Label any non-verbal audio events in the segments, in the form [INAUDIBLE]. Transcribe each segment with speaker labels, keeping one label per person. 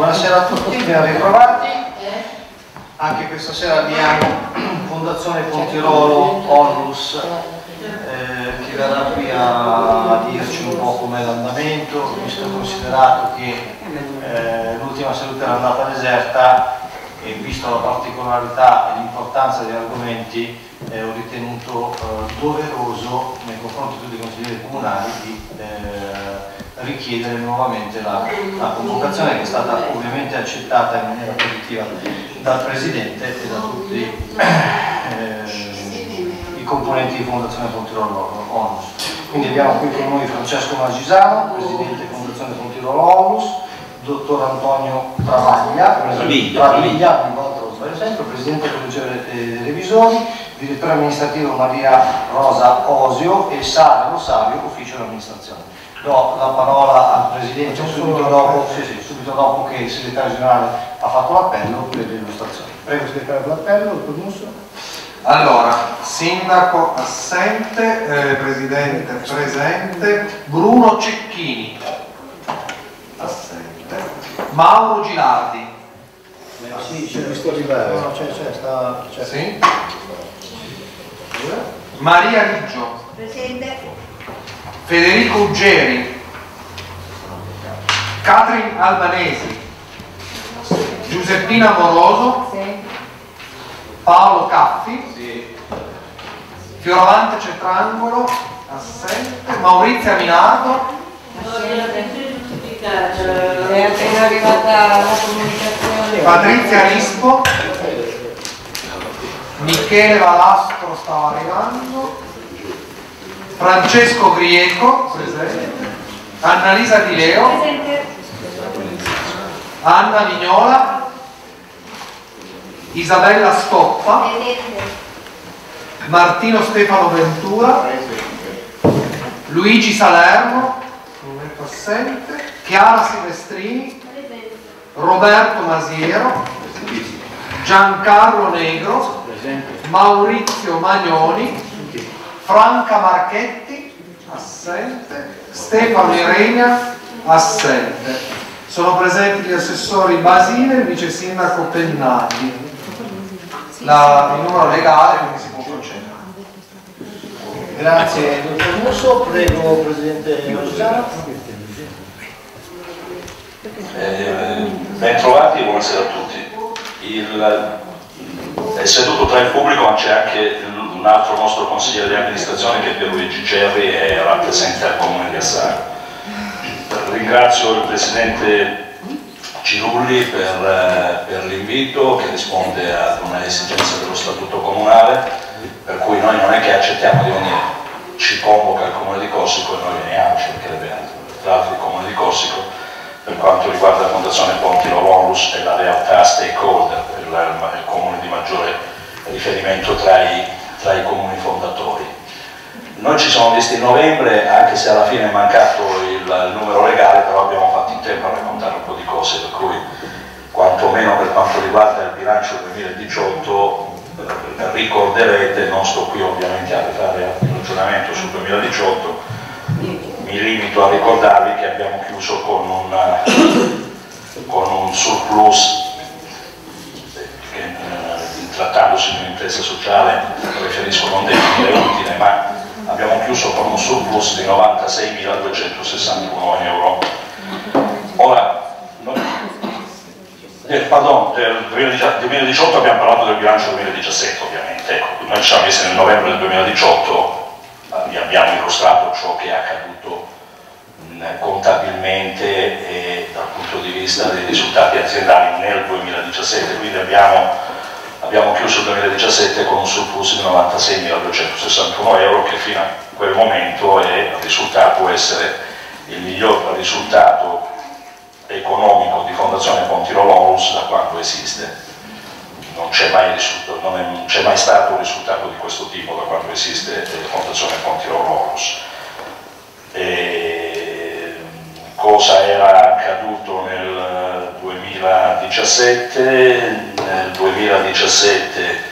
Speaker 1: Buonasera a tutti, ben ritrovati. Anche questa sera abbiamo Fondazione Pontirolo, Onlus, eh, che verrà qui a, dirci un po' com'è l'andamento, visto e considerato che eh, l'ultima seduta era andata deserta e visto la particolarità e l'importanza degli argomenti eh, ho ritenuto eh, doveroso nei confronti di tutti i consiglieri comunali di eh, richiedere nuovamente la, la, convocazione che è stata ovviamente accettata in maniera positiva dal Presidente e da tutti eh, i componenti di Fondazione Pontirolo Onus. Quindi abbiamo qui con noi Francesco Magisano, Presidente di Fondazione Pontirolo Onus, dottor Antonio Travaglia, Travaglia, di volta lo sbaglio sempre, Presidente del Collegio dei Revisori, Direttore amministrativo Maria Rosa Osio e Sara Rosario, Ufficio dell'amministrazione do la parola al Presidente subito dopo, sì, sì, subito dopo, che il Segretario Generale ha fatto l'appello per l'illustrazione. Prego Segretario dell'appello, dottor Musso.
Speaker 2: Allora, Sindaco assente, eh, Presidente presente, Bruno Cecchini assente, Mauro Gilardi.
Speaker 1: Ah, sì, c'è visto arrivare. No, c'è, c'è, sta...
Speaker 2: Sì. Maria Riggio.
Speaker 3: Presente.
Speaker 2: Federico Uggeri, Catherine Albanesi, Giuseppina Moroso, Paolo Caffi, Fioravante Cetrangolo, assente, Maurizia Minato,
Speaker 3: è appena arrivata la comunicazione.
Speaker 2: Patrizia Rispo, Michele Valastro stava arrivando, Francesco Grieco. Annalisa Di Leo. Anna Vignola, Isabella Stoppa. Martino Stefano Ventura, Luigi Salerno, assente, Chiara Silvestrini, Roberto Masiero, Giancarlo Negro, Maurizio Magnoni, Franca Marchetti, assente, Stefano Irenia, assente. Sono presenti gli assessori Basile e il vice sindaco Pennati. La, il numero legale quindi si può procedere.
Speaker 1: Grazie dottor Musso, prego Presidente Marzano.
Speaker 4: Eh, ben trovati e buonasera a tutti. Il, è seduto tra il pubblico ma c'è anche il un altro nostro consigliere di amministrazione che è Pierluigi Cerri e rappresenta il comune di Assaro. Ringrazio il presidente Cirulli per, per l'invito che risponde ad una esigenza dello statuto comunale per cui noi non è che accettiamo di venire, ci convoca il comune di Corsico e noi veniamo, ci mancherebbe altro. Tra l'altro il comune di Corsico per quanto riguarda la Fondazione Ponti Lovonus è la realtà stakeholder, il, il comune di maggiore riferimento tra i tra i comuni fondatori. Noi ci siamo visti in novembre, anche se alla fine è mancato il, il numero legale, però abbiamo fatto in tempo a raccontare un po' di cose, per cui quantomeno per quanto riguarda il bilancio 2018 eh, ricorderete, non sto qui ovviamente a fare il ragionamento sul 2018, mi limito a ricordarvi che abbiamo chiuso con un, con un surplus trattandosi di un'impresa sociale, preferisco non definire utile, ma abbiamo chiuso con un surplus di 96.261 euro. Ora, eh, pardon, del 2018 abbiamo parlato del bilancio 2017 ovviamente, ecco, noi ci siamo messi nel novembre del 2018, vi abbiamo illustrato ciò che è accaduto contabilmente e dal punto di vista dei risultati aziendali nel 2017, quindi abbiamo abbiamo chiuso il 2017 con un surplus di 96.261 euro che fino a quel momento è risultato essere il miglior risultato economico di Fondazione Ponti Rolonus da quando esiste. Non c'è mai, mai, stato un risultato di questo tipo da quando esiste Fondazione Ponti Rolonus. cosa era accaduto nel 2017? Nel 2017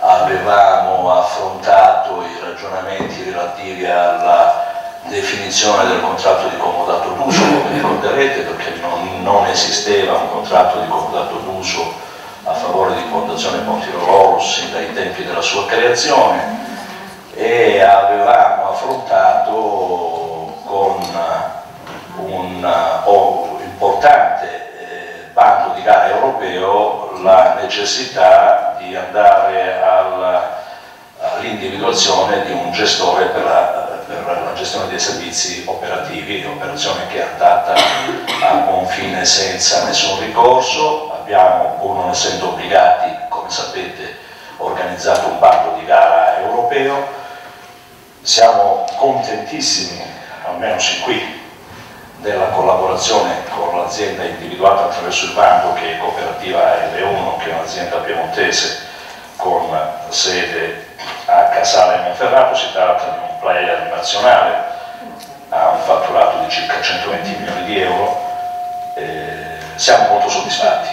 Speaker 4: avevamo affrontato i ragionamenti relativi alla definizione del contratto di comodato d'uso, come ricorderete, perché non, non, esisteva un contratto di comodato d'uso a favore di Fondazione Ponti Rolorus sin dai tempi della sua creazione e avevamo affrontato con un importante eh, bando di gara europeo la necessità di andare all'individuazione di un gestore per la per la gestione dei servizi operativi, operazione che è andata a buon fine senza nessun ricorso, abbiamo pur non essendo obbligati, come sapete, organizzato un bando di gara europeo, siamo contentissimi, almeno sin qui, della collaborazione con l'azienda individuata attraverso il bando che è Cooperativa L1, che è un'azienda piemontese con sede a Casale Monferrato, si tratta di un player nazionale, ha un fatturato di circa 120 milioni di euro, eh, siamo molto soddisfatti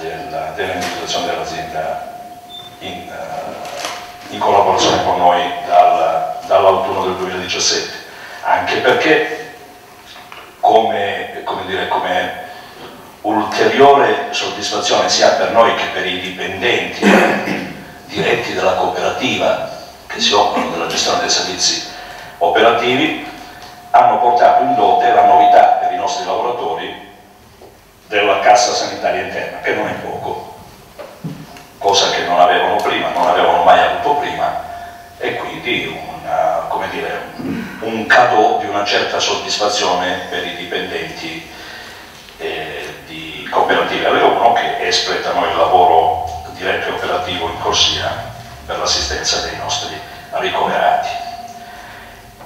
Speaker 4: dell'individuazione dell dell'azienda in, uh, in, collaborazione con noi dal, dall'autunno del 2017, anche perché come, come, dire, come ulteriore soddisfazione sia per noi che per i dipendenti diretti della cooperativa che si occupano della gestione dei servizi operativi hanno portato in dote la novità per i nostri lavoratori della cassa sanitaria interna, che non è poco, cosa che non avevano prima, non avevano mai avuto prima, e quindi una, dire, un cadeau di una certa soddisfazione per i dipendenti eh, di cooperative L1 che espletano il lavoro diretto e operativo in corsia per l'assistenza dei nostri ricoverati.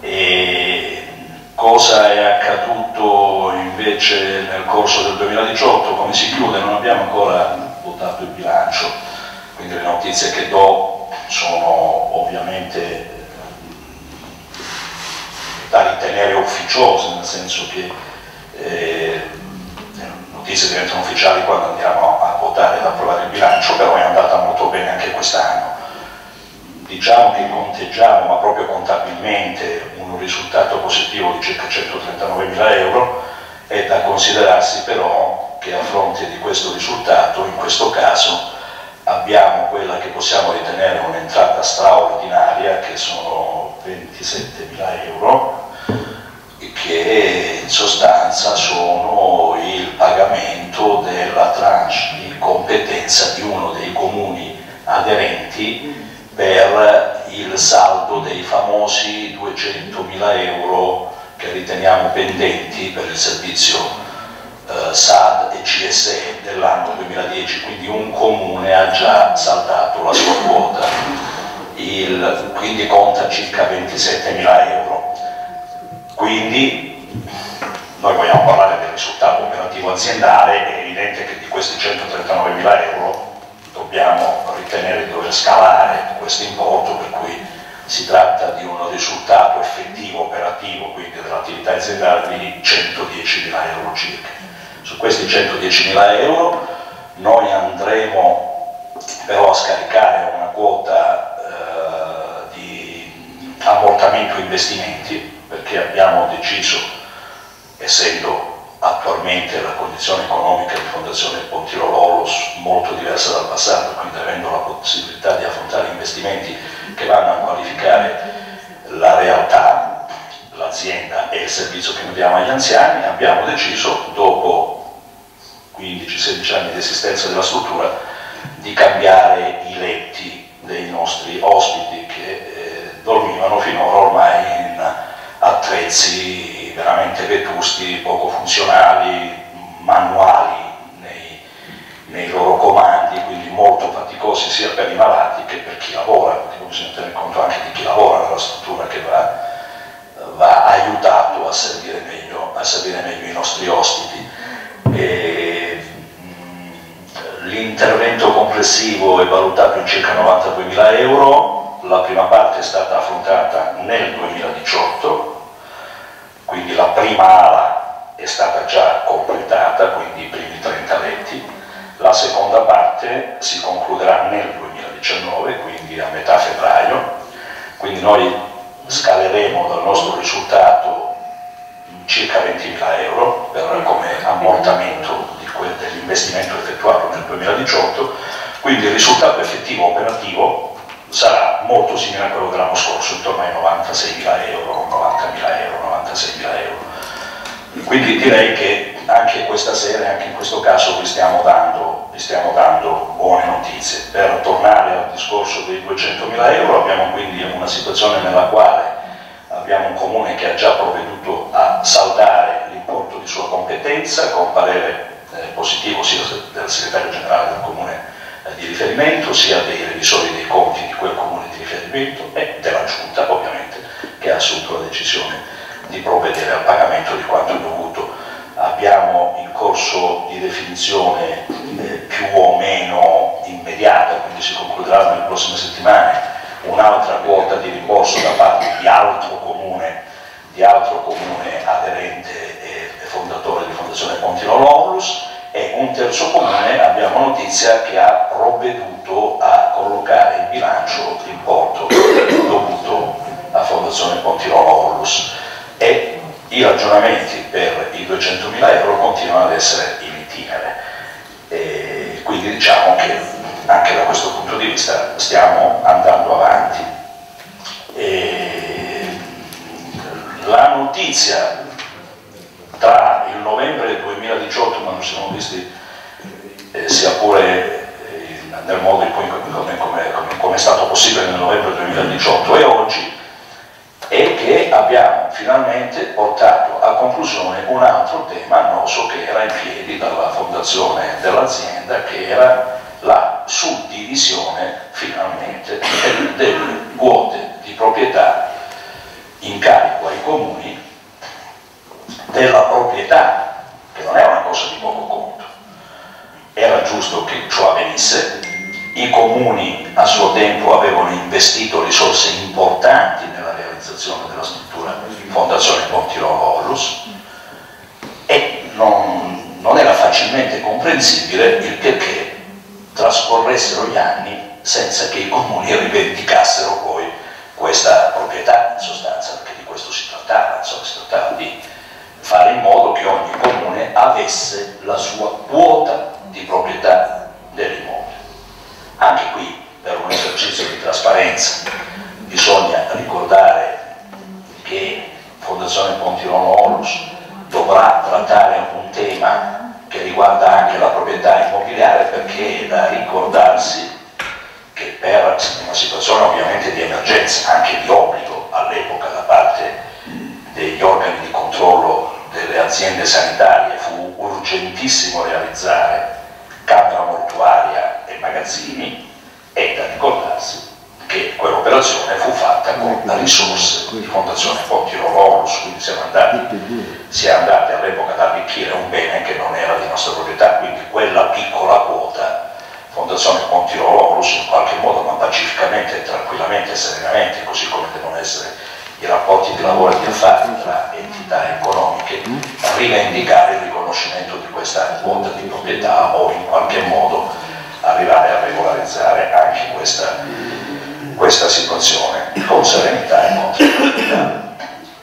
Speaker 4: E cosa è accaduto invece nel corso del 2018? Come si chiude? Non abbiamo ancora votato il bilancio, quindi le notizie che do sono ovviamente da ritenere ufficiose, nel senso che eh, notizie diventano ufficiali quando andiamo a votare ed approvare il bilancio, però è andata molto bene anche quest'anno. Diciamo che conteggiamo, ma proprio contabilmente, un risultato positivo di circa 139 mila euro, è da considerarsi però che a fronte di questo risultato, in questo caso, abbiamo quella che possiamo ritenere un'entrata straordinaria, che sono 27 mila euro, che in sostanza sono il pagamento della tranche di competenza di uno dei comuni aderenti per il saldo dei famosi 200.000 euro che riteniamo pendenti per il servizio eh, SAD e CSE dell'anno 2010, quindi un comune ha già saldato la sua quota, il, quindi conta circa 27.000 euro. Quindi noi vogliamo parlare del risultato operativo aziendale, è evidente che di questi 139 mila euro dobbiamo ritenere di dover scalare questo importo, per cui si tratta di un risultato effettivo operativo, quindi dell'attività aziendale, di 110 mila euro circa. Su questi 110 mila euro noi andremo però a scaricare una quota ammortamento investimenti perché abbiamo deciso, essendo attualmente la condizione economica di Fondazione Pontirololos molto diversa dal passato, quindi avendo la possibilità di affrontare investimenti che vanno a qualificare la realtà, l'azienda e il servizio che noi diamo agli anziani, abbiamo deciso, dopo 15-16 anni di esistenza della struttura, di cambiare i letti dei nostri ospiti che eh, dormivano finora ormai in attrezzi veramente vetusti, poco funzionali, manuali nei, nei, loro comandi, quindi molto faticosi sia per i malati che per chi lavora, perché bisogna tenere conto anche di chi lavora nella struttura che va, va aiutato a servire, meglio, a servire meglio i nostri ospiti. L'intervento complessivo è valutato in circa 92.000 euro, la prima parte è stata affrontata nel 2018, quindi la prima ala è stata già completata, quindi i primi 30 letti, la seconda parte si concluderà nel 2019, quindi a metà febbraio, quindi noi scaleremo dal nostro risultato circa 20.000 euro per, come ammortamento dell'investimento effettuato nel 2018, quindi il risultato effettivo operativo sarà molto simile a quello dell'anno scorso, intorno ai 96.000 euro, 90.000 euro, 96.000 euro. Quindi direi che anche questa sera, anche in questo caso, vi stiamo dando, vi stiamo dando buone notizie. Per tornare al discorso dei 200.000 euro abbiamo quindi una situazione nella quale abbiamo un comune che ha già provveduto a saldare l'importo di sua competenza con parere eh, positivo sia del segretario generale del comune di riferimento, sia dei revisori dei conti di quel comune di riferimento e della giunta ovviamente che ha assunto la decisione di provvedere al pagamento di quanto dovuto. Abbiamo in corso di definizione eh, più o meno immediata, quindi si concluderà nelle prossime settimane, un'altra quota di rimborso da parte di altro comune, di altro comune aderente e, fondatore di Fondazione Pontino Lorlus e un terzo comune abbiamo notizia che ha provveduto a collocare in bilancio l'importo [COUGHS] dovuto a Fondazione Pontino Lorlus e i ragionamenti per i 200.000 euro continuano ad essere in itinere. E quindi diciamo che anche da questo punto di vista stiamo andando avanti. E la notizia tra il novembre 2018, quando ci siamo visti eh, sia pure eh, nel modo in cui come, come, come è stato possibile nel novembre 2018 e oggi, e che abbiamo finalmente portato a conclusione un altro tema annoso che era in piedi dalla fondazione dell'azienda, che era la suddivisione finalmente delle quote di proprietà in carico ai comuni della proprietà, che non è una cosa di poco conto. Era giusto che ciò avvenisse, i comuni a suo tempo avevano investito risorse importanti nella realizzazione della struttura Fondazione Pontirolo Ollus e non, non, era facilmente comprensibile il perché trascorressero gli anni senza che i comuni rivendicassero poi questa proprietà, in sostanza perché di questo si trattava, insomma si trattava di fare in modo che ogni comune avesse la sua quota di proprietà dell'immobile. Anche qui, per un esercizio di trasparenza, bisogna ricordare che Fondazione Pontirono Onus dovrà trattare un tema che riguarda anche la proprietà immobiliare perché è da ricordarsi che per una situazione ovviamente di emergenza, anche di obbligo all'epoca da parte degli organi di controllo delle aziende sanitarie fu urgentissimo realizzare camera mortuaria e magazzini, è da ricordarsi che quell'operazione fu fatta con risorse di Fondazione Ponti Rolorus, quindi siamo andati, si andati all'epoca ad arricchire un bene che non era di nostra proprietà, quindi quella piccola quota Fondazione Ponti Rolorus in qualche modo, ma pacificamente, tranquillamente, serenamente, così come devono essere i rapporti di lavoro di affari tra entità economiche, rivendicare il riconoscimento di questa quota di proprietà o in qualche modo arrivare a regolarizzare anche questa, questa situazione con serenità e con tranquillità.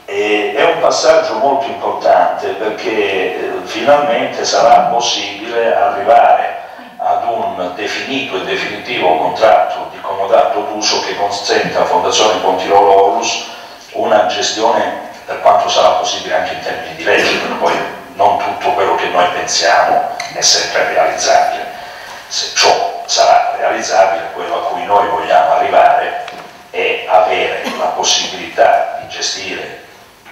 Speaker 4: E è un passaggio molto importante perché eh, finalmente sarà possibile arrivare ad un definito e definitivo contratto di comodato d'uso che consenta a Fondazione Pontirolo Olus una gestione per quanto sarà possibile anche in termini di legge, perché poi non tutto quello che noi pensiamo è sempre realizzabile. Se ciò sarà realizzabile, quello a cui noi vogliamo arrivare è avere la possibilità di gestire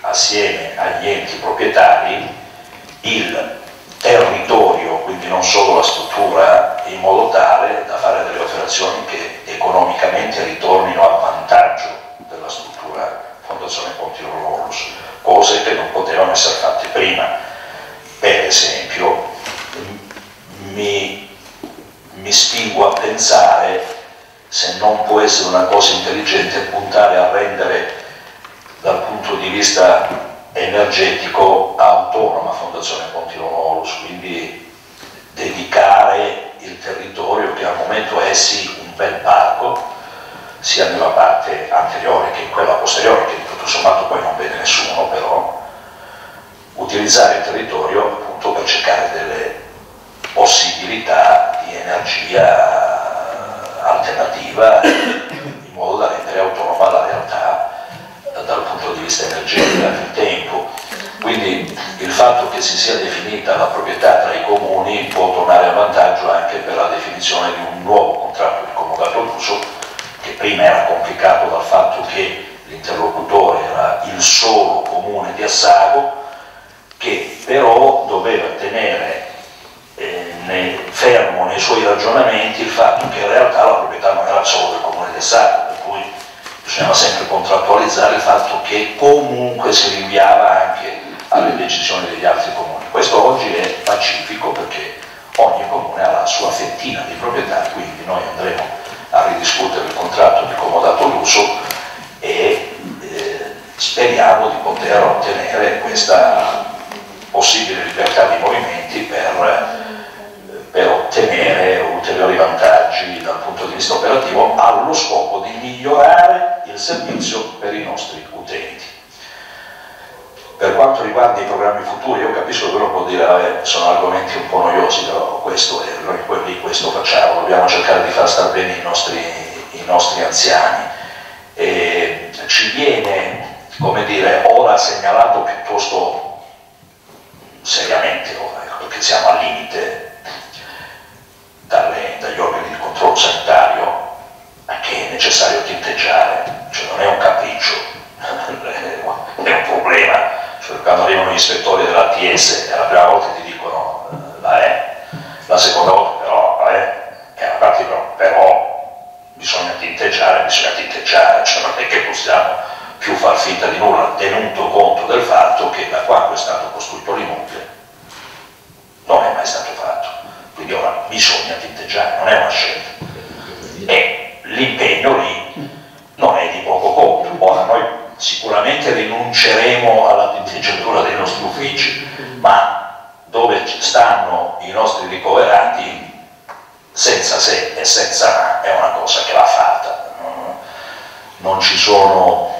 Speaker 4: assieme agli enti proprietari il territorio, quindi non solo la struttura, in modo tale da fare delle operazioni che economicamente ritornino a vantaggio della struttura Fondazione Ponti Rolorus, cose che non potevano essere fatte prima. Per esempio, mi, mi spingo a pensare se non può essere una cosa intelligente puntare a rendere dal punto di vista energetico autonoma Fondazione Ponti Rolorus, quindi dedicare il territorio che al momento è sì un bel parco, sia nella parte anteriore che in quella posteriore, che tutto sommato poi non vede nessuno, però utilizzare il territorio appunto per cercare delle possibilità di energia alternativa in modo da rendere autonoma la realtà dal punto di vista energetico nel tempo. Quindi il fatto che si sia definita la proprietà tra i comuni può tornare a vantaggio anche per la definizione di un nuovo contratto di comodato d'uso che prima era complicato dal fatto che l'interlocutore era il solo comune di Assago che però doveva tenere eh, ne, fermo nei suoi ragionamenti il fatto che in realtà la proprietà non era solo del comune di Assago, per cui bisognava sempre contrattualizzare il fatto che comunque si rinviava anche alle decisioni degli altri comuni. Questo oggi è pacifico perché ogni comune ha la sua fettina di proprietà, quindi noi andremo a ridiscutere il contratto di comodato d'uso e eh, speriamo di poter ottenere questa possibile libertà di movimenti per, per ottenere ulteriori vantaggi dal punto di vista operativo allo scopo di migliorare il servizio per i nostri utenti. Per quanto riguarda i programmi futuri, io capisco che uno può dire vabbè, sono argomenti un po' noiosi, però questo è, noi questo facciamo, dobbiamo cercare di far star bene i nostri, i nostri anziani. E ci viene, come dire, ora segnalato piuttosto seriamente, ora, ecco, perché siamo al limite dalle, dagli organi di controllo sanitario che è necessario tinteggiare, cioè non è un capriccio, [LAUGHS] è un problema. Cioè, quando arrivano gli ispettori dell'ATS la prima volta ti dicono eh, la è, la seconda volta però la è, e la parte però, però bisogna tinteggiare, bisogna tinteggiare, cioè non è che possiamo più far finta di nulla, tenuto conto del fatto che da quando è stato costruito l'inutile non è mai stato fatto. Quindi ora bisogna tinteggiare, non è una scelta. E l'impegno lì non è di poco conto. Ora noi sicuramente rinunceremo alla tinteggiatura dei nostri uffici, ma dove stanno i nostri ricoverati senza se e senza ma è una cosa che va fatta, non ci sono,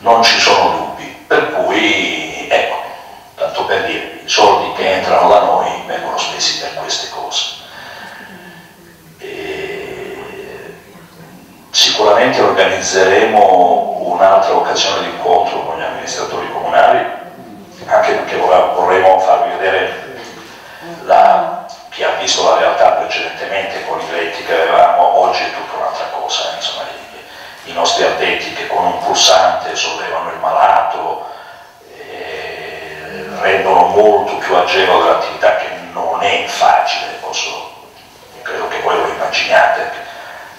Speaker 4: non ci sono dubbi, per cui ecco, tanto per dire, i soldi che entrano da noi vengono spesi per queste cose. E sicuramente organizzeremo un'altra occasione di incontro con gli amministratori comunali, anche perché vorremmo farvi vedere la, chi ha visto la realtà precedentemente con i letti che avevamo, oggi è tutta un'altra cosa, insomma, i, i, nostri addetti che con un pulsante sollevano il malato, eh, rendono molto più agevole l'attività che non è facile, posso, credo che voi lo immaginiate,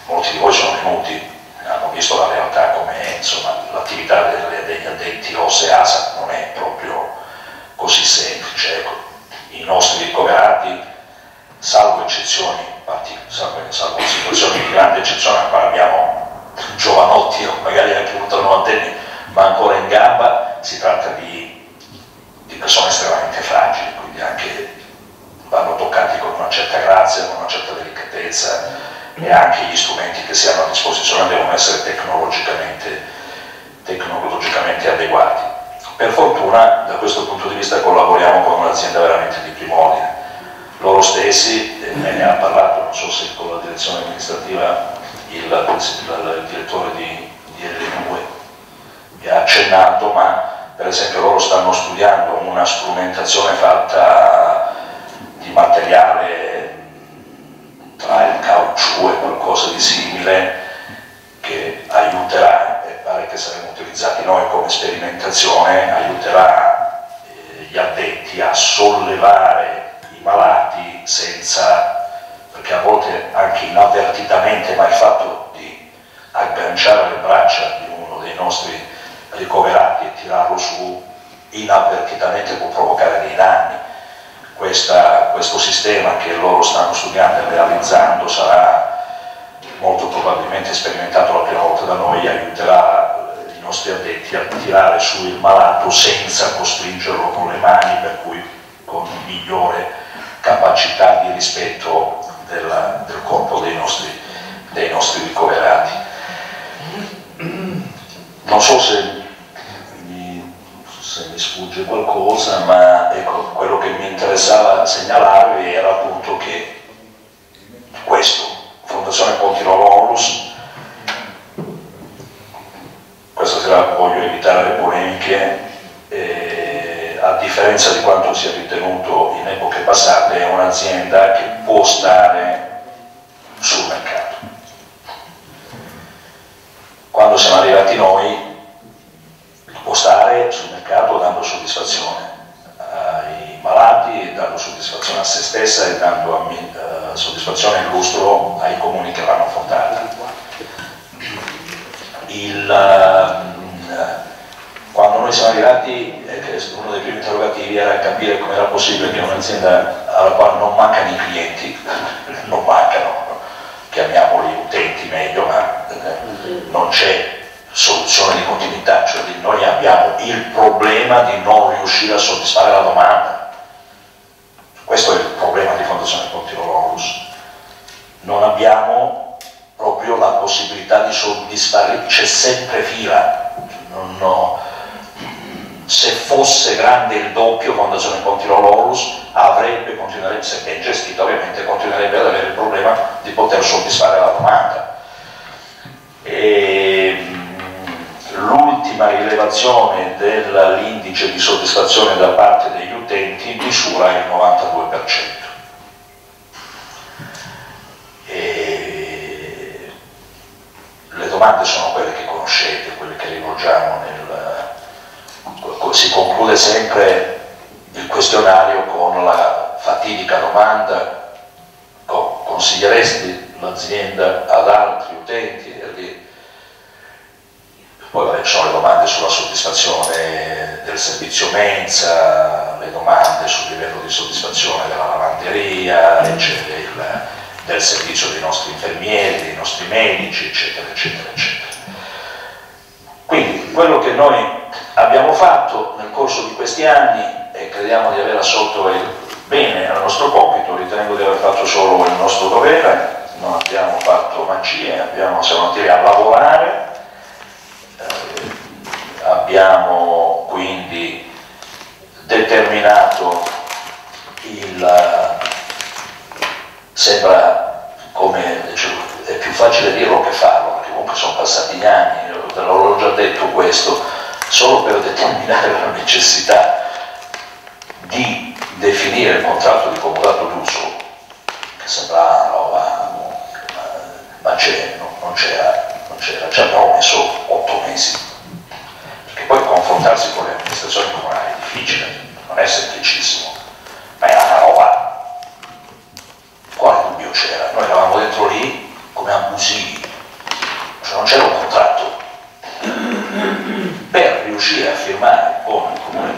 Speaker 4: molti di voi sono venuti hanno visto la realtà come l'attività degli addetti OSE ASA non è proprio così semplice. Ecco, I nostri ricoverati, salvo eccezioni, salvo, salvo situazioni di grande eccezione, ancora abbiamo giovanotti o magari anche ultranovantenni, ma ancora in gamba, si tratta di, di persone estremamente fragili, quindi anche vanno toccati con una certa grazia, con una certa delicatezza e anche gli strumenti che si hanno a disposizione devono essere tecnologicamente, tecnologicamente adeguati. Per fortuna da questo punto di vista collaboriamo con un'azienda veramente di primo ordine. Loro stessi, ne ha parlato, non so se con la direzione amministrativa il, il, direttore di, di L2 mi ha accennato, ma per esempio loro stanno studiando una strumentazione fatta di materiale tra il caucciù e qualcosa di simile che aiuterà, e pare che saremo utilizzati noi come sperimentazione, aiuterà eh, gli addetti a sollevare malati senza, perché a volte anche inavvertitamente, ma il fatto di agganciare le braccia di uno dei nostri ricoverati e tirarlo su inavvertitamente può provocare dei danni. Questa, questo sistema che loro stanno studiando e realizzando sarà molto probabilmente sperimentato la prima volta da noi, aiuterà eh, i nostri addetti a tirare su il malato senza costringerlo con le mani, per cui con migliore capacità di rispetto del, del corpo dei nostri, dei nostri, ricoverati. Non so se mi, se mi sfugge qualcosa, ma ecco, quello che mi interessava segnalarvi era appunto che questo, Fondazione Pontino Lonus, questa sera voglio evitare le polemiche, eh, a differenza di quanto si è ritenuto in epoche passate, è un'azienda che può stare sul mercato. Quando siamo arrivati noi, può stare sul mercato dando soddisfazione ai malati, dando soddisfazione a se stessa e dando eh, soddisfazione e lustro ai comuni che l'hanno affrontata. Il, mm, quando noi siamo arrivati, eh, uno dei primi interrogativi era capire come era possibile che un'azienda alla quale non mancano i clienti, [LAUGHS] non mancano, chiamiamoli utenti meglio, ma eh, non c'è soluzione di continuità, cioè noi abbiamo il problema di non riuscire a soddisfare la domanda. Questo è il problema di Fondazione Pontino Longus. Non abbiamo proprio la possibilità di soddisfare, c'è sempre fila. Non, no. Se fosse grande il doppio Fondazione Pontino Longus avrebbe, continuerebbe, se ben gestito ovviamente, continuerebbe ad avere il problema di poter soddisfare la domanda. E, l'ultima rilevazione dell'indice di soddisfazione da parte degli utenti misura il 92%. E le domande sono quelle che conoscete, quelle che rivolgiamo nel... si conclude sempre il questionario con la fatidica domanda consiglieresti l'azienda ad altri utenti? Poi vabbè, sono le domande sulla soddisfazione del servizio mensa, le domande sul livello di soddisfazione della lavanderia, eccetera, il, del servizio dei nostri infermieri, dei nostri medici, eccetera, eccetera, eccetera. Quindi quello che noi abbiamo fatto nel corso di questi anni e crediamo di aver assolto bene al nostro compito, ritengo di aver fatto solo il nostro dovere, non abbiamo fatto magie, abbiamo, siamo andati a lavorare. Abbiamo quindi determinato il sembra come è più facile dirlo che farlo perché comunque sono passati gli anni ve l'ho già detto questo solo per determinare la necessità di definire il contratto di comodato d'uso che sembrava una roba ma c'era non c'era ci abbiamo messo otto mesi poi confrontarsi con le amministrazioni comunali è difficile, non è semplicissimo, ma è una roba. Quale dubbio c'era? Noi eravamo dentro lì come abusivi, cioè non c'era un contratto. Riuscire a firmare con il comune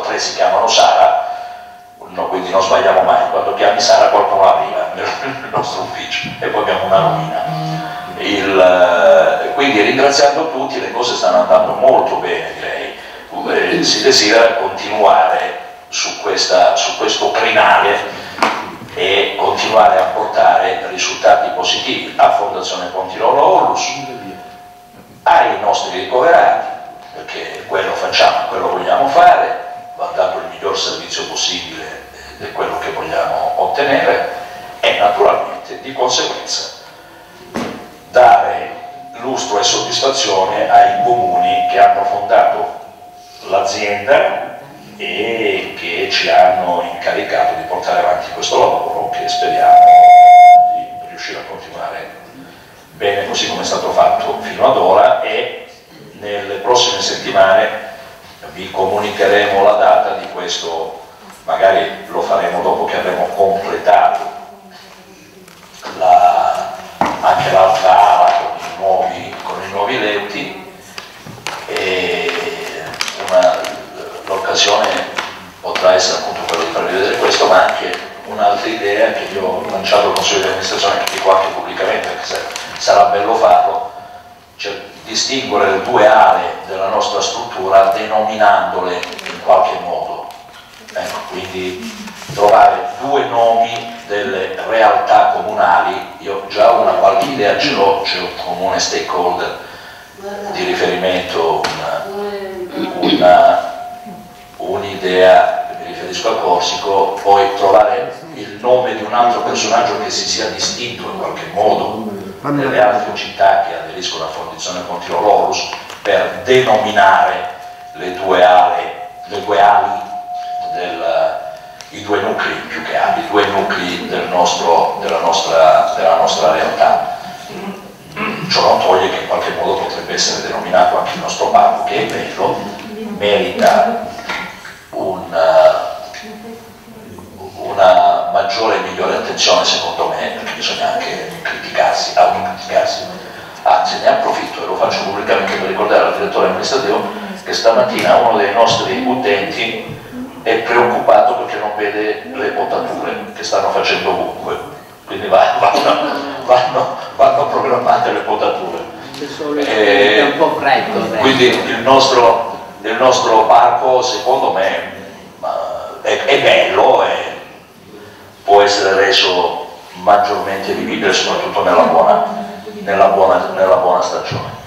Speaker 4: tre si chiamano Sara, no, quindi non sbagliamo mai, quando chiami Sara qualcuno arriva nel [LAUGHS] nostro ufficio e poi abbiamo una rovina. Il, eh, quindi ringraziando tutti le cose stanno andando molto bene direi, eh, si desidera continuare su, questa, su questo crinale e continuare a portare risultati positivi. A Fondazione Pontirolo Orlus, ai nostri ricoverati, perché quello facciamo, quello vogliamo fare, va dato il miglior servizio possibile di quello che vogliamo ottenere e naturalmente di conseguenza dare lustro e soddisfazione ai comuni che hanno fondato l'azienda e che ci hanno incaricato di portare avanti questo lavoro che speriamo di riuscire a continuare bene così come è stato fatto fino ad ora e nelle prossime settimane vi comunicheremo la data di questo, magari lo faremo dopo che avremo completato la, anche l'altra ala con, con i nuovi letti e l'occasione potrà essere appunto quella di farvi vedere questo, ma anche un'altra idea che io ho lanciato al Consiglio di amministrazione, che dico anche pubblicamente, perché sarà bello farlo, cioè distinguere le due aree della nostra struttura denominandole in qualche modo. Ecco, quindi trovare due nomi delle realtà comunali, io già una qualche idea ce l'ho, c'è un comune stakeholder di riferimento, un'idea, mi riferisco a Corsico, poi trovare il nome di un altro personaggio che si sia distinto in qualche modo nelle altre città che aderiscono alla Fondazione Pontirolorus per denominare le due ali, le due ali del, i due nuclei più che ali, i due nuclei del nostro, della, nostra, della nostra realtà. Ciò non toglie che in qualche modo potrebbe essere denominato anche il nostro parco, che è bello, merita una, una maggiore e migliore attenzione secondo me, perché bisogna anche criticarsi, autocriticarsi. Anzi, ne approfitto e lo faccio pubblicamente per ricordare al direttore amministrativo, che stamattina uno dei nostri utenti è preoccupato perché non vede le potature che stanno facendo ovunque, quindi va- vanno, vanno- vanno programmate le potature.
Speaker 5: È un po' freddo.
Speaker 4: Quindi il nostro, il nostro parco secondo me è, è bello e può essere reso maggiormente vivibile soprattutto nella buona, nella buona- nella buona stagione.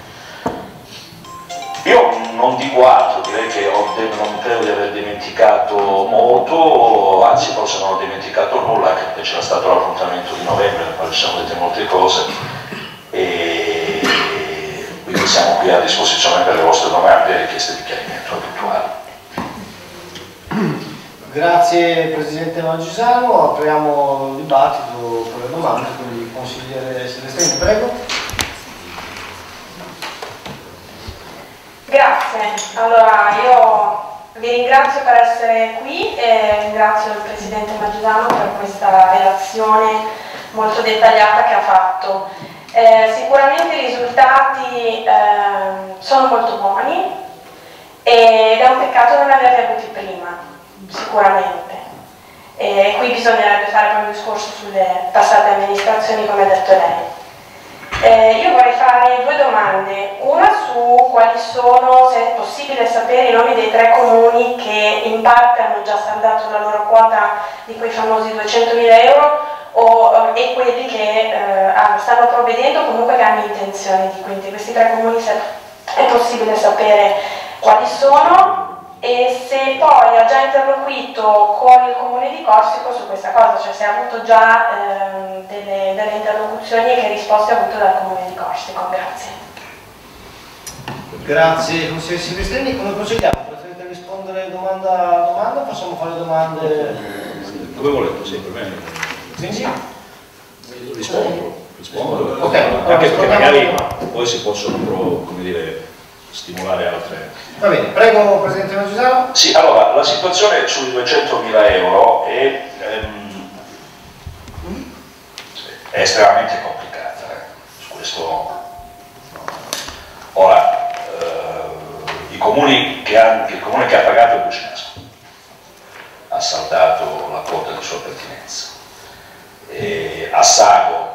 Speaker 4: Io non dico altro, direi che non credo di aver dimenticato molto, anzi forse non ho dimenticato nulla, perché c'era stato l'appuntamento di novembre nel quale ci siamo dette molte cose e quindi siamo qui a disposizione per le vostre domande e richieste di chiarimento.
Speaker 2: Grazie Presidente Mangisano, apriamo il dibattito con le domande, quindi consigliere Celestini, prego.
Speaker 6: Grazie, allora io vi ringrazio per essere qui e ringrazio il Presidente Magisano per questa relazione molto dettagliata che ha fatto. Eh, sicuramente i risultati ehm, sono molto buoni ed è un peccato non averli avuti prima, sicuramente. E qui bisognerebbe fare un discorso sulle passate amministrazioni, come ha detto lei. Eh, io vorrei fare due domande, una su quali sono, se è possibile sapere, i nomi dei tre comuni che in parte hanno già saldato la loro quota di quei famosi 200.000 euro o, eh, e quelli che eh, ah, stanno provvedendo comunque che hanno intenzione di, quindi questi tre comuni se è possibile sapere quali sono e se poi ha già interloquito con il comune di Corsico su questa cosa, cioè se ha avuto già ehm, delle, delle interlocuzioni e che risposte ha avuto dal comune di Corsico. Grazie.
Speaker 2: Grazie consigliere Silvestrini, come procediamo? Preferite rispondere domanda a domanda o possiamo fare domande?
Speaker 7: Come volete, sì, per me
Speaker 2: Quindi?
Speaker 7: rispondo, rispondo.
Speaker 2: Ok,
Speaker 7: anche perché magari poi si possono come dire, stimolare altre.
Speaker 2: Va bene, prego Presidente Mangisano.
Speaker 4: Sì, allora, la situazione sui 200.000 euro è, ehm, è estremamente complicata. eh. Su questo, ora, eh, i comuni che hanno- il comune che ha pagato è Bucinasco, ha saldato la quota di sua pertinenza. E a Sago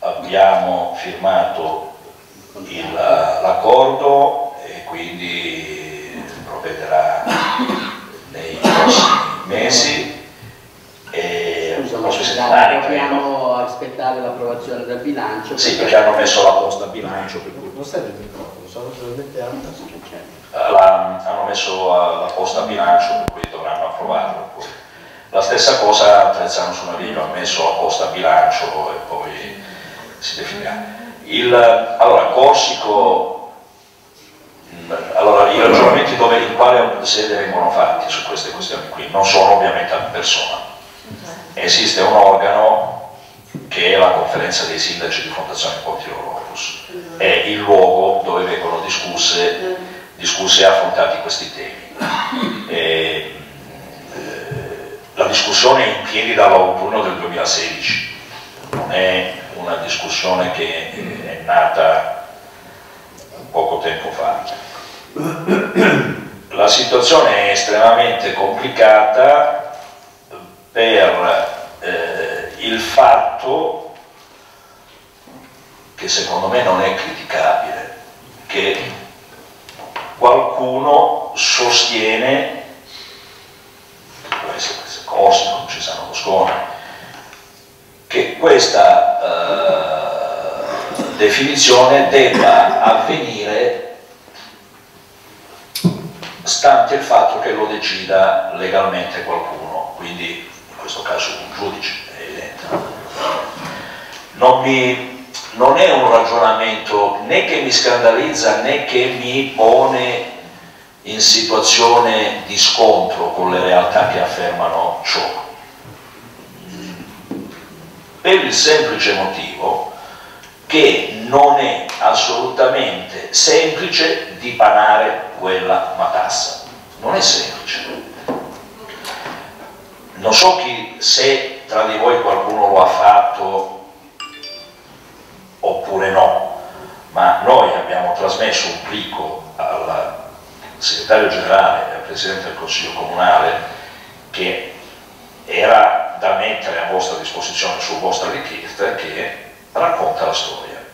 Speaker 4: abbiamo firmato il- l'accordo e quindi provvederà nei prossimi mesi e
Speaker 5: Scusa,
Speaker 4: prossimi settimane
Speaker 5: dobbiamo aspettare l'approvazione del bilancio.
Speaker 4: Sì, perché hanno messo la posta
Speaker 7: Posta bilancio per cui
Speaker 2: Non stai il microfono, sono alta.
Speaker 4: la- hanno messo la, la posta a bilancio per cui dovranno approvarlo poi. La stessa cosa a Trezzano su Naviglio, ha messo la posta a bilancio e poi si definirà. Il, allora, Corsico, mh, allora, i ragionamenti dove, in quale sede vengono fatti su queste questioni qui non sono ovviamente a persona. Esiste un organo che è la conferenza dei sindaci di Fondazione Pontirolo Opus, è il luogo dove vengono discusse, discussi e affrontati questi temi. E, eh, la discussione è in piedi dall'autunno del 2016, non è una discussione che è nata poco tempo fa. La situazione è estremamente complicata per eh, il fatto che secondo me non è criticabile, che qualcuno sostiene, può essere Corsico, Cesano Moscone, che questa eh, definizione debba avvenire stante il fatto che lo decida legalmente qualcuno, quindi in questo caso un giudice, è evidente. Non, mi- non è un ragionamento né che mi scandalizza né che mi pone in situazione di scontro con le realtà che affermano ciò. Per il semplice motivo che non è assolutamente semplice dipanare quella matassa. Non è semplice. Non so chi, se tra di voi qualcuno lo ha fatto oppure no, ma noi abbiamo trasmesso un plico al segretario generale e al Presidente del Consiglio Comunale che era da mettere a vostra disposizione su vostra richiesta che racconta la storia.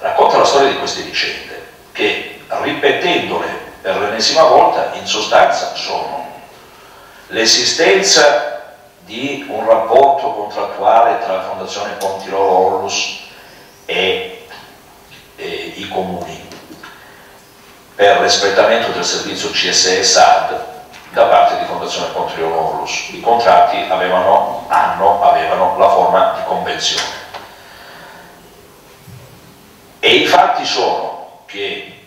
Speaker 4: Racconta la storia di queste vicende che ripetendole per l'ennesima volta in sostanza sono l'esistenza di un rapporto contrattuale tra la Fondazione Pontirolo Orlus e, e i comuni per l'espletamento del servizio CSE SAD da parte di Fondazione Pontirolo Orlus. I contratti avevano, hanno, avevano la forma di convenzione. E i fatti sono che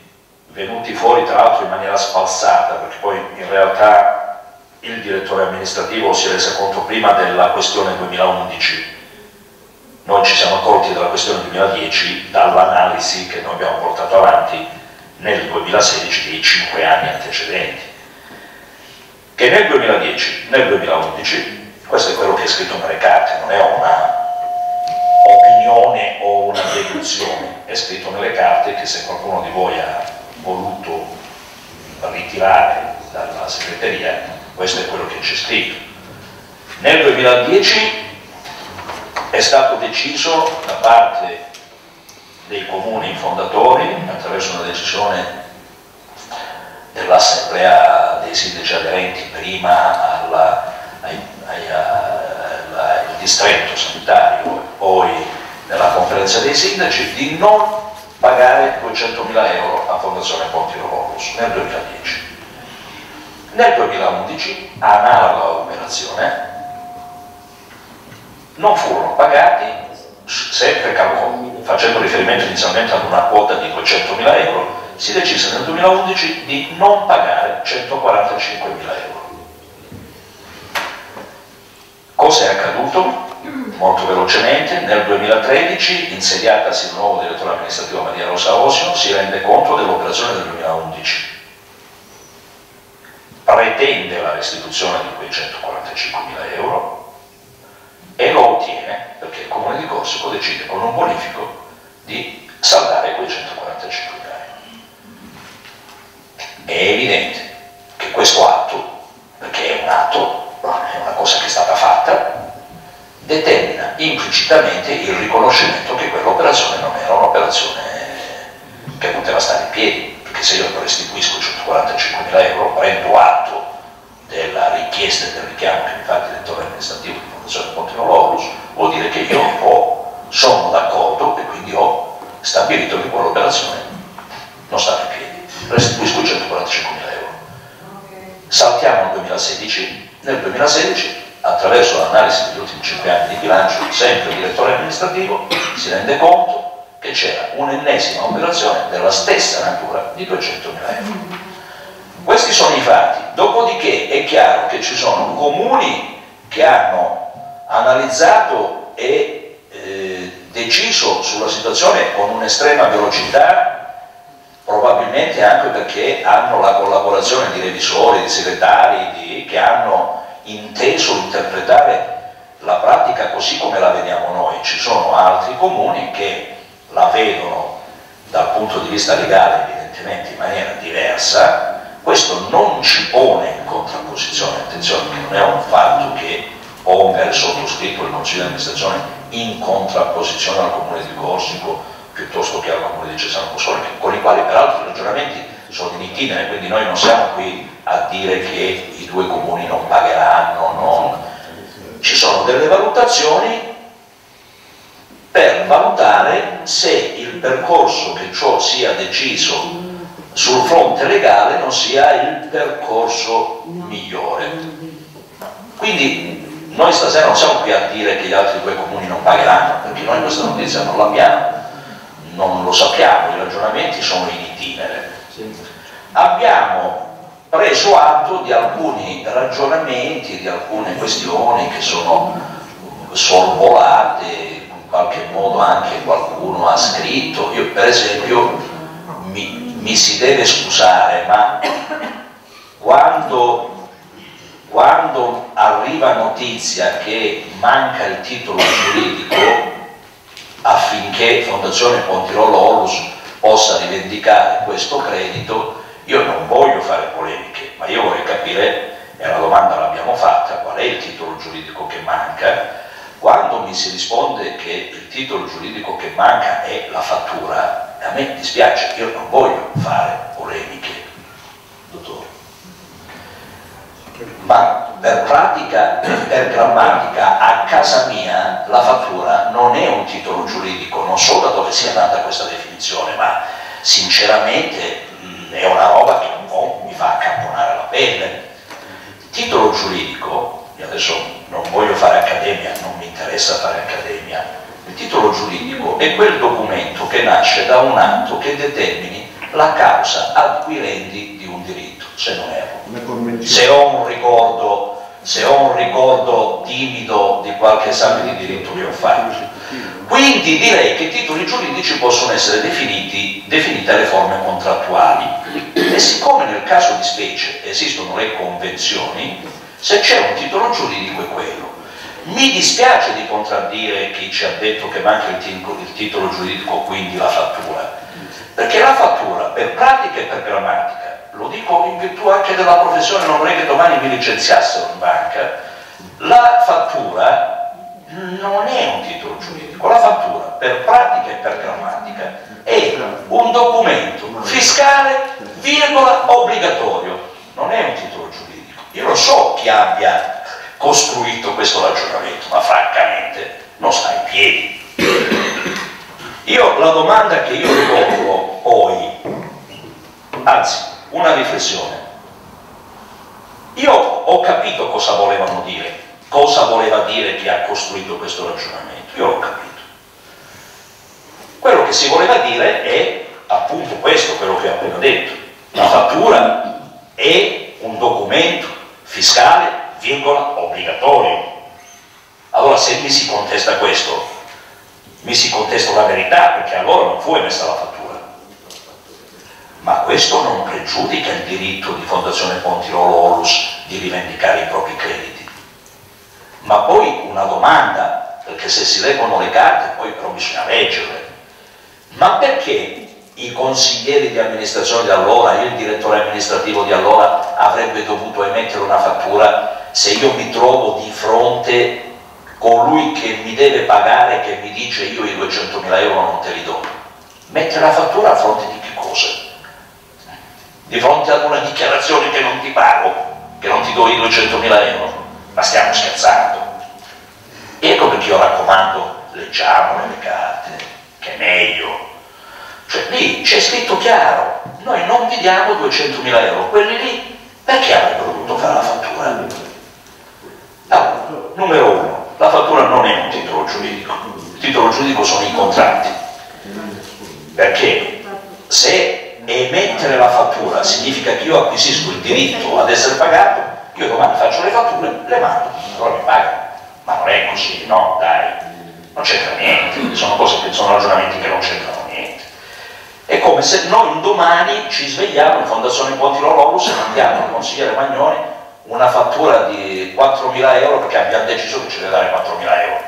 Speaker 4: venuti fuori tra l'altro in maniera sfalsata, perché poi in realtà il direttore amministrativo si è reso conto prima della questione 2011, noi ci siamo accorti della questione 2010 dall'analisi che noi abbiamo portato avanti nel 2016 dei cinque anni antecedenti, che nel 2010, nel 2011, questo è quello che è scritto nelle carte, non è una opinione o una deduzione, è scritto nelle carte che se qualcuno di voi ha voluto ritirare dalla segreteria, questo è quello che c'è scritto. Nel 2010 è stato deciso da parte dei comuni fondatori, attraverso una decisione dell'assemblea dei sindaci aderenti prima alla, ai, ai, alla, al distretto sanitario e poi nella conferenza dei sindaci, di non pagare 200.000 euro a Fondazione Ponti Romulus nel 2010. Nel 2011, analoga operazione, non furono pagati, sempre facendo riferimento inizialmente ad una quota di 200.000 euro, si decise nel 2011 di non pagare 145.000 euro. Cosa è accaduto? molto velocemente, nel 2013, insediatasi il nuovo direttore amministrativo Maria Rosa Osio, si rende conto dell'operazione del 2011. Pretende la restituzione di quei 145.000 euro e lo ottiene perché il comune di Corsico decide con un bonifico di saldare quei 145.000 euro. È evidente che questo atto, perché è un atto, è una cosa che è stata fatta, determina implicitamente il riconoscimento che quell'operazione non era un'operazione che poteva stare in piedi, perché se io restituisco 145.000 euro, prendo atto della richiesta e del richiamo che mi fa il direttore amministrativo di Fondazione Pontinologus, vuol dire che io ho, sono d'accordo e quindi ho stabilito che quell'operazione non sta in piedi, restituisco 145.000 euro. Saltiamo al 2016, nel 2016 attraverso l'analisi degli ultimi 5 anni di bilancio, sempre il direttore amministrativo si rende conto che c'era un'ennesima operazione della stessa natura di 200.000 euro. Questi sono i fatti, dopodiché è chiaro che ci sono comuni che hanno analizzato e eh, deciso sulla situazione con un'estrema velocità, probabilmente anche perché hanno la collaborazione di revisori, di segretari, di, che hanno inteso interpretare la pratica così come la vediamo noi, ci sono altri comuni che la vedono dal punto di vista legale evidentemente in maniera diversa, questo non ci pone in contrapposizione, attenzione che non è un fatto che il sottoscritto il Consiglio di amministrazione in contrapposizione al Comune di Corsico piuttosto che al Comune di Cesano Possone, con i quali peraltro i ragionamenti sono in itinere, quindi noi non siamo qui a dire che i due comuni non pagheranno, non. ci sono delle valutazioni per valutare se il percorso che ciò sia deciso sul fronte legale non sia il percorso migliore. Quindi noi stasera non siamo qui a dire che gli altri due comuni non pagheranno, perché noi questa notizia non l'abbiamo, non lo sappiamo, i ragionamenti sono in itinere. Abbiamo preso atto di alcuni ragionamenti, di alcune questioni che sono sorvolate, in qualche modo anche qualcuno ha scritto, io per esempio mi, mi si deve scusare, ma quando, quando arriva notizia che manca il titolo giuridico, affinché Fondazione Pontirolo Onlus possa rivendicare questo credito, io non voglio fare polemiche, ma io vorrei capire, e la domanda l'abbiamo fatta, qual è il titolo giuridico che manca, quando mi si risponde che il titolo giuridico che manca è la fattura, a me dispiace, io non voglio fare polemiche, dottore. Ma per pratica, per grammatica, a casa mia la fattura non è un titolo giuridico, non so da dove sia nata questa definizione, ma sinceramente mh, è una roba che un po' mi fa accapponare la pelle. Titolo giuridico, io adesso non voglio fare accademia, non mi interessa fare accademia, il titolo giuridico è quel documento che nasce da un atto che determini la causa acquirendi di un diritto, se non erro. Se ho un ricordo, se ho un ricordo timido di qualche esame di diritto che ho fatto. Quindi direi che i titoli giuridici possono essere definiti, definite le forme contrattuali. E siccome nel caso di specie esistono le convenzioni, se c'è un titolo giuridico è quello. Mi dispiace di contraddire chi ci ha detto che manca il il titolo giuridico, quindi la fattura, perché la fattura per pratica e per grammatica, lo dico in virtù anche della professione, non vorrei che domani mi licenziassero in banca, la fattura non è un titolo giuridico, la fattura per pratica e per grammatica è un documento fiscale, virgola, obbligatorio, non è un titolo giuridico. Io lo so chi abbia costruito questo ragionamento, ma francamente non sta in piedi. Io la domanda che io rivolgo poi, anzi, una riflessione. Io ho capito cosa volevano dire, cosa voleva dire chi ha costruito questo ragionamento, io l'ho capito. Quello che si voleva dire è appunto questo, quello che ho appena detto. La fattura è un documento fiscale virgola, obbligatorio. Allora se mi si contesta questo, mi si contesta la verità, perché allora non fu emessa la fattura. Ma questo non pregiudica il diritto di Fondazione Pontirolo Olus di rivendicare i propri crediti. Ma poi una domanda, perché se si leggono le carte poi però bisogna leggerle. Ma perché i consiglieri di amministrazione di allora, il direttore amministrativo di allora avrebbe dovuto emettere una fattura se io mi trovo di fronte colui che mi deve pagare che mi dice io i 200.000 euro non te li do mette la fattura a fronte di che cosa? Di fronte ad una dichiarazione che non ti pago che non ti do i 200.000 euro. Ma stiamo scherzando. Ecco perché io raccomando leggiamole le carte che è meglio. Cioè lì c'è scritto chiaro noi non vi diamo 200.000 euro. Quelli lì perché avrebbero dovuto fare la fattura? Allora, numero uno, la fattura non è un titolo giuridico, il titolo giuridico sono i contratti, perché? Se emettere la fattura significa che io acquisisco il diritto ad essere pagato, io domani faccio le fatture, le mando, allora mi pagano. Ma non è così, no, dai, non c'entra niente, sono cose sono ragionamenti che non c'entrano niente. È come se noi un domani ci svegliamo in Fondazione Ponti Lololus e mandiamo al consigliere Magnone una fattura di 4.000 euro perché abbiamo deciso che ci deve dare 4.000 euro,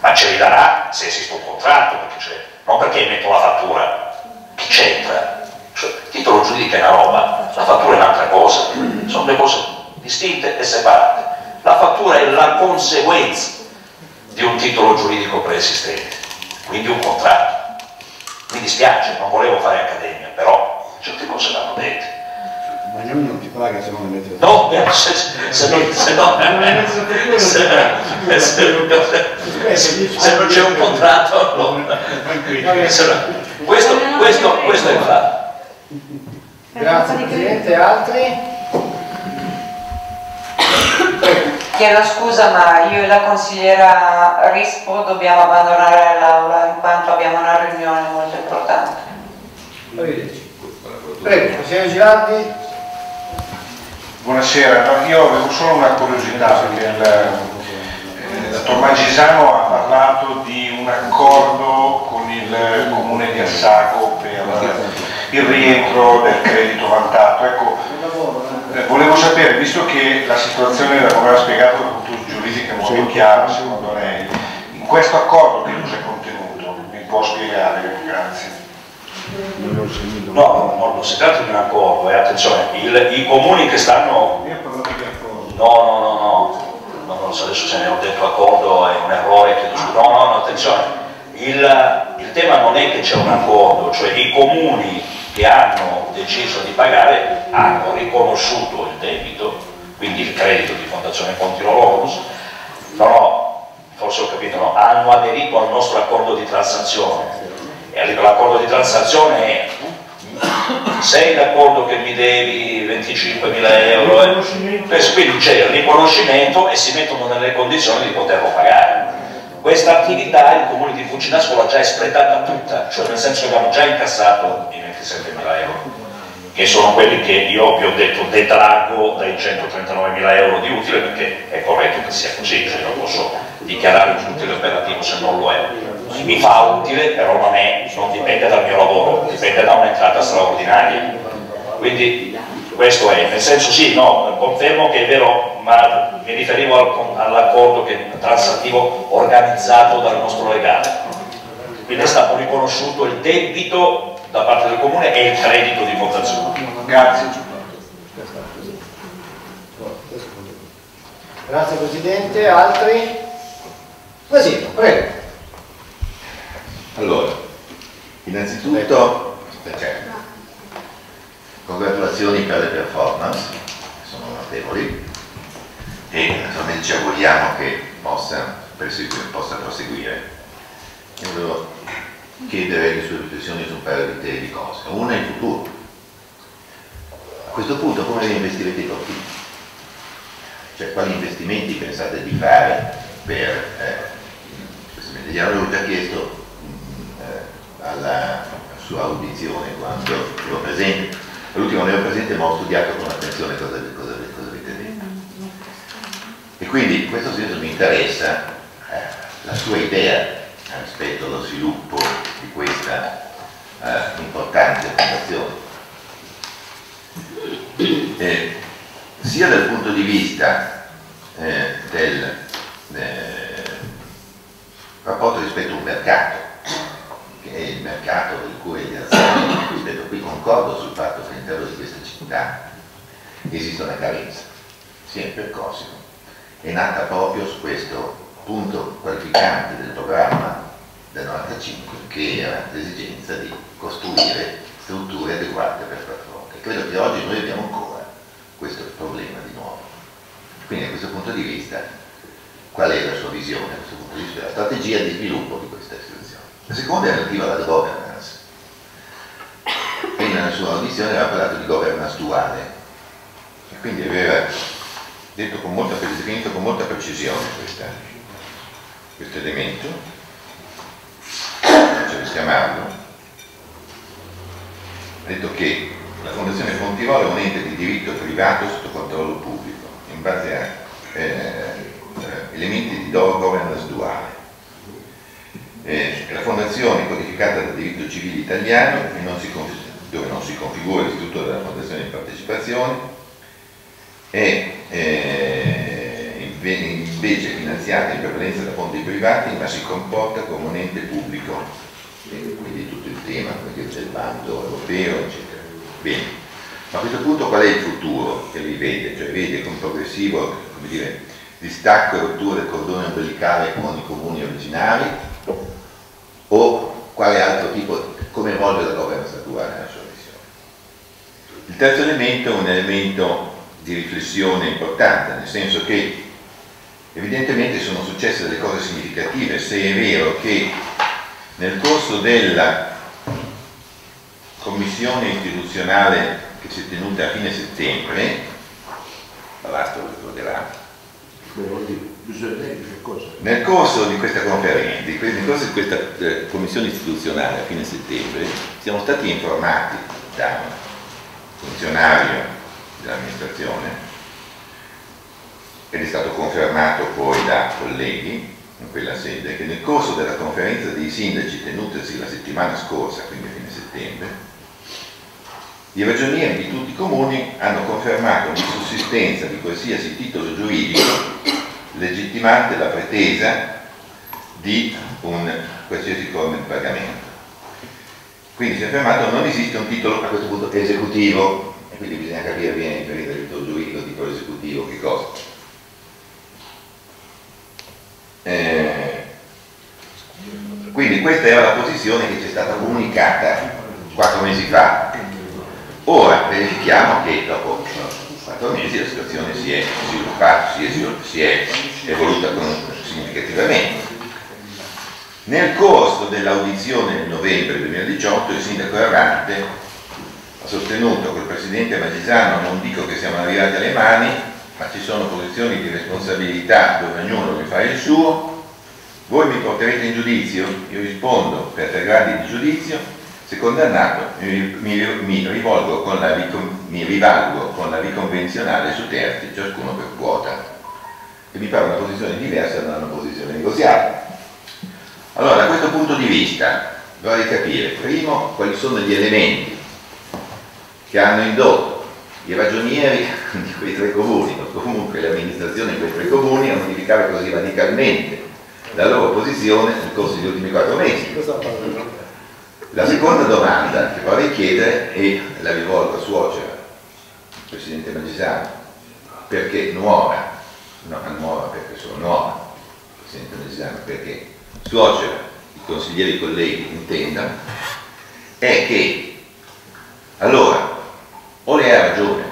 Speaker 4: ma ce li darà se esiste un contratto, perché non perché metto la fattura, chi c'entra? Cioè, il titolo giuridico è una roba, la fattura è un'altra cosa, sono due cose distinte e separate. La fattura è la conseguenza di un titolo giuridico preesistente, quindi un contratto. Mi dispiace, non volevo fare accademia, però certe cose vanno dette.
Speaker 8: Ma non ti paga se non metti
Speaker 4: No, se, se, non, se, no, se, non c'è un contratto, no. Questo, questo, questo è il fatto.
Speaker 1: Grazie Presidente, altri?
Speaker 9: Chiedo scusa ma io e la consigliera Rispo dobbiamo abbandonare l'aula in quanto abbiamo una riunione molto importante.
Speaker 1: Prego, consigliere Girardi.
Speaker 10: Buonasera, no, io avevo solo una curiosità perché il, eh, il dottor Magisano ha parlato di un accordo con il comune di Assago per il rientro del credito vantato. Ecco, eh, volevo sapere, visto che la situazione, come ha spiegato dal punto giuridico, è molto chiara secondo lei, in questo accordo che cosa è contenuto? può spiegare? Grazie.
Speaker 4: No, no, non si tratta di un accordo, e attenzione, il- i comuni che stanno... No, no, no, no, no, no, se adesso se ne ho detto accordo è un errore, chiedo scusa. no, no, no, attenzione, il, il tema non è che c'è un accordo, cioè i comuni che hanno deciso di pagare hanno riconosciuto il debito, quindi il credito di Fondazione Pontirolo Onus, no, no, forse ho capito, no, hanno aderito al nostro accordo di transazione. E l'accordo di transazione è sei d'accordo che mi devi 25.000 euro eh? Quindi c'è il riconoscimento e si mettono nelle condizioni di poterlo pagare questa attività il comune di Fucinasco l'ha già espletata tutta cioè nel senso che abbiamo già incassato i 27.000 euro che sono quelli che io vi ho detto detrago dai 139.000 euro di utile perché è corretto che sia così, cioè non posso dichiarare un utile operativo se non lo è. Mi fa utile, però non, è, non dipende dal mio lavoro, dipende da un'entrata straordinaria. Quindi questo è, nel senso sì, no, confermo che è vero, ma mi riferivo al- all'accordo che- transattivo organizzato dal nostro legale. Quindi è stato riconosciuto il debito da parte del comune e il credito di fondazione.
Speaker 10: Grazie.
Speaker 1: Grazie Presidente, altri? Vasino, prego.
Speaker 11: Allora, innanzitutto, cioè, congratulazioni per le performance, che sono notevoli, e naturalmente ci auguriamo che possa, persegu- possa proseguire. Io volevo chiedere le sue riflessioni su un paio di, di cose. Una è il futuro. A questo punto come investirete i profitti? Cioè quali investimenti pensate di fare per... Eh, me- gliel'avevo già chiesto mh, eh, alla sua audizione quando ero presente. L'ultimo ne ero presente ma ho studiato con attenzione cosa, cosa, cosa avete detto. E quindi in questo senso mi interessa eh, la sua idea rispetto allo sviluppo di questa eh, importante fondazione. Eh, sia dal punto di vista eh, del eh, rapporto rispetto a un mercato, che è il mercato del cui le azioni, rispetto a cui concordo sul fatto che all'interno di questa città esiste una carenza, sia in percorsi è nata proprio su questo punto qualificante del programma del 95 che era l'esigenza di costruire strutture adeguate per far fronte. Credo che oggi noi abbiamo ancora questo problema di nuovo. Quindi da questo punto di vista qual è la sua visione, da questo punto di vista, la strategia di sviluppo di questa istituzione? La seconda è relativa alla governance. Quindi nella sua audizione aveva parlato di governance duale e quindi aveva detto con molta, definito con molta precisione questa- questo elemento, non ci rischiamarlo, ha detto che la Fondazione Fontirolo è un ente di diritto privato sotto controllo pubblico, in base a eh, eh, elementi di governance duale. Eh, la Fondazione codificata dal diritto civile italiano non dove non si configura l'istituto della Fondazione di partecipazione, è eh, inve- invece finanziata in prevalenza da fondi privati ma si comporta come un ente pubblico, e quindi tutto il tema dire, del bando europeo, eccetera. Bene, ma a questo punto qual è il futuro che li vede? Cioè vede con progressivo come dire, distacco e rottura del cordone ombelicale con i comuni originari o quale altro tipo, come evolve la governance attuale nella sua visione? Il terzo elemento è un elemento di riflessione importante, nel senso che evidentemente sono successe delle cose significative, se è vero che nel corso della commissione istituzionale che si è tenuta a fine settembre, Balasto lo ricorderà, nel corso di questa conferenza, di nel corso di questa eh, commissione istituzionale a fine settembre, siamo stati informati da un funzionario dell'amministrazione ed è stato confermato poi da colleghi in quella sede che nel corso della conferenza dei sindaci tenutasi la settimana scorsa, quindi a fine settembre, i ragionieri di tutti i comuni hanno confermato l'insussistenza di qualsiasi titolo giuridico legittimante la pretesa di un qualsiasi forma di pagamento. Quindi si è affermato non esiste un titolo a questo punto esecutivo, e quindi bisogna capire bene del titolo giuridico, titolo esecutivo, che cosa. Eh, quindi questa era la posizione che ci è stata comunicata quattro mesi fa. Ora verifichiamo che dopo mesi la situazione si è sviluppata, si è, si è evoluta significativamente. Nel corso dell'audizione del novembre 2018 il sindaco Errante ha sostenuto il presidente Magisano non dico che siamo arrivati alle mani, ma ci sono posizioni di responsabilità dove ognuno deve fare il suo, voi mi porterete in giudizio, io rispondo per tre gradi di giudizio, se condannato mi, mi, mi, rivalgo con la riconvenzionale su terzi, ciascuno per quota. E mi pare una posizione diversa da una posizione negoziata. Allora, da questo punto di vista, vorrei capire, primo, quali sono gli elementi che hanno indotto i ragionieri [LAUGHS] di quei tre comuni, o comunque l'amministrazione di quei tre comuni, a modificare così radicalmente la loro posizione nel corso degli ultimi quattro mesi. La seconda domanda che vorrei chiedere, e la rivolgo a suocera, Presidente Magisano, perché nuova, no, nuova perché sono nuova, Presidente Magisano, perché suocera, i consiglieri colleghi intendano, è che allora o lei ha ragione,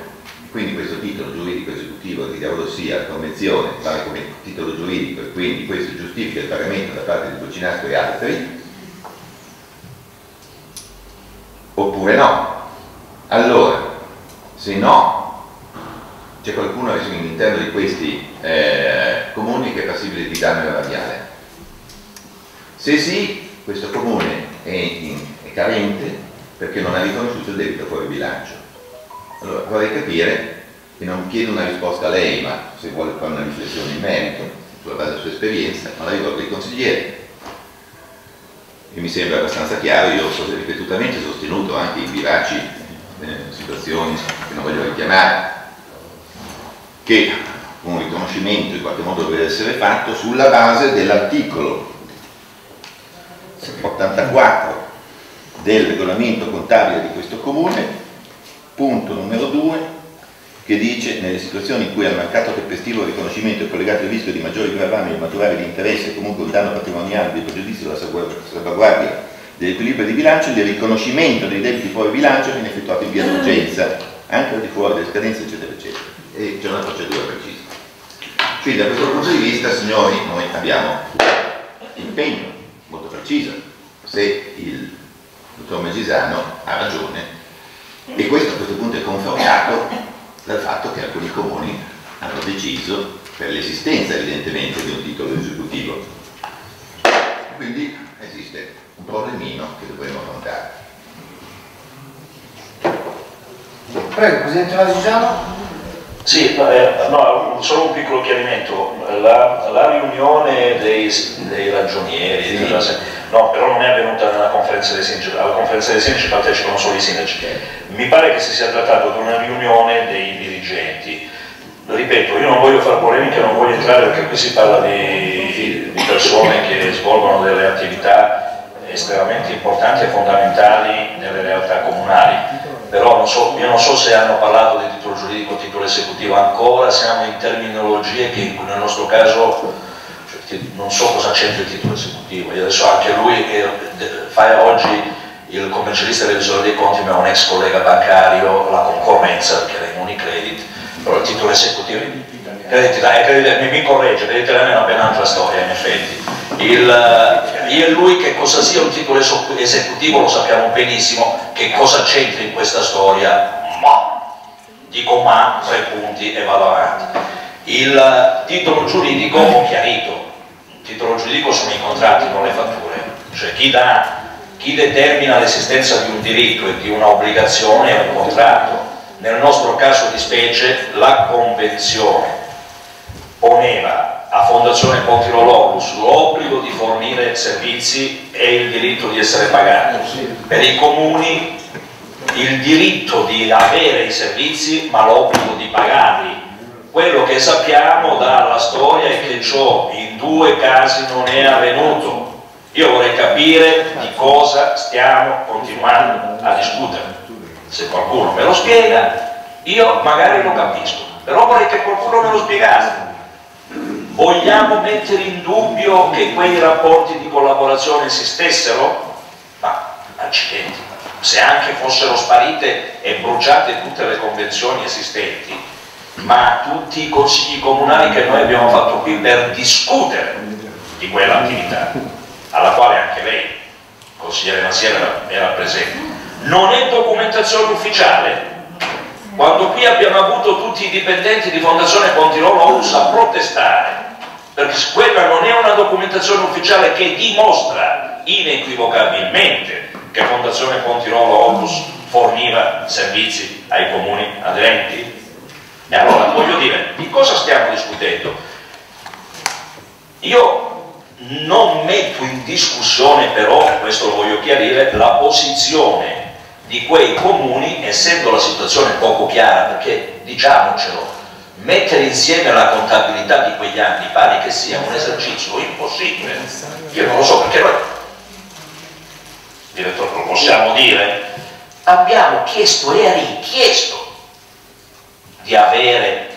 Speaker 11: quindi questo titolo giuridico esecutivo che diavolo sia la convenzione vale come titolo giuridico e quindi questo giustifica il pagamento da parte di Bucinasco e altri, oppure no. Allora, se no, c'è qualcuno all'interno di questi eh, comuni che è passibile di danno erariale. Se sì, questo comune è, in, è carente perché non ha riconosciuto il debito fuori bilancio. Allora vorrei capire, e non chiedo una risposta a lei, ma se vuole fare una riflessione in merito, sulla base della sua esperienza, ma la rivolgo ai consiglieri. E mi sembra abbastanza chiaro, io ho ripetutamente sostenuto anche in vivaci eh, situazioni che non voglio richiamare, che un riconoscimento in qualche modo deve essere fatto sulla base dell'articolo 84 del regolamento contabile di questo comune, punto numero 2, che dice nelle situazioni in cui al mancato tempestivo riconoscimento è collegato il rischio di maggiori gravami o maturare di interesse comunque un danno patrimoniale di pregiudizio alla salvaguardia dell'equilibrio di bilancio, il riconoscimento dei debiti fuori bilancio viene effettuato in via d'urgenza, anche al di fuori delle scadenze, eccetera, eccetera. E c'è una procedura precisa. Quindi da questo punto di vista, signori, noi abbiamo impegno molto preciso se il dottor Megisano ha ragione e questo a questo punto è confermato dal fatto che alcuni comuni hanno deciso per l'esistenza evidentemente di un titolo esecutivo quindi esiste un problemino che dovremo affrontare
Speaker 1: Prego, Presidente Vasigiano.
Speaker 4: Sì, eh, no, solo un piccolo chiarimento. La, la riunione dei, dei ragionieri,
Speaker 11: Sì.
Speaker 4: della no, però non è avvenuta nella conferenza dei sindaci, alla conferenza dei sindaci partecipano solo i sindaci. Mi pare che si sia trattato di una riunione dei dirigenti. Ripeto, io non voglio fare polemiche, non voglio entrare perché qui si parla di, di persone che svolgono delle attività estremamente importanti e fondamentali nelle realtà comunali però non so- io non so se hanno parlato di titolo giuridico titolo esecutivo, ancora siamo in terminologie che nel nostro caso ti- non so cosa c'entra il titolo esecutivo, io adesso anche lui eh, fa oggi il commercialista revisore dei conti, ma è un ex collega bancario, la concorrenza, perché era in Unicredit, però il titolo esecutivo, crediti, dai, crediti, mi, mi corregge, crediti me è una ben altra storia in effetti. Il, eh, io e lui che cosa sia un titolo es- esecutivo lo sappiamo benissimo, che cosa c'entra in questa storia, ma, dico ma, tre punti e vado avanti. Il eh, titolo giuridico ho chiarito, titolo giuridico sono i contratti, non le fatture, cioè chi dà, chi determina l'esistenza di un diritto e di un'obbligazione è un contratto. Nel nostro caso di specie la convenzione poneva a Fondazione Ponti Rolobus l'obbligo di fornire servizi e il diritto di essere pagato. Per i comuni il diritto di avere i servizi ma l'obbligo di pagarli. Quello che sappiamo dalla storia è che ciò in due casi non è avvenuto. Io vorrei capire di cosa stiamo continuando a discutere. Se qualcuno me lo spiega, io magari lo capisco, però vorrei che qualcuno me lo spiegasse. Vogliamo mettere in dubbio che quei rapporti di collaborazione esistessero? Ma accidenti, se anche fossero sparite e bruciate tutte le convenzioni esistenti, ma tutti i consigli comunali che noi abbiamo fatto qui per discutere di quell'attività, alla quale anche lei, consigliere Masiera, era, era presente, non è documentazione ufficiale? Quando qui abbiamo avuto tutti i dipendenti di Fondazione Pontirolo Onus a protestare, perché quella non è una documentazione ufficiale che dimostra inequivocabilmente che Fondazione Pontirolo Onus forniva servizi ai comuni aderenti? E allora voglio dire, di cosa stiamo discutendo? Io non metto in discussione però, questo lo voglio chiarire, la posizione di quei comuni, essendo la situazione poco chiara, perché diciamocelo, mettere insieme la contabilità di quegli anni pare che sia un esercizio impossibile. Io non lo so perché noi, direttore, lo possiamo dire, abbiamo chiesto e richiesto di avere,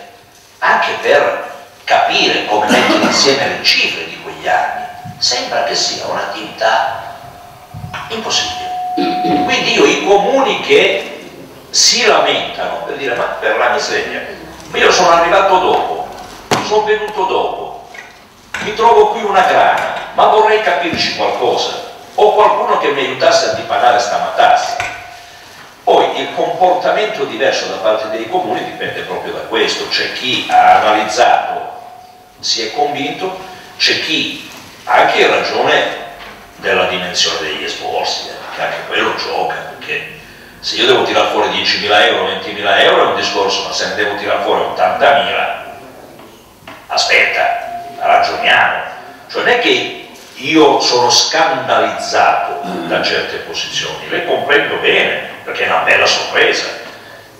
Speaker 4: anche per capire come mettere insieme le cifre di quegli anni, sembra che sia un'attività impossibile. Quindi io i comuni che si lamentano per dire ma per la miseria, io sono arrivato dopo, sono venuto dopo, mi trovo qui una grana, ma vorrei capirci qualcosa, o qualcuno che mi aiutasse a dipanare sta matassa. Poi il comportamento diverso da parte dei comuni dipende proprio da questo, c'è chi ha analizzato, si è convinto, c'è chi, anche in ragione della dimensione degli esposti, eh, che anche quello gioca, perché se io devo tirare fuori 10.000 euro, 20.000 euro è un discorso, ma se ne devo tirare fuori 80.000, aspetta, ragioniamo. Cioè non è che io sono scandalizzato da certe posizioni, le comprendo bene, perché è una bella sorpresa.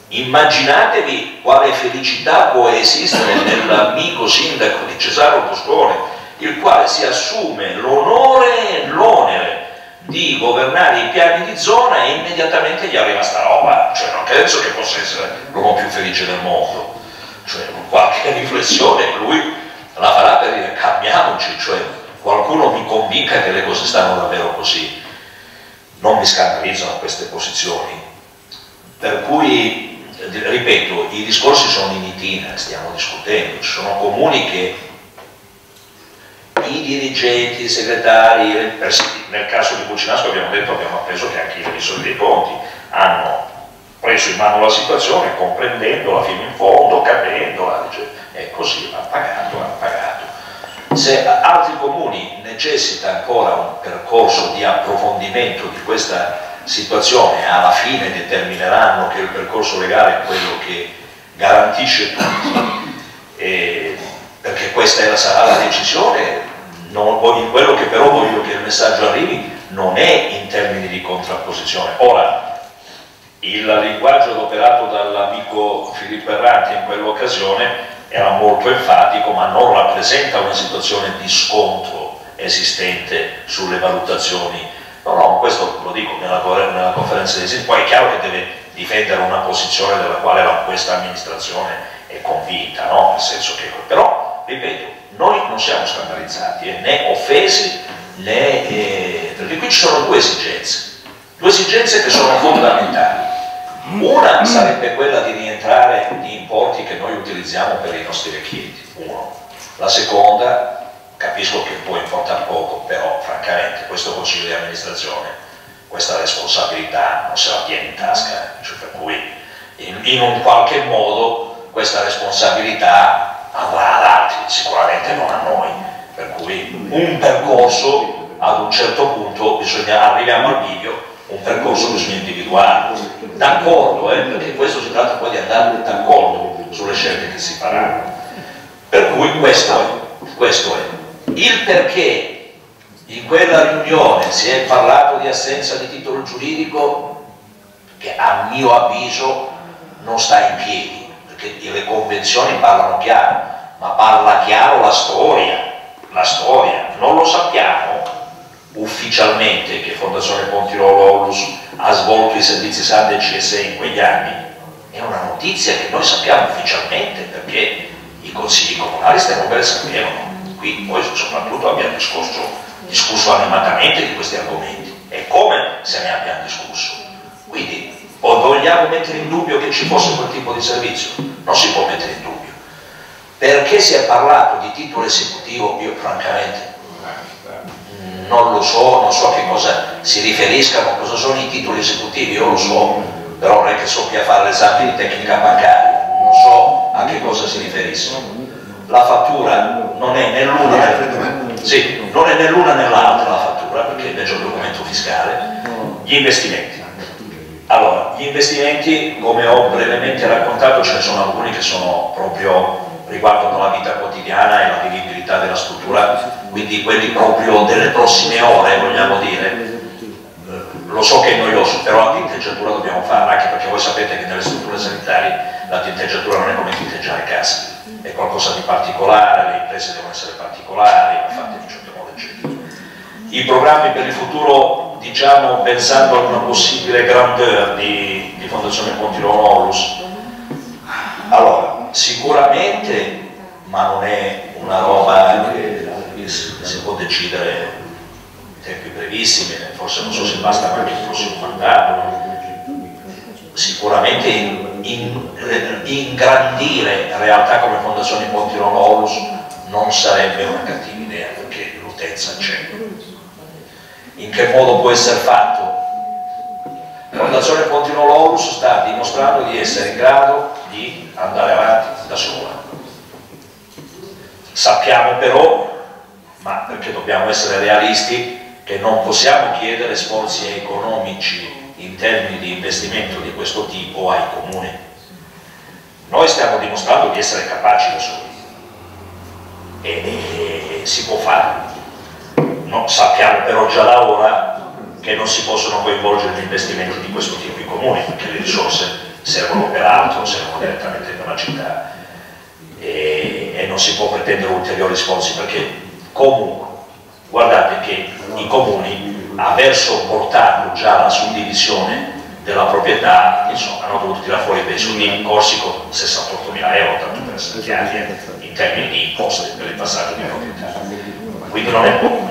Speaker 4: Immaginatevi quale felicità può esistere [LAUGHS] nell'amico sindaco di Cesaro Boscone, il quale si assume l'onore e l'onere di governare i piani di zona e immediatamente gli arriva sta roba, cioè non penso che possa essere l'uomo più felice del mondo, cioè qualche [LAUGHS] riflessione lui la farà per dire cambiamoci, cioè qualcuno mi convinca che le cose stanno davvero così, non mi scandalizzano queste posizioni, per cui ripeto, i discorsi sono in itinere, stiamo discutendo, ci sono comuni che i dirigenti, i segretari, nel caso di Bucinasco abbiamo detto, abbiamo appreso che anche i revisori dei conti hanno preso in mano la situazione, comprendendola fino in fondo, capendola, e così l'hanno pagato, l'hanno pagato. Se altri comuni necessita ancora un percorso di approfondimento di questa situazione, alla fine determineranno che il percorso legale è quello che garantisce tutti, e perché questa sarà la decisione, non, quello che però voglio che il messaggio arrivi non è in termini di contrapposizione. Ora, il linguaggio adoperato dall'amico Filippo Erranti in quell'occasione era molto enfatico, ma non rappresenta una situazione di scontro esistente sulle valutazioni. No, no, questo lo dico nella, nella conferenza dei sindaci, poi è chiaro che deve difendere una posizione della quale la, questa amministrazione è convinta, no? nel senso che, però, ripeto, noi non siamo scandalizzati, eh, né offesi, né, eh, perché qui ci sono due esigenze, due esigenze che sono fondamentali. Una sarebbe quella di rientrare di importi che noi utilizziamo per i nostri vecchietti, uno. La seconda, capisco che può importare poco, però francamente questo consiglio di amministrazione questa responsabilità non se la tiene in tasca, cioè per cui in, in un qualche modo questa responsabilità andrà ad altri, sicuramente non a noi, per cui un percorso ad un certo punto bisogna, arriviamo al video, un percorso bisogna individuarlo, d'accordo, eh, perché questo si tratta poi di andare d'accordo sulle scelte che si faranno. Per cui questo è, questo è. Il perché in quella riunione si è parlato di assenza di titolo giuridico che a mio avviso non sta in piedi, perché le convenzioni parlano chiaro, ma parla chiaro la storia, la storia, non lo sappiamo ufficialmente che Fondazione Pontirolo Onlus ha svolto i servizi SAD e CSE in quegli anni, è una notizia che noi sappiamo ufficialmente perché i consigli comunali stiamo per sapevano. Qui poi soprattutto abbiamo discorso, discusso animatamente di questi argomenti e come se ne abbiamo discusso. Quindi o vogliamo mettere in dubbio che ci fosse quel tipo di servizio? Non si può mettere in dubbio. Perché si è parlato di titolo esecutivo, io francamente non lo so, non so a che cosa si riferiscano, cosa sono i titoli esecutivi, io lo so, però non è che so chi a fare l'esame di tecnica bancaria, non so a che cosa si riferiscono. La fattura non è né l'una sì, è né l'una né l'altra la fattura, perché invece è un documento fiscale, gli investimenti. Allora, gli investimenti, come ho brevemente raccontato, ce ne sono alcuni che sono proprio riguardano la vita quotidiana e la vivibilità della struttura, quindi quelli proprio delle prossime ore, vogliamo dire. Lo so che è noioso, però la tinteggiatura dobbiamo farla, anche perché voi sapete che nelle strutture sanitarie la tinteggiatura non è come tinteggiare casa, è qualcosa di particolare, le imprese devono essere particolari, fatte in un certo modo, eccetera. I programmi per il futuro, diciamo, pensando ad una possibile grandeur di, di Fondazione Pontirolo Onlus, allora, sicuramente, ma non è una roba che si può decidere in tempi brevissimi, forse non so se basta anche il prossimo mandato, sicuramente in, ingrandire realtà come Fondazione Pontirolo Onlus non sarebbe una cattiva idea perché l'utenza c'è. In che modo può essere fatto? Fondazione Pontirolo Onlus sta dimostrando di essere in grado di andare avanti da sola. Sappiamo però, ma perché dobbiamo essere realisti, che non possiamo chiedere sforzi economici in termini di investimento di questo tipo ai comuni. Noi stiamo dimostrando di essere capaci da soli e, e si può fare. No, sappiamo però già da ora che non si possono coinvolgere gli investimenti di questo tipo i comuni perché le risorse servono per altro, servono direttamente per la città. E, e non si può pretendere ulteriori sforzi perché comunque guardate che i comuni aver sopportato già la suddivisione della proprietà insomma hanno dovuto tirare fuori dei soldi corsi con 68 mila euro tanto per essere chiari in termini di imposte per il passaggio di proprietà. Quindi non è poco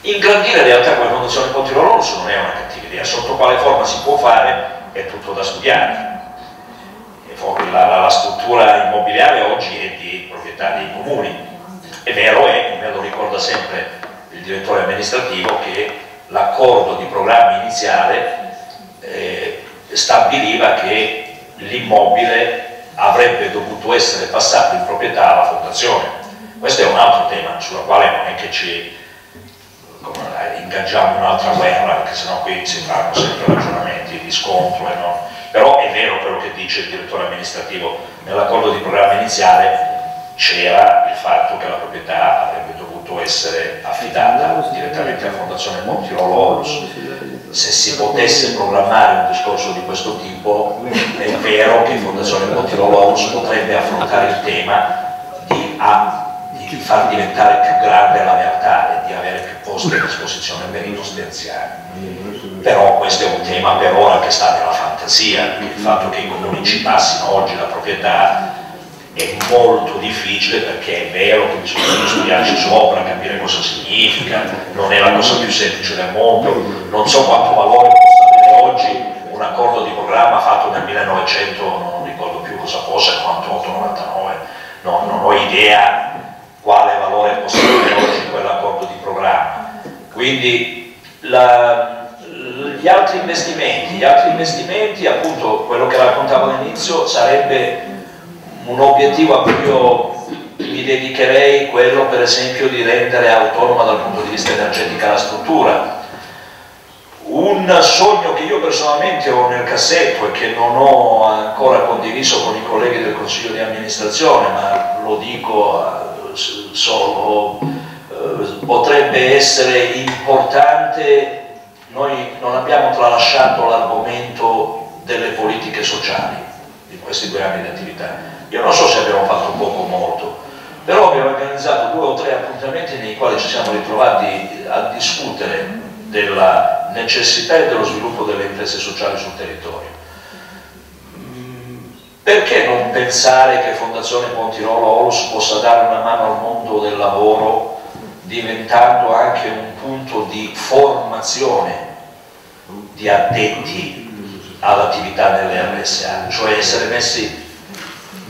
Speaker 4: ingrandire in realtà come Fondazione Ponti Rosso non è una cattiva idea sotto quale forma si può fare è tutto da studiare la, la, la struttura immobiliare oggi è di proprietà dei comuni è vero è, me lo ricorda sempre il direttore amministrativo che l'accordo di programma iniziale eh, stabiliva che l'immobile avrebbe dovuto essere passato in proprietà alla fondazione. Questo è un altro tema sulla quale non è che ci ingaggiamo in un'altra guerra, perché sennò qui si fanno sempre ragionamenti di scontro e non. Però è vero quello che dice il direttore amministrativo, nell'accordo di programma iniziale c'era il fatto che la proprietà avrebbe dovuto essere affidata direttamente alla Fondazione Montirolo Olus. Se si potesse programmare un discorso di questo tipo, è vero che Fondazione Montirolo Olus potrebbe affrontare il tema di, a, di, far diventare più grande la realtà e di avere più posti a disposizione per i nostri anziani. Però questo è un tema per ora che sta nella fantasia, il fatto che i comuni ci passino oggi la proprietà è molto difficile perché è vero che bisogna studiarci sopra, capire cosa significa, non è la cosa più semplice del mondo, non so quanto valore possa avere oggi un accordo di programma fatto nel 1900, non ricordo più cosa fosse, 98-99, no, non ho idea quale valore possa avere oggi quell'accordo di programma. Quindi la, gli altri investimenti, gli altri investimenti, appunto quello che raccontavo all'inizio, sarebbe un obiettivo a cui io mi dedicherei quello per esempio di rendere autonoma dal punto di vista energetico la struttura un sogno che io personalmente ho nel cassetto e che non ho ancora condiviso con i colleghi del consiglio di amministrazione ma lo dico eh, solo eh, potrebbe essere importante noi non abbiamo tralasciato l'argomento delle politiche sociali in questi due anni di attività io non so se abbiamo fatto poco o molto, però abbiamo organizzato due o tre appuntamenti nei quali ci siamo ritrovati a discutere della necessità e dello sviluppo delle imprese sociali sul territorio. Perché non pensare che Fondazione Pontirolo Olus possa dare una mano al mondo del lavoro diventando anche un punto di formazione di addetti all'attività nelle RSA, cioè essere messi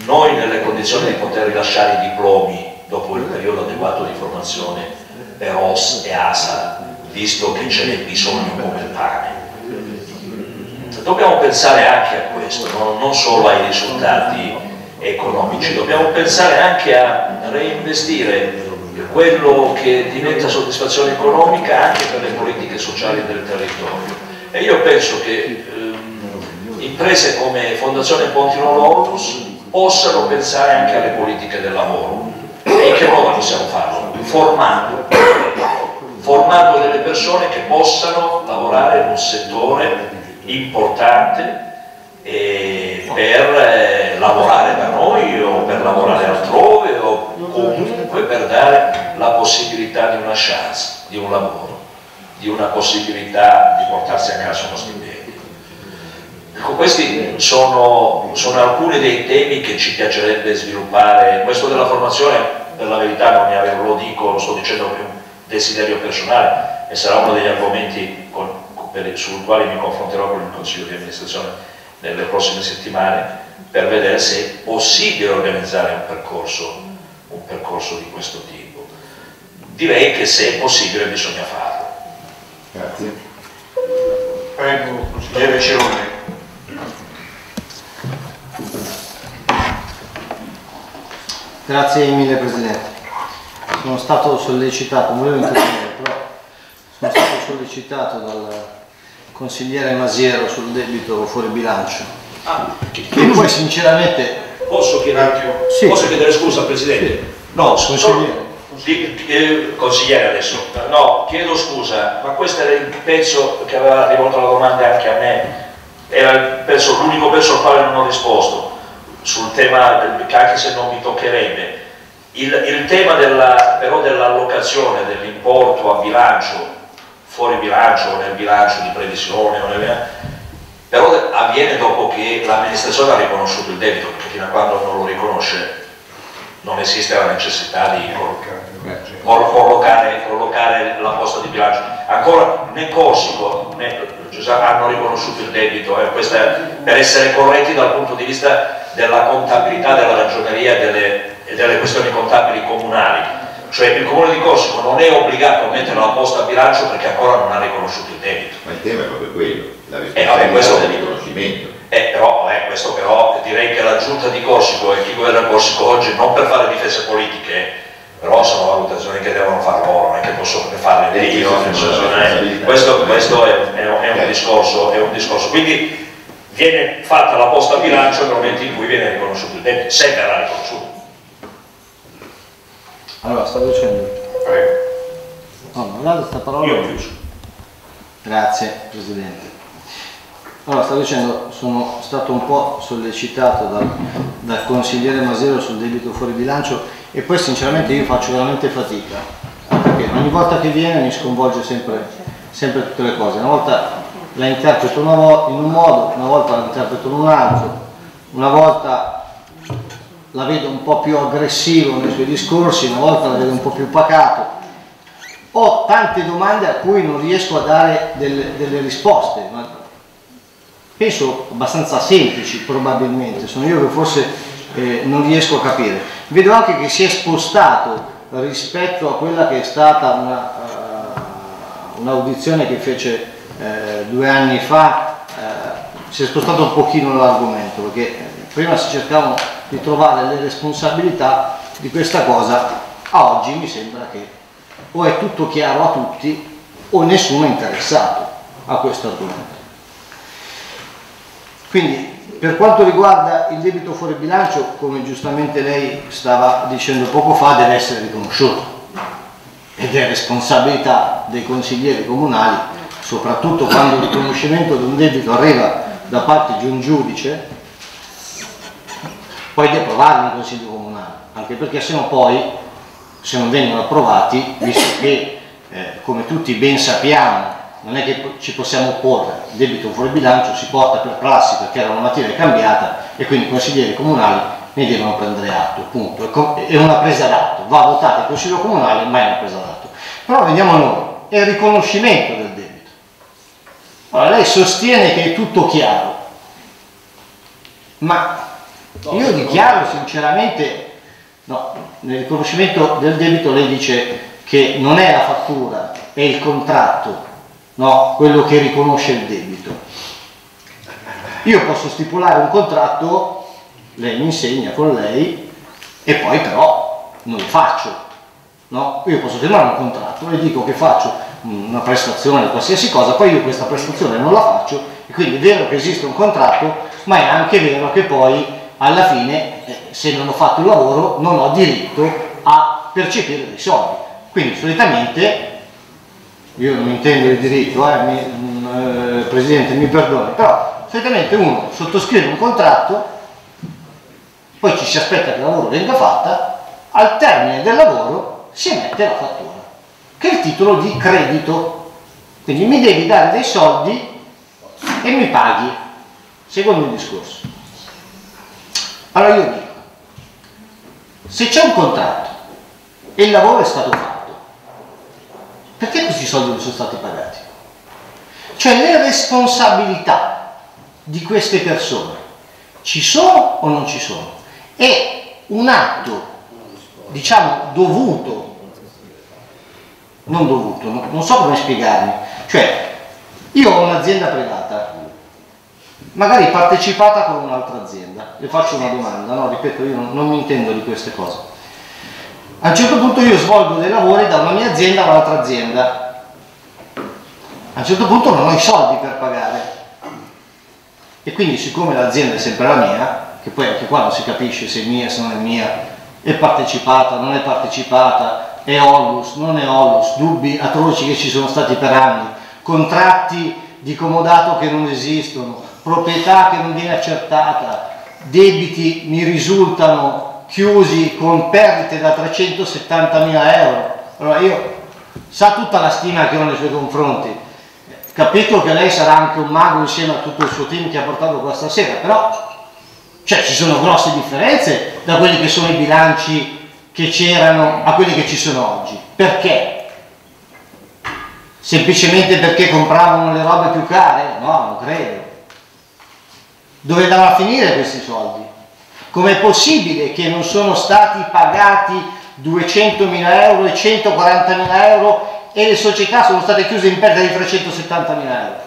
Speaker 4: noi nelle condizioni di poter rilasciare i diplomi dopo il periodo adeguato di formazione per OS e ASA, visto che ce n'è bisogno come il pane. Dobbiamo pensare anche a questo, no? non solo ai risultati economici, dobbiamo pensare anche a reinvestire quello che diventa soddisfazione economica anche per le politiche sociali del territorio. E io penso che ehm, imprese come Fondazione Ponti Lonus possano pensare anche alle politiche del lavoro. E in che modo possiamo farlo? Formando, formando delle persone che possano lavorare in un settore importante eh, per eh, lavorare da noi o per lavorare altrove o comunque per dare la possibilità di una chance, di un lavoro, di una possibilità di portarsi a casa uno stipendio. Ecco, questi sono, sono, alcuni dei temi che ci piacerebbe sviluppare. Questo della formazione, per la verità, non avevo, lo dico, lo sto dicendo per un desiderio personale e sarà uno degli argomenti con, per, sul quale mi confronterò con il Consiglio di amministrazione nelle prossime settimane per vedere se è possibile organizzare un percorso, un percorso di questo tipo. Direi che se è possibile bisogna farlo.
Speaker 11: Grazie.
Speaker 10: Prego, consigliere Cirone.
Speaker 1: Grazie mille Presidente. Sono stato sollecitato, non volevo intervenire, però sono stato sollecitato dal consigliere Masiero sul debito fuori bilancio.
Speaker 4: Ah,
Speaker 1: che poi sinceramente...
Speaker 4: Posso chiedere, sì. posso chiedere scusa Presidente? Sì. No,
Speaker 1: consigliere.
Speaker 4: Eh, consigliere adesso, no, chiedo scusa, ma questo era il pezzo che aveva rivolto la domanda anche a me, era l'unico pezzo al quale non ho risposto sul tema, anche se non mi toccherebbe, il, il tema della, però dell'allocazione dell'importo a bilancio, fuori bilancio o nel bilancio di previsione, però avviene dopo che l'amministrazione ha riconosciuto il debito, perché fino a quando non lo riconosce non esiste la necessità di collocare, collocare la posta di bilancio. Ancora né Corsico né hanno riconosciuto il debito, eh, questa, per essere corretti dal punto di vista della contabilità della ragioneria e delle, delle, questioni contabili comunali. Cioè il comune di Corsico non è obbligato a mettere la posta a bilancio perché ancora non ha riconosciuto il debito.
Speaker 11: Ma il tema è proprio quello, la
Speaker 4: responsabilità
Speaker 11: eh, del riconoscimento.
Speaker 4: Eh, però, eh, questo però direi che la giunta di Corsico e chi governa Corsico oggi, non per fare difese politiche, però sono valutazioni che devono fare loro, non è che posso farle io. Questo, questo è, è, è, un discorso, è un discorso. Quindi viene fatta la posta a bilancio nel momento in cui viene riconosciuto il debito, se verrà riconosciuto.
Speaker 1: Allora, stavo dicendo.
Speaker 4: Prego.
Speaker 1: No, non date questa parola.
Speaker 4: Io ho chiuso.
Speaker 1: Grazie, Presidente. Allora, stavo dicendo, sono stato un po' sollecitato dal, dal consigliere Masero sul debito fuori bilancio e poi sinceramente io faccio veramente fatica, perché ogni volta che viene mi sconvolge sempre, sempre tutte le cose. Una volta la interpreto in un modo, una volta la interpreto in un altro, una volta la vedo un po' più aggressivo nei suoi discorsi, una volta la vedo un po' più pacato. Ho tante domande a cui non riesco a dare delle, delle risposte, penso abbastanza semplici probabilmente, sono io che forse eh, non riesco a capire. Vedo anche che si è spostato rispetto a quella che è stata un'audizione uh, un che fece eh, due anni fa eh, si è spostato un pochino l'argomento perché prima si cercavano di trovare le responsabilità di questa cosa, a oggi mi sembra che o è tutto chiaro a tutti o nessuno è interessato a questo argomento. Quindi per quanto riguarda il debito fuori bilancio, come giustamente lei stava dicendo poco fa, deve essere riconosciuto ed è responsabilità dei consiglieri comunali soprattutto quando il riconoscimento di un debito arriva da parte di un giudice, poi di approvarli in consiglio comunale, anche perché se no poi, se non vengono approvati, visto che eh, come tutti ben sappiamo non è che ci possiamo opporre, il debito fuori bilancio si porta per prassi perché la normativa è cambiata e quindi i consiglieri comunali ne devono prendere atto, punto. È una presa d'atto, va votato il consiglio comunale, ma è una presa d'atto. Però vediamo a noi, è il riconoscimento del. Allora lei sostiene che è tutto chiaro, ma io dichiaro sinceramente, no, nel riconoscimento del debito lei dice che non è la fattura, è il contratto, no, quello che riconosce il debito. Io posso stipulare un contratto, lei mi insegna con lei, e poi però non lo faccio. No? Io posso firmare un contratto, le dico che faccio una prestazione, qualsiasi cosa, poi io questa prestazione non la faccio, e quindi è vero che esiste un contratto, ma è anche vero che poi alla fine, eh, se non ho fatto il lavoro, non ho diritto a percepire dei soldi. Quindi solitamente, io non intendo il diritto, eh, mi, eh, Presidente mi perdoni, però solitamente uno sottoscrive un contratto, poi ci si aspetta che il lavoro venga fatto, al termine del lavoro si emette la fattura, che è il titolo di credito. Quindi mi devi dare dei soldi e mi paghi, secondo il discorso. Allora io dico, se c'è un contratto e il lavoro è stato fatto, perché questi soldi non sono stati pagati? Cioè le responsabilità di queste persone ci sono o non ci sono? È un atto, diciamo, dovuto, non dovuto, non so come spiegarmi, cioè io ho un'azienda privata, magari partecipata con un'altra azienda, le faccio una domanda, no, ripeto, io non, non mi intendo di queste cose. A un certo punto io svolgo dei lavori da una mia azienda a un'altra azienda. A un certo punto non ho i soldi per pagare. E quindi siccome l'azienda è sempre la mia, che poi anche qua non si capisce se è mia, se non è mia, è partecipata, non è partecipata, è onlus, non è onlus, dubbi atroci che ci sono stati per anni, contratti di comodato che non esistono, proprietà che non viene accertata, debiti mi risultano chiusi con perdite da 370 mila euro. Allora io sa tutta la stima che ho nei suoi confronti, capisco che lei sarà anche un mago insieme a tutto il suo team che ha portato qua stasera, però cioè, ci sono grosse differenze da quelli che sono i bilanci che c'erano a quelli che ci sono oggi. Perché? Semplicemente perché compravano le robe più care? No, non credo. Dove andavano a finire questi soldi? Com'è possibile che non sono stati pagati 200.000 euro e 140.000 euro e le società sono state chiuse in perdita di 370.000 euro?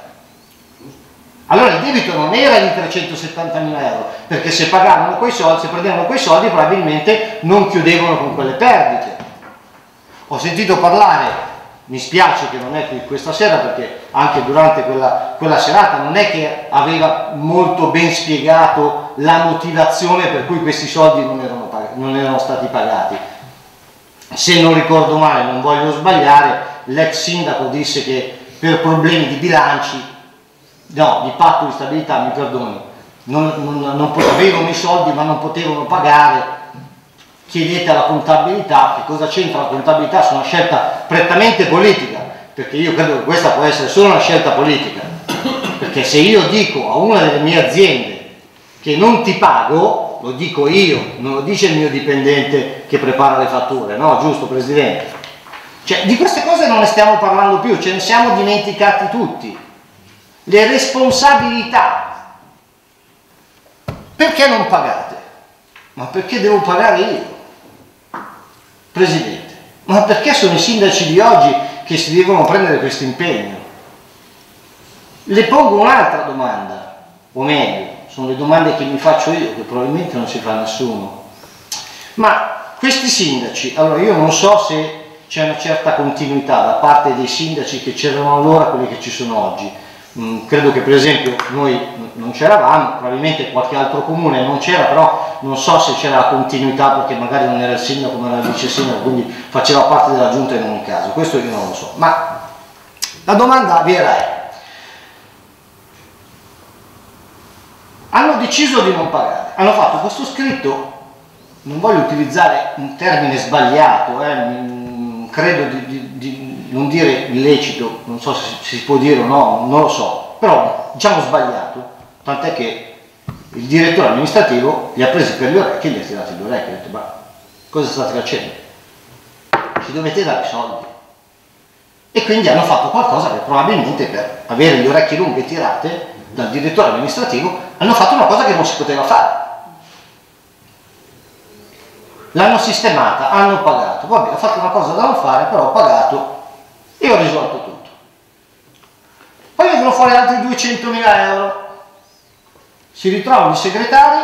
Speaker 1: Allora il debito non era di 370.000 euro, perché se pagavano quei soldi, se prendevano quei soldi probabilmente non chiudevano con quelle perdite. Ho sentito parlare mi spiace che non è qui questa sera perché anche durante quella, quella, serata non è che aveva molto ben spiegato la motivazione per cui questi soldi non erano, non erano stati pagati. Se non ricordo male, non voglio sbagliare, l'ex sindaco disse che per problemi di bilanci, no, di patto di stabilità, mi perdoni, non, non, non avevano i soldi ma non potevano pagare chiedete alla contabilità che cosa c'entra la contabilità su una scelta prettamente politica, perché io credo che questa può essere solo una scelta politica, perché se io dico a una delle mie aziende che non ti pago, lo dico io, non lo dice il mio dipendente che prepara le fatture, no? Giusto Presidente? Cioè, di queste cose non ne stiamo parlando più, ce ne siamo dimenticati tutti. Le responsabilità. Perché non pagate? Ma perché devo pagare io? Presidente, ma perché sono i sindaci di oggi che si devono prendere questo impegno? Le pongo un'altra domanda, o meglio, sono le domande che mi faccio io, che probabilmente non si fa nessuno. Ma questi sindaci, allora io non so se c'è una certa continuità da parte dei sindaci che c'erano allora a quelli che ci sono oggi. Mm, credo che per esempio noi non c'eravamo, probabilmente qualche altro comune non c'era, però non so se c'era la continuità perché magari non era il sindaco ma era il vice sindaco, quindi faceva parte della giunta in ogni caso, questo io non lo so. Ma la domanda vera è, hanno deciso di non pagare, hanno fatto questo scritto, non voglio utilizzare un termine sbagliato, eh, mm, credo di, di, di, non dire illecito, non so se si può dire o no, non lo so, però diciamo sbagliato, tant'è che il direttore amministrativo li ha presi per le orecchie e gli ha tirato le orecchie, ha detto ma cosa state facendo? Ci dovete dare i soldi. E quindi hanno fatto qualcosa che probabilmente per avere le orecchie lunghe tirate dal direttore amministrativo hanno fatto una cosa che non si poteva fare. L'hanno sistemata, hanno pagato, vabbè, ho fatto una cosa da non fare, però ho pagato e ho risolto tutto. Poi vengono fuori altri 200.000 euro. Si ritrovano i segretari,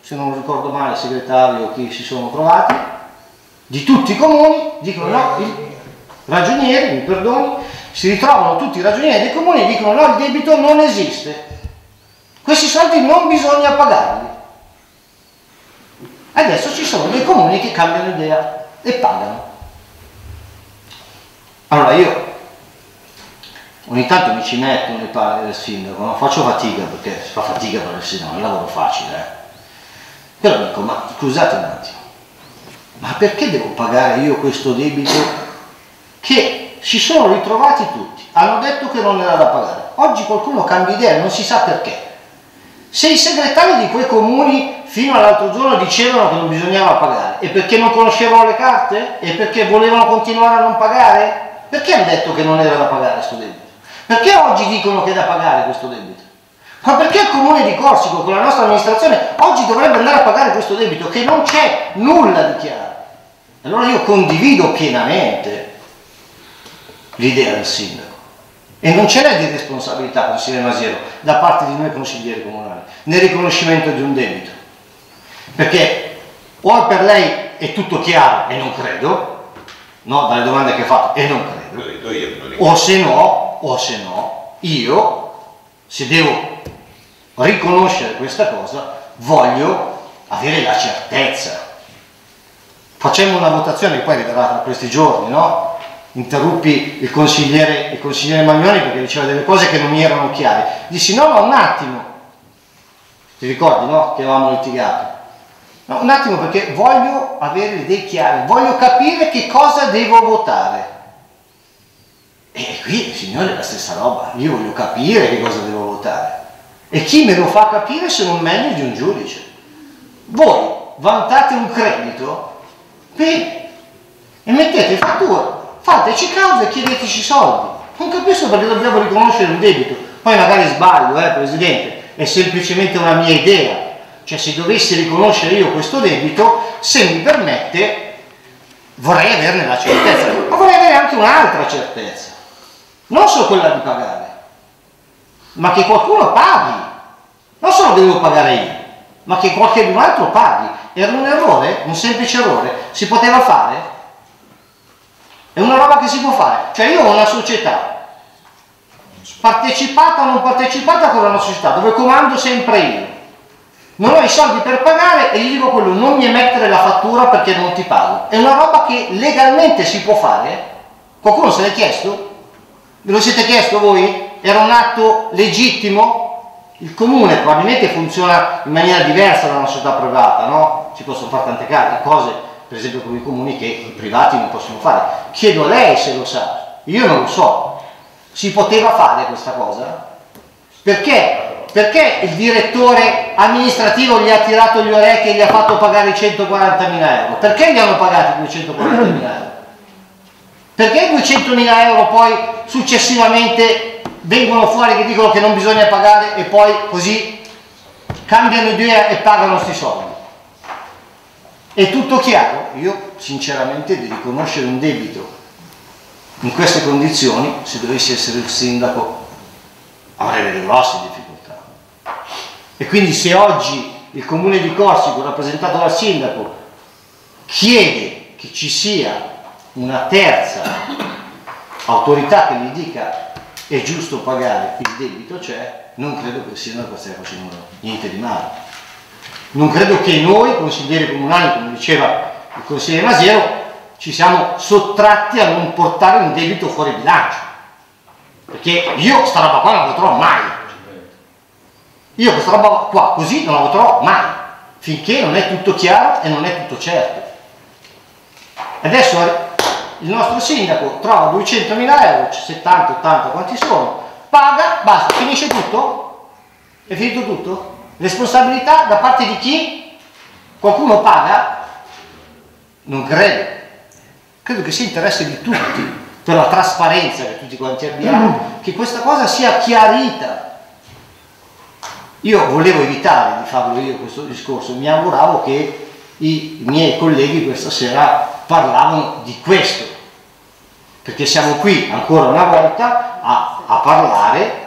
Speaker 1: se non ricordo male il segretario o chi si sono trovati, di tutti i comuni, dicono no, il ragionieri, mi perdoni, si ritrovano tutti i ragionieri dei comuni e dicono no, il debito non esiste. Questi soldi non bisogna pagarli. Adesso ci sono dei comuni che cambiano idea e pagano. Allora io ogni tanto mi ci metto nelle palle del sindaco, no? faccio fatica perché si fa fatica per il sindaco, è un lavoro facile. Eh? Però dico, ma scusate un attimo, ma perché devo pagare io questo debito che si sono ritrovati tutti, hanno detto che non era da pagare. Oggi qualcuno cambia idea e non si sa perché. Se i segretari di quei comuni fino all'altro giorno dicevano che non bisognava pagare, e perché non conoscevano le carte? E perché volevano continuare a non pagare? Perché hanno detto che non era da pagare questo debito? Perché oggi dicono che è da pagare questo debito? Ma perché il comune di Corsico, con la nostra amministrazione, oggi dovrebbe andare a pagare questo debito che non c'è nulla di chiaro? Allora io condivido pienamente l'idea del sindaco. E non ce n'è di responsabilità, consigliere Masiero, da parte di noi consiglieri comunali, nel riconoscimento di un debito. Perché o per lei è tutto chiaro e non credo, no, dalle domande che ha fatto, e non credo, o se no, o se no, io, se devo riconoscere questa cosa, voglio avere la certezza. Facciamo una votazione poi arriverà tra questi giorni, no? interruppi il consigliere, il consigliere Magnoni perché diceva delle cose che non mi erano chiare. Dissi no, ma un attimo, ti ricordi no? Che avevamo litigato. No, un attimo perché voglio avere le idee chiare, voglio capire che cosa devo votare. E qui, signore, è la stessa roba, io voglio capire che cosa devo votare. E chi me lo fa capire se non meglio di un giudice? Voi vantate un credito, bene, e mettete fattura fateci causa e chiedeteci soldi. Non capisco perché dobbiamo riconoscere un debito. Poi magari sbaglio, eh, Presidente, è semplicemente una mia idea. Cioè se dovessi riconoscere io questo debito, se mi permette, vorrei averne la certezza, ma vorrei avere anche un'altra certezza. Non solo quella di pagare, ma che qualcuno paghi. Non solo devo pagare io, ma che qualcun altro paghi. Era un errore, un semplice errore, si poteva fare? È una roba che si può fare. Cioè io ho una società partecipata o non partecipata con una società dove comando sempre io. Non ho i soldi per pagare e gli dico quello, non mi emettere la fattura perché non ti pago. È una roba che legalmente si può fare? Qualcuno se l'è chiesto? Ve lo siete chiesto voi? Era un atto legittimo? Il comune probabilmente funziona in maniera diversa da una società privata, no? Si possono fare tante cose per esempio con i comuni che i privati non possono fare. Chiedo a lei se lo sa, io non lo so. Si poteva fare questa cosa? Perché? Perché il direttore amministrativo gli ha tirato gli orecchi e gli ha fatto pagare 140.000 euro? Perché gli hanno pagati 240.000 euro? Perché 200.000 euro poi successivamente vengono fuori che dicono che non bisogna pagare e poi così cambiano idea e pagano questi soldi? È tutto chiaro? Io sinceramente di riconoscere un debito in queste condizioni, se dovessi essere il sindaco, avrei delle grosse difficoltà. E quindi se oggi il comune di Corsico, rappresentato dal sindaco, chiede che ci sia una terza autorità che gli dica è giusto pagare il debito, cioè non credo che il sindaco stia facendo niente di male. Non credo che noi, consiglieri comunali, come diceva il consigliere Masiero, ci siamo sottratti a non portare un debito fuori bilancio. Perché io sta roba qua non la voterò mai. Io questa roba qua così non la voterò mai. finché non è tutto chiaro e non è tutto certo. Adesso il nostro sindaco trova 200 mila euro, 70, 80, quanti sono, paga, basta, finisce tutto? È finito tutto? Responsabilità da parte di chi? Qualcuno paga? Non credo. Credo che sia interesse di tutti, per la trasparenza che tutti quanti abbiamo, che questa cosa sia chiarita. Io volevo evitare di farlo io questo discorso, mi auguravo che i miei colleghi questa sera parlavano di questo, perché siamo qui ancora una volta a, a parlare,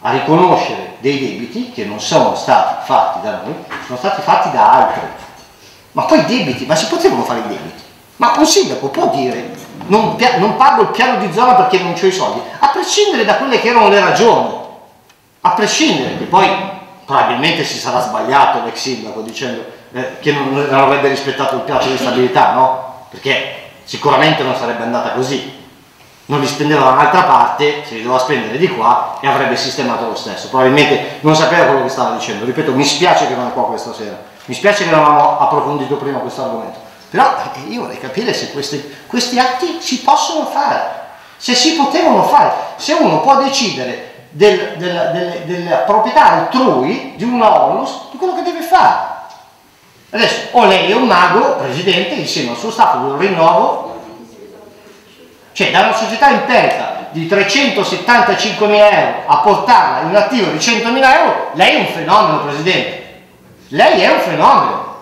Speaker 1: a riconoscere dei debiti che non sono stati fatti da noi, sono stati fatti da altri. Ma poi debiti, ma si potevano fare i debiti? Ma un sindaco può dire non, non pago il piano di zona perché non ho i soldi, a prescindere da quelle che erano le ragioni, a prescindere che poi probabilmente si sarà sbagliato l'ex sindaco dicendo eh, che non, non, avrebbe rispettato il piano di stabilità, no? Perché sicuramente non sarebbe andata così. Non li spendeva da un'altra parte, se li doveva spendere di qua e avrebbe sistemato lo stesso. Probabilmente non sapeva quello che stava dicendo. Ripeto, mi spiace che non è qua questa sera. Mi spiace che non avevamo approfondito prima questo argomento. Però eh, io vorrei capire se questi, questi atti si possono fare, se si potevano fare, se uno può decidere del, del, del, della proprietà altrui di una onlus di quello che deve fare. Adesso o lei è un mago, presidente, insieme al suo staff di un rinnovo, cioè da una società empirica di 375 mila euro a portarla in un attivo di 100 mila euro, lei è un fenomeno, presidente. Lei è un fenomeno.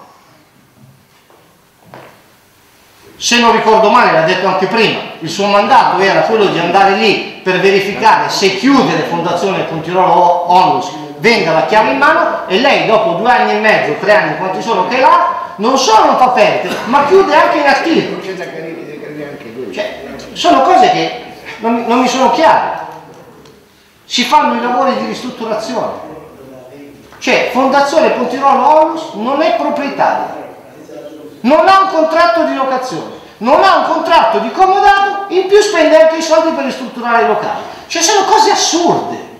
Speaker 1: se non ricordo male, l'ha detto anche prima, il suo mandato era quello di andare lì per verificare se chiudere Fondazione Pontirolo Onlus venga la chiave in mano e lei dopo due anni e mezzo, tre anni, quanti sono che là, non solo non fa perdere, ma chiude anche in attivo. Cioè, sono cose che non, non mi sono chiare. Si fanno i lavori di ristrutturazione. Cioè, Fondazione Pontirolo Onlus non è proprietaria non ha un contratto di locazione, non ha un contratto di comodato, in più spende anche i soldi per ristrutturare i locali. Cioè sono cose assurde.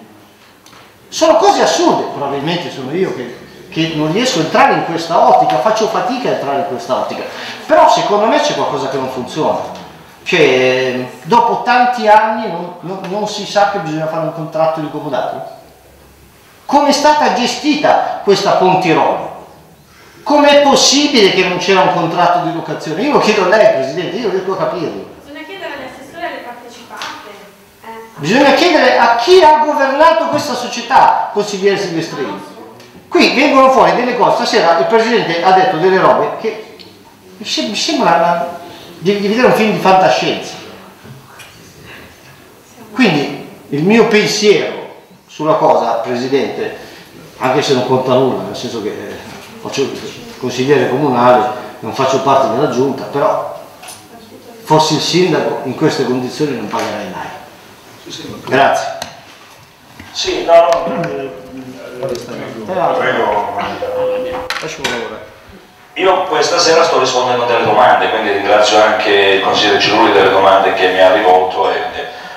Speaker 1: Sono cose assurde, probabilmente sono io che, che non riesco a entrare in questa ottica, faccio fatica a entrare in questa ottica. Però secondo me c'è qualcosa che non funziona. Cioè, dopo tanti anni non, non, non si sa che bisogna fare un contratto di comodato? Come è stata gestita questa Pontirolo? Com'è possibile che non c'era un contratto di locazione? Io lo chiedo a lei, Presidente, io riesco a capirlo.
Speaker 6: Bisogna chiedere agli assessori e alle partecipate. Eh.
Speaker 1: Bisogna chiedere a chi ha governato questa società, consigliere Silvestrini. Qui vengono fuori delle cose, stasera il Presidente ha detto delle robe che mi sembra di, di vedere un film di fantascienza. Quindi il mio pensiero sulla cosa, Presidente, anche se non conta nulla, nel senso che eh, faccio consigliere comunale, non faccio parte della giunta, però fossi il sindaco in queste condizioni non pagherei Grazie.
Speaker 4: Sì, no, no.
Speaker 10: Prego.
Speaker 4: Io questa sera sto rispondendo a delle domande, quindi ringrazio anche il consigliere Cirulli delle domande che mi ha rivolto. E,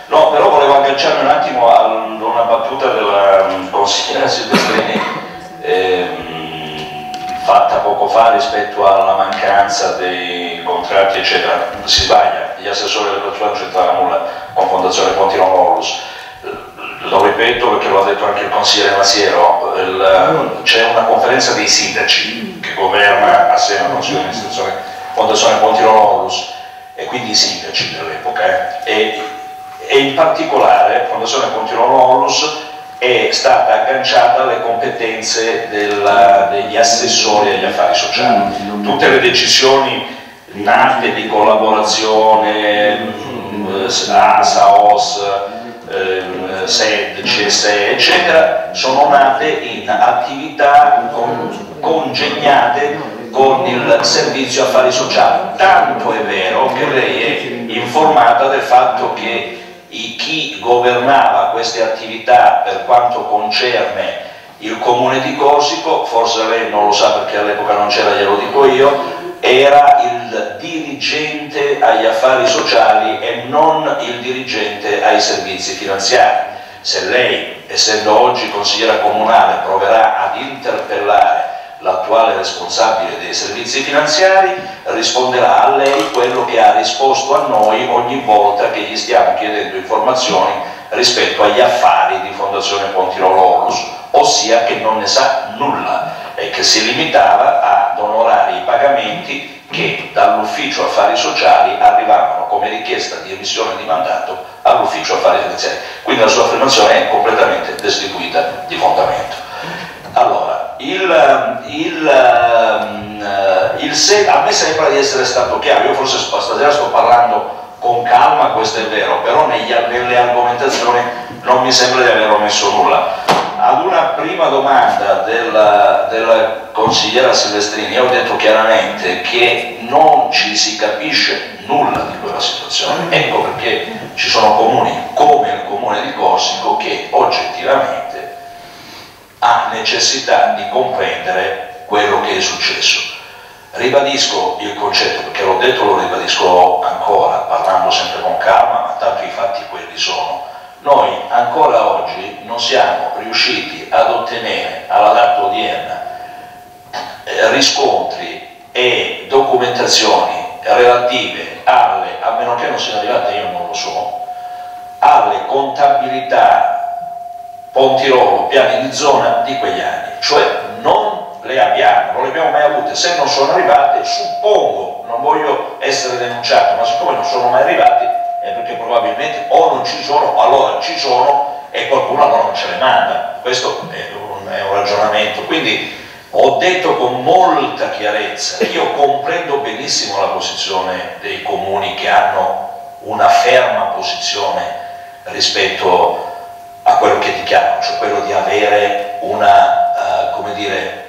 Speaker 4: no, però volevo agganciarmi un attimo a una battuta della consigliera Silvestrini. Eh, fatta poco fa rispetto alla mancanza dei contratti eccetera, si sbaglia, gli assessori del cultura non c'entrava nulla con Fondazione Pontino Morus, lo ripeto perché lo ha detto anche il consigliere Masiero, c'è una conferenza dei sindaci che governa assieme al consiglio di amministrazione Fondazione Pontino Morus e quindi i sindaci dell'epoca eh, e, e, in particolare Fondazione Pontino Morus è stata agganciata alle competenze del, degli assessori agli affari sociali. Tutte le decisioni nate di collaborazione, mm, ASA, OS, eh, SED, CSE, eccetera, sono nate in attività congegnate con il servizio affari sociali. Tanto è vero che lei è informata del fatto che chi governava queste attività per quanto concerne il comune di Corsico, forse lei non lo sa perché all'epoca non c'era, glielo dico io, era il dirigente agli affari sociali e non il dirigente ai servizi finanziari. Se lei, essendo oggi consigliera comunale, proverà ad interpellare l'attuale responsabile dei servizi finanziari, risponderà a lei quello che ha risposto a noi ogni volta che gli stiamo chiedendo informazioni rispetto agli affari di Fondazione Pontirolo Orlus, ossia che non ne sa nulla e che si limitava ad onorare i pagamenti che dall'ufficio affari sociali arrivavano come richiesta di emissione di mandato all'ufficio affari finanziari. Quindi la sua affermazione è completamente destituita di fondamento. Allora, il, il, il se, a me sembra di essere stato chiaro, io forse stasera sto parlando con calma, questo è vero, però negli, nelle argomentazioni non mi sembra di aver omesso nulla. Ad una prima domanda della, della consigliera Silvestrini, ho detto chiaramente che non ci si capisce nulla di quella situazione, ecco perché ci sono comuni come il comune di Corsico che oggettivamente ha necessità di comprendere quello che è successo. Ribadisco il concetto, perché l'ho detto e lo ribadisco ancora, parlando sempre con calma, ma tanto i fatti quelli sono. Noi ancora oggi non siamo riusciti ad ottenere alla data odierna eh, riscontri e documentazioni relative alle, a meno che non siano arrivate io non lo so, alle contabilità Pontirolo, piani di zona di quegli anni, cioè non le abbiamo, non le abbiamo mai avute, se non sono arrivate suppongo, non voglio essere denunciato, ma siccome non sono mai arrivati è perché probabilmente o non ci sono, o allora ci sono e qualcuno allora non ce le manda, questo è un, è un ragionamento, quindi ho detto con molta chiarezza, io comprendo benissimo la posizione dei comuni che hanno una ferma posizione rispetto a quello che dichiarano, cioè quello di avere una, uh, come dire,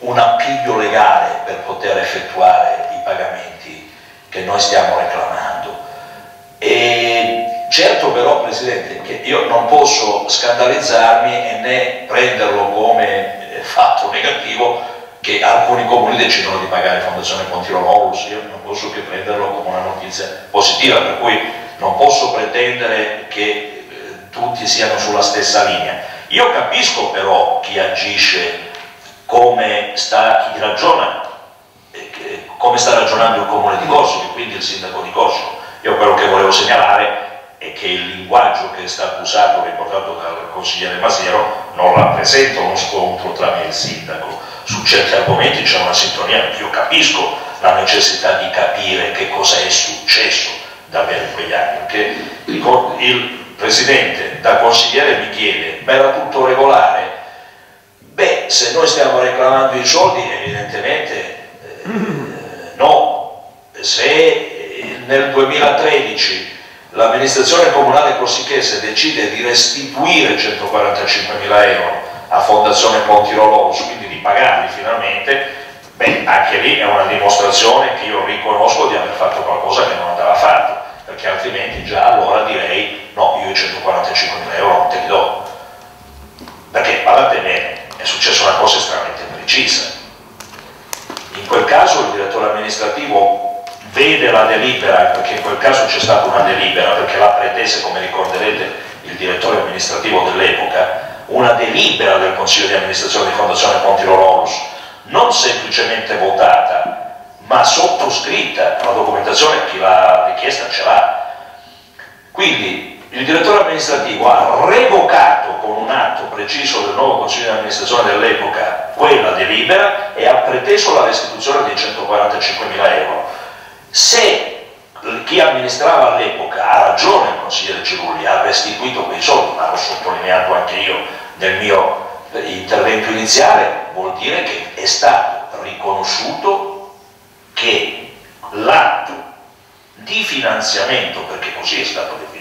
Speaker 4: un appiglio legale per poter effettuare i pagamenti che noi stiamo reclamando. E certo però, Presidente, che io non posso scandalizzarmi e né prenderlo come eh, fatto negativo che alcuni comuni decidono di pagare Fondazione Pontirololus, io non posso che prenderlo come una notizia positiva, per cui non posso pretendere che tutti siano sulla stessa linea. Io capisco però chi agisce come sta, chi ragiona, eh, come sta ragionando il comune di Corsico, quindi il sindaco di Corsico. Io quello che volevo segnalare è che il linguaggio che è stato usato, riportato dal consigliere Masiero, non rappresenta uno scontro tra me e il sindaco. Su certi argomenti c'è una sintonia, io capisco la necessità di capire che cosa è successo davvero in quegli anni, perché il, Presidente, da consigliere mi chiede, ma era tutto regolare? Beh, se noi stiamo reclamando i soldi, evidentemente eh, no. Se eh, nel 2013 l'amministrazione comunale corsichese decide di restituire 145 mila euro a Fondazione Ponti Rollos, quindi di pagarli finalmente, beh, anche lì è una dimostrazione che io riconosco di aver fatto qualcosa che non andava fatto perché altrimenti già allora direi no, io i 145 mila euro non te li do. Perché, guardate bene, è successa una cosa estremamente precisa. In quel caso il direttore amministrativo vede la delibera, perché in quel caso c'è stata una delibera, perché la pretese, come ricorderete, il direttore amministrativo dell'epoca, una delibera del Consiglio di amministrazione di Fondazione Ponti Rolorus, non semplicemente votata, ma sottoscritta, la documentazione chi l'ha richiesta ce l'ha. Quindi il direttore amministrativo ha revocato con un atto preciso del nuovo consiglio di amministrazione dell'epoca quella delibera e ha preteso la restituzione dei 145 mila euro. Se chi amministrava all'epoca ha ragione il consigliere Cirulli, ha restituito quei soldi, ma l'ho sottolineato anche io nel mio intervento iniziale, vuol dire che è stato riconosciuto che l'atto di finanziamento, perché così è stato definito,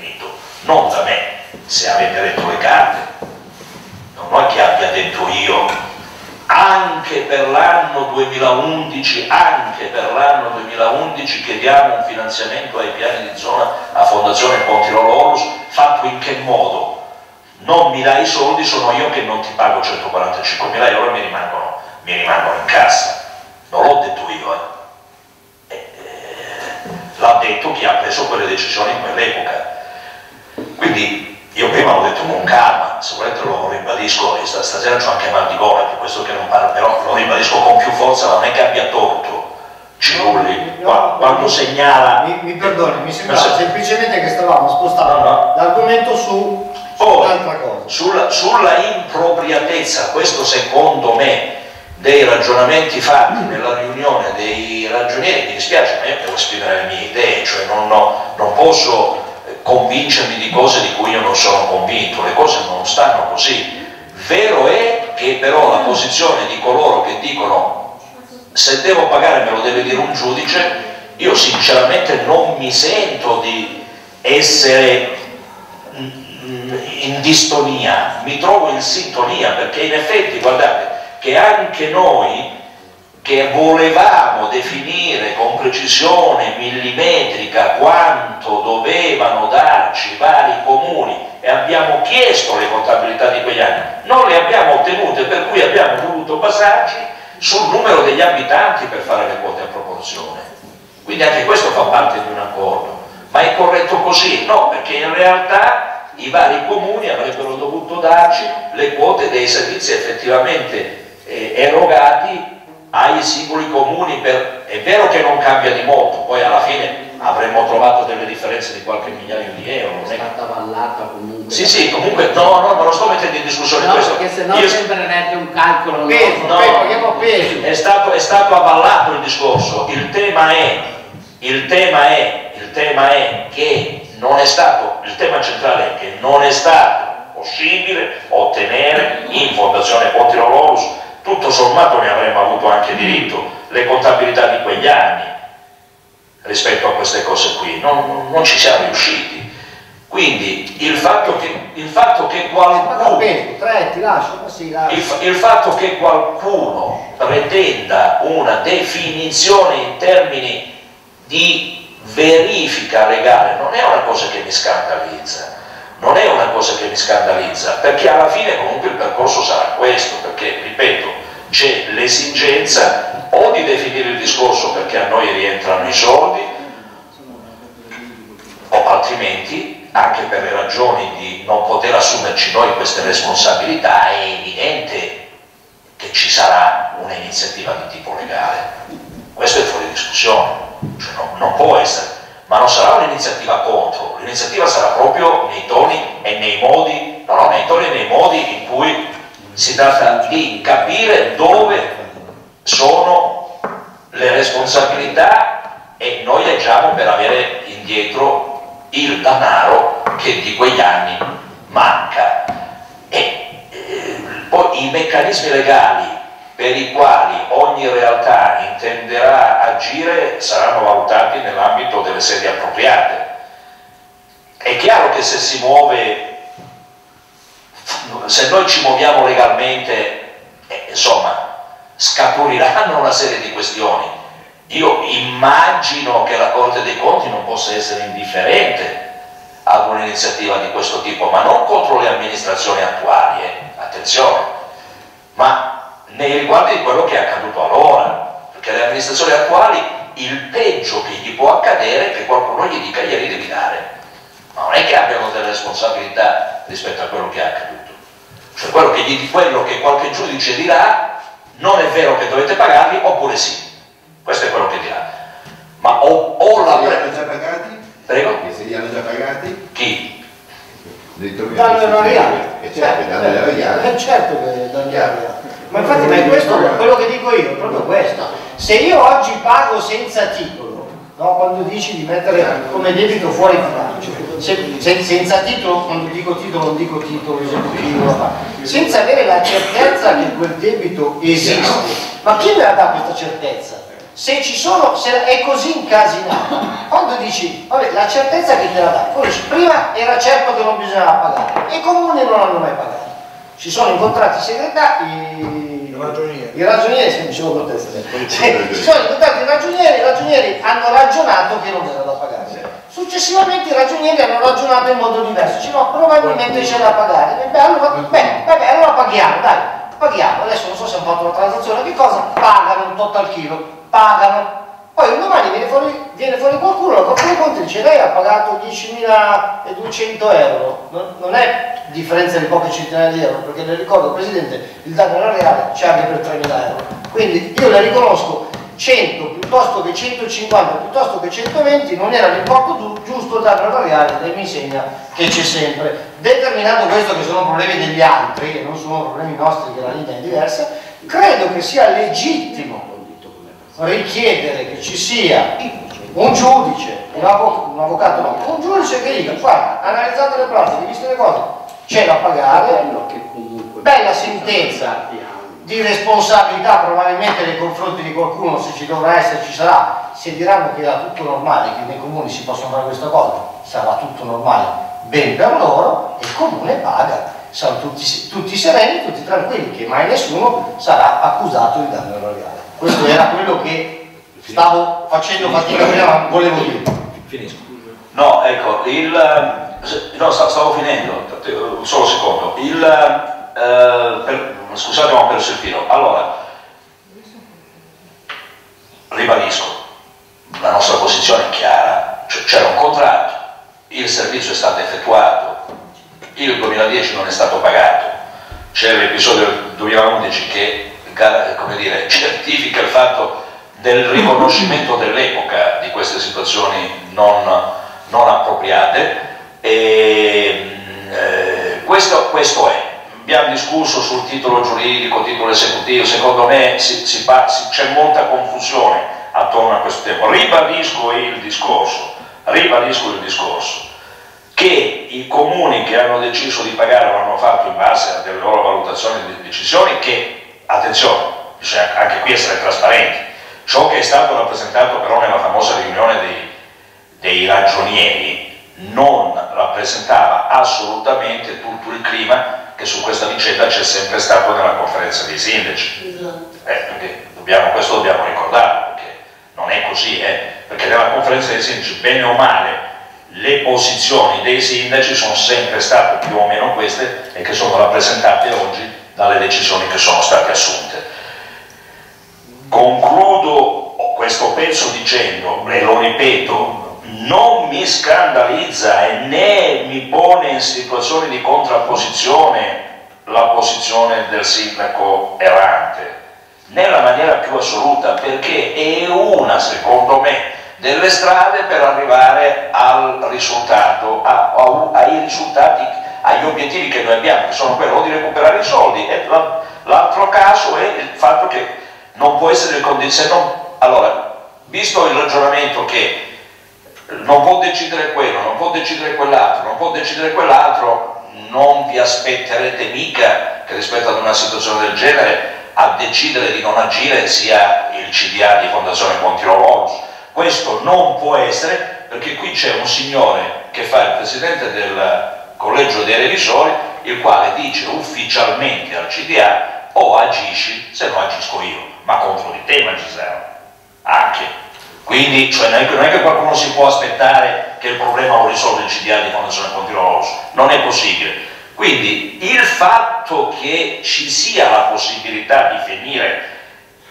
Speaker 4: non da me, se avete letto le carte, non è che abbia detto io, anche per l'anno 2011, anche per l'anno 2011 chiediamo un finanziamento ai piani di zona a Fondazione Pontirolo fatto in che modo? Non mi dai i soldi, sono io che non ti pago 145 mila euro e mi rimangono, mi rimangono in cassa. Non l'ho detto io, eh l'ha detto chi ha preso quelle decisioni in quell'epoca. Quindi io prima ho detto con calma, se volete lo ribadisco, e stasera c'ho anche mal di gola, per questo che non parlo, però lo ribadisco con più forza, ma non è che abbia torto Cirulli, qua- quando segnala...
Speaker 1: Mi, mi perdoni, mi sembra
Speaker 4: se-
Speaker 1: semplicemente che stavamo spostando
Speaker 4: No, no.
Speaker 1: l'argomento su
Speaker 4: Poi,
Speaker 1: un'altra cosa.
Speaker 4: sulla, sulla impropriatezza, questo secondo me, dei ragionamenti fatti nella riunione dei ragionieri, mi dispiace, ma io devo esprimere le mie idee, cioè non, ho- non posso convincermi di cose di cui io non sono convinto, le cose non stanno così. Vero è che però la posizione di coloro che dicono se devo pagare me lo deve dire un giudice, io sinceramente non mi sento di essere in distonia, mi trovo in sintonia perché in effetti guardate che anche noi che volevamo definire con precisione millimetrica quanto dovevano darci i vari comuni e abbiamo chiesto le contabilità di quegli anni, non le abbiamo ottenute per cui abbiamo dovuto basarci sul numero degli abitanti per fare le quote a proporzione. Quindi anche questo fa parte di un accordo. Ma è corretto così? No, perché in realtà i vari comuni avrebbero dovuto darci le quote dei servizi effettivamente eh, erogati ai singoli comuni. Per... È vero che non cambia di molto, poi alla fine avremmo trovato delle differenze di qualche migliaio di euro.
Speaker 5: È
Speaker 4: non è che-
Speaker 5: stata avallata comunque.
Speaker 4: Sì, sì, comunque no, no, non lo sto mettendo in discussione
Speaker 5: No,
Speaker 4: questo.
Speaker 5: perché se no
Speaker 4: Io-
Speaker 5: sembrerebbe un calcolo
Speaker 1: Peso,
Speaker 5: no.
Speaker 1: peso, peso.
Speaker 4: è stato, è stato avallato il discorso, il tema è, il tema è, il tema è che non è stato, il tema centrale è che non è stato possibile ottenere in Fondazione Ponti Rolorus, tutto sommato ne avremmo avuto anche diritto, le contabilità di quegli anni rispetto a queste cose qui, non, non ci siamo riusciti. Quindi il fatto che, il fatto che qualcuno il, il fatto che qualcuno pretenda una definizione in termini di verifica legale non è una cosa che mi scandalizza, non è una cosa che mi scandalizza, perché alla fine comunque il percorso sarà questo, perché ripeto, c'è l'esigenza o di definire il discorso perché a noi rientrano i soldi, o altrimenti, anche per le ragioni di non poter assumerci noi queste responsabilità, è evidente che ci sarà un'iniziativa di tipo legale. Questo è fuori discussione, cioè non, non può essere, ma non sarà un'iniziativa contro, l'iniziativa sarà proprio nei toni e nei modi, no, no, nei toni e nei modi in cui si tratta di capire dove sono le responsabilità e noi leggiamo per avere indietro il denaro che di quegli anni manca. E eh, poi i meccanismi legali per i quali ogni realtà intenderà agire saranno valutati nell'ambito delle sedi appropriate. È chiaro che se si muove, se noi ci muoviamo legalmente, eh, insomma, scaturiranno una serie di questioni. Io immagino che la Corte dei Conti non possa essere indifferente ad un'iniziativa di questo tipo, ma non contro le amministrazioni attuali, eh, attenzione, ma nei riguardi di quello che è accaduto allora, perché le amministrazioni attuali il peggio che gli può accadere è che qualcuno gli dica glieli devi dare, ma non è che abbiano delle responsabilità rispetto a quello che è accaduto, cioè quello che, gli, quello che qualche giudice dirà non è vero che dovete pagarli oppure sì, questo è quello che dirà, ma o, o la...
Speaker 11: Se li hanno già pagati?
Speaker 4: Prego?
Speaker 11: E se li hanno già pagati?
Speaker 4: Chi?
Speaker 1: Danno erariale.
Speaker 11: E certo, danno erariale.
Speaker 1: Eh, certo che danno erariale. Ma infatti ma è questo quello che dico io, è proprio questo. Se io oggi pago senza titolo, no, quando dici di mettere come debito fuori bilancio, se- se- senza titolo, quando dico titolo non dico titolo esecutivo, senza avere la certezza che quel debito esiste, ma chi me la dà questa certezza? Se ci sono, se è così incasinata, quando dici, vabbè, la certezza che te la dà, prima era certo che non bisognava pagare, e i comuni non l'hanno mai pagato. Ci sono incontrati i segretari, i ragionieri, i ragionieri, se mi dicevo con te stasera. ci sono incontrati i ragionieri, i ragionieri hanno ragionato che non era da pagare. Successivamente i ragionieri hanno ragionato in modo diverso, dice no, probabilmente c'è da pagare. Beh, allora, beh, vabbè, allora paghiamo, dai, paghiamo. Adesso non so se hanno fatto una transazione, che cosa? Pagano un tot al chilo, pagano. Poi un domani viene fuori, viene fuori qualcuno, dei Conti dice lei ha pagato 10.200 euro, non, non è differenza di poche centinaia di euro, perché le ricordo Presidente, il danno erariale c'è anche per 3.000 euro. Quindi io le riconosco 100 piuttosto che 150, piuttosto che 120, non era l'importo giu- giusto danno erariale, lei mi insegna che c'è sempre. Determinato questo che sono problemi degli altri e non sono problemi nostri che la linea è diversa, credo che sia legittimo richiedere che ci sia un giudice, un avvocato no, un giudice che dica, guarda, analizzate le pratiche, viste le cose, c'è da pagare, bella sentenza di responsabilità probabilmente nei confronti di qualcuno, se ci dovrà essere ci sarà, se diranno che era tutto normale, che nei comuni si possono fare questa cosa, sarà tutto normale, ben per loro e il comune paga, saranno tutti, tutti sereni, tutti tranquilli, che mai nessuno sarà accusato di danno erariale. Questo era quello che stavo facendo fatica prima, ma volevo dire.
Speaker 12: Finisco.
Speaker 4: No, ecco, il... No, sta- stavo finendo, un solo secondo. Il... eh, per- scusate ma ho perso il filo. Allora, ribadisco, la nostra posizione è chiara, c'era un contratto, il servizio è stato effettuato, il 2010 non è stato pagato, c'è l'episodio del 2011 che dire, [LAUGHS] certifica il fatto del riconoscimento dell'epoca di queste situazioni non, non appropriate e eh, questo, questo è. Abbiamo discusso sul titolo giuridico, titolo esecutivo, secondo me c'è molta confusione attorno a questo tema. Ribadisco il discorso, ribadisco il discorso che i comuni che hanno deciso di pagare lo hanno fatto in base a delle loro valutazioni e decisioni che, attenzione, bisogna anche qui essere trasparenti, ciò che è stato rappresentato però nella famosa riunione dei, dei ragionieri non rappresentava assolutamente tutto il clima che su questa vicenda c'è sempre stato nella conferenza dei sindaci. Eh, perché dobbiamo- questo dobbiamo ricordarlo, perché non è così, eh, perché nella conferenza dei sindaci, bene o male, le posizioni dei sindaci sono sempre state più o meno queste e che sono rappresentate oggi dalle decisioni che sono state assunte. Concludo questo pezzo dicendo, e lo ripeto, non mi scandalizza e né mi pone in situazione di contrapposizione la posizione del sindaco errante, nella maniera più assoluta, perché è una, secondo me, delle strade per arrivare al risultato, a- a- ai risultati, agli obiettivi che noi abbiamo, che sono quello di recuperare i soldi. La- l'altro caso è il fatto che non può essere il condizionato. Allora, visto il ragionamento che non può decidere quello, non può decidere quell'altro, non può decidere quell'altro, non vi aspetterete mica che rispetto ad una situazione del genere a decidere di non agire sia il CDA di Fondazione Ponti Rologgi. Questo non può essere perché qui c'è un signore che fa il presidente del collegio dei revisori, il quale dice ufficialmente al CDA o agisci se no agisco io, ma contro di te Magisero, anche. Quindi cioè, non, è, che qualcuno si può aspettare che il problema lo risolve il CDA di Fondazione Ponti Rologgi, non è possibile. Quindi il fatto che ci sia la possibilità di venire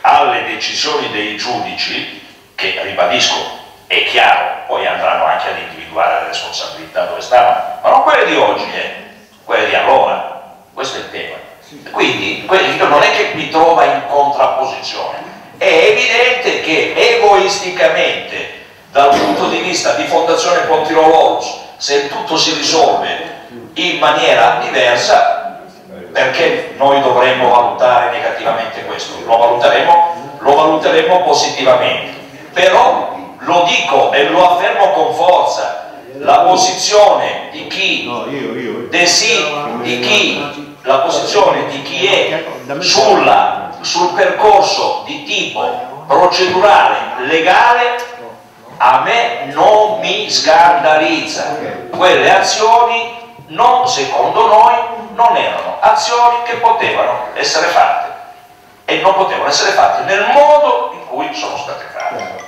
Speaker 4: alle decisioni dei giudici, che ribadisco è chiaro, poi andranno anche ad individuare le responsabilità dove stanno, ma non quelle di oggi, eh, quelle di allora, questo è il tema. Quindi non è che mi trova in contrapposizione, è evidente che egoisticamente dal punto di vista di Fondazione Pontirolorus, se tutto si risolve in maniera diversa, perché noi dovremmo valutare negativamente questo? Lo valuteremo, lo valuteremo positivamente. Però lo dico e lo affermo con forza, la posizione di chi desi- di chi la posizione di chi è sulla- sul percorso di tipo procedurale legale a me non mi scandalizza. Quelle azioni non secondo noi non erano azioni che potevano essere fatte e non potevano essere fatte nel modo in cui sono state fatte.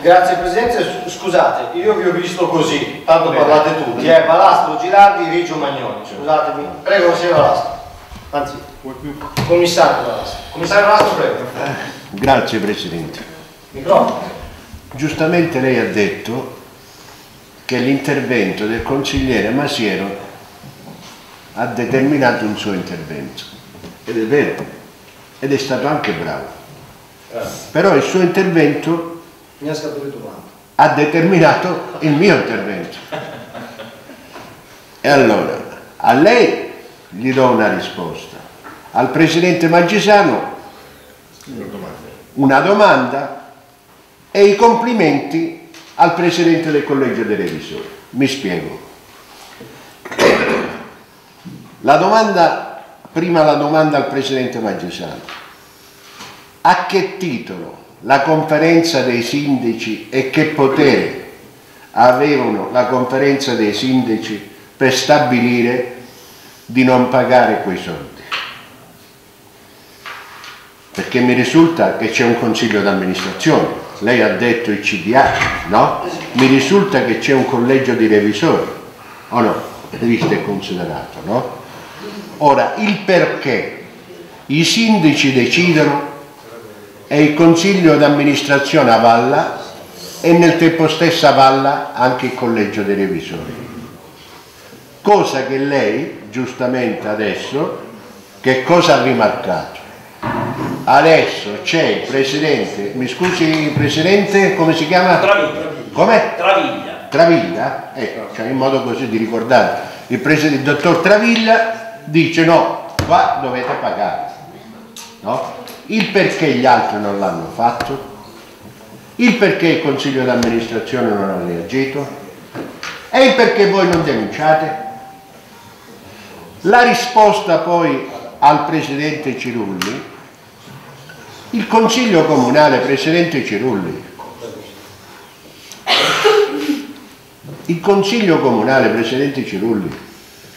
Speaker 1: Grazie Presidente, scusate, io vi ho visto così, tanto parlate tutti, eh, Valastro, Girardi, Riggio, Magnoni, scusatemi, prego consigliere Valastro, anzi, commissario Valastro, commissario Valastro prego,
Speaker 13: Grazie Presidente.
Speaker 1: microfono.
Speaker 13: Giustamente lei ha detto che l'intervento del consigliere Masiero ha determinato un suo intervento. Ed è vero, ed è stato anche bravo. Però il suo intervento
Speaker 2: Mi ha
Speaker 13: ha determinato il mio intervento. E allora, a lei gli do una risposta, al Presidente Maggisano una domanda e i complimenti al Presidente del Collegio dei Revisori. Mi spiego. La domanda, prima la domanda al Presidente Maggisano. A che titolo la conferenza dei sindaci e che potere avevano la conferenza dei sindaci per stabilire di non pagare quei soldi? Perché mi risulta che c'è un consiglio d'amministrazione, lei ha detto il CDA, no? Mi risulta che c'è un collegio di revisori, o no? Visto e considerato, no? Ora, il perché i sindaci decidono e il consiglio d'amministrazione avalla e nel tempo stesso avalla anche il collegio dei revisori. Cosa che lei, giustamente adesso, che cosa ha rimarcato? Adesso c'è il presidente, mi scusi presidente, come si chiama?
Speaker 14: Traviglia.
Speaker 13: Come?
Speaker 14: Traviglia.
Speaker 13: Traviglia? Ecco, cioè in modo così di ricordare. Il presidente, il dottor Traviglia dice no, qua dovete pagare. No? Il perché gli altri non l'hanno fatto? Il perché il consiglio d'amministrazione non ha reagito? E il perché voi non denunciate? La risposta poi al presidente Cirulli, il consiglio comunale, presidente Cirulli, il consiglio comunale, presidente Cirulli,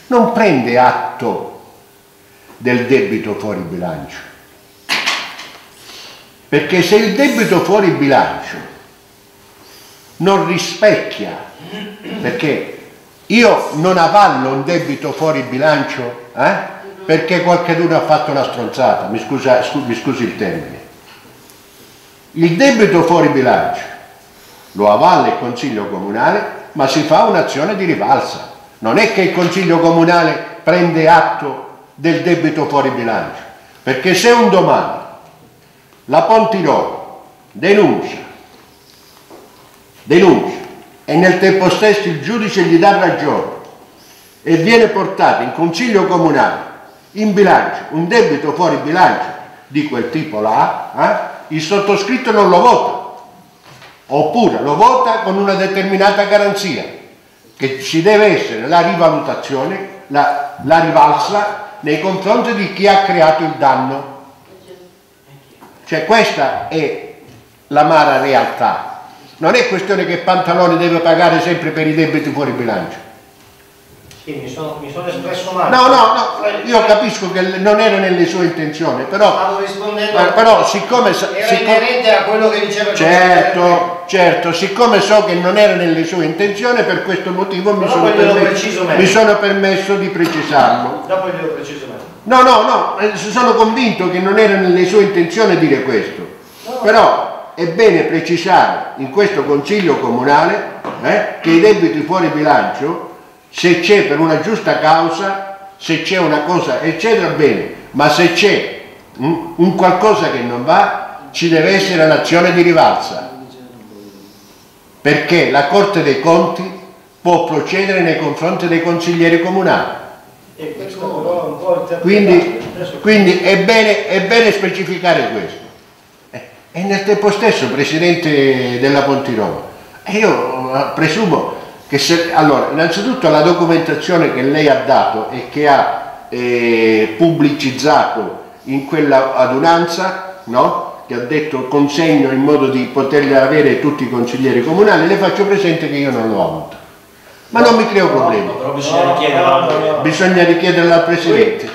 Speaker 13: non prende atto del debito fuori bilancio. Perché se il debito fuori bilancio non rispecchia, perché io non avallo un debito fuori bilancio eh, perché qualcuno ha fatto una stronzata, mi, scusa, scu, mi scusi il termine. Il debito fuori bilancio lo avalla il Consiglio Comunale, ma si fa un'azione di rivalsa. Non è che il Consiglio Comunale prende atto del debito fuori bilancio, perché se un domani la Pontirolo denuncia, denuncia e nel tempo stesso il giudice gli dà ragione e viene portato in consiglio comunale in bilancio un debito fuori bilancio di quel tipo là, eh, il sottoscritto non lo vota oppure lo vota con una determinata garanzia che ci deve essere la rivalutazione, la, la rivalsa nei confronti di chi ha creato il danno. Cioè questa è l'amara realtà. Non è questione che Pantaloni deve pagare sempre per i debiti fuori bilancio.
Speaker 2: Sì, mi sono, mi sono espresso male.
Speaker 13: No, no, no, io capisco che non era nelle sue intenzioni, però,
Speaker 2: Stavo rispondendo.
Speaker 13: però siccome...
Speaker 2: Era
Speaker 13: siccome-
Speaker 2: inerente a quello che diceva il
Speaker 13: Certo, certo, siccome so che non era nelle sue intenzioni, per questo motivo mi sono, permesso, mi sono permesso di precisarlo.
Speaker 2: Dopo glielo preciso meglio.
Speaker 13: No, no, no, eh, sono convinto che non era nelle sue intenzioni dire questo, però è bene precisare in questo consiglio comunale eh, che i debiti fuori bilancio, se c'è per una giusta causa, se c'è una cosa eccetera, bene, ma se c'è mm, un qualcosa che non va, ci deve essere l'azione di rivalsa, perché la Corte dei Conti può procedere nei confronti dei consiglieri comunali. Quindi, quindi è, bene, è bene specificare questo. E nel tempo stesso, Presidente della Pontirolo, e io eh, presumo che se... Allora, innanzitutto la documentazione che lei ha dato e che ha eh, pubblicizzato in quella adunanza, no? che ha detto consegno in modo di poterle avere tutti i consiglieri comunali, le faccio presente che io non l'ho avuto. Ma non mi creo problemi.
Speaker 14: Però bisogna richiedere
Speaker 13: Bisogna richiederla al Presidente.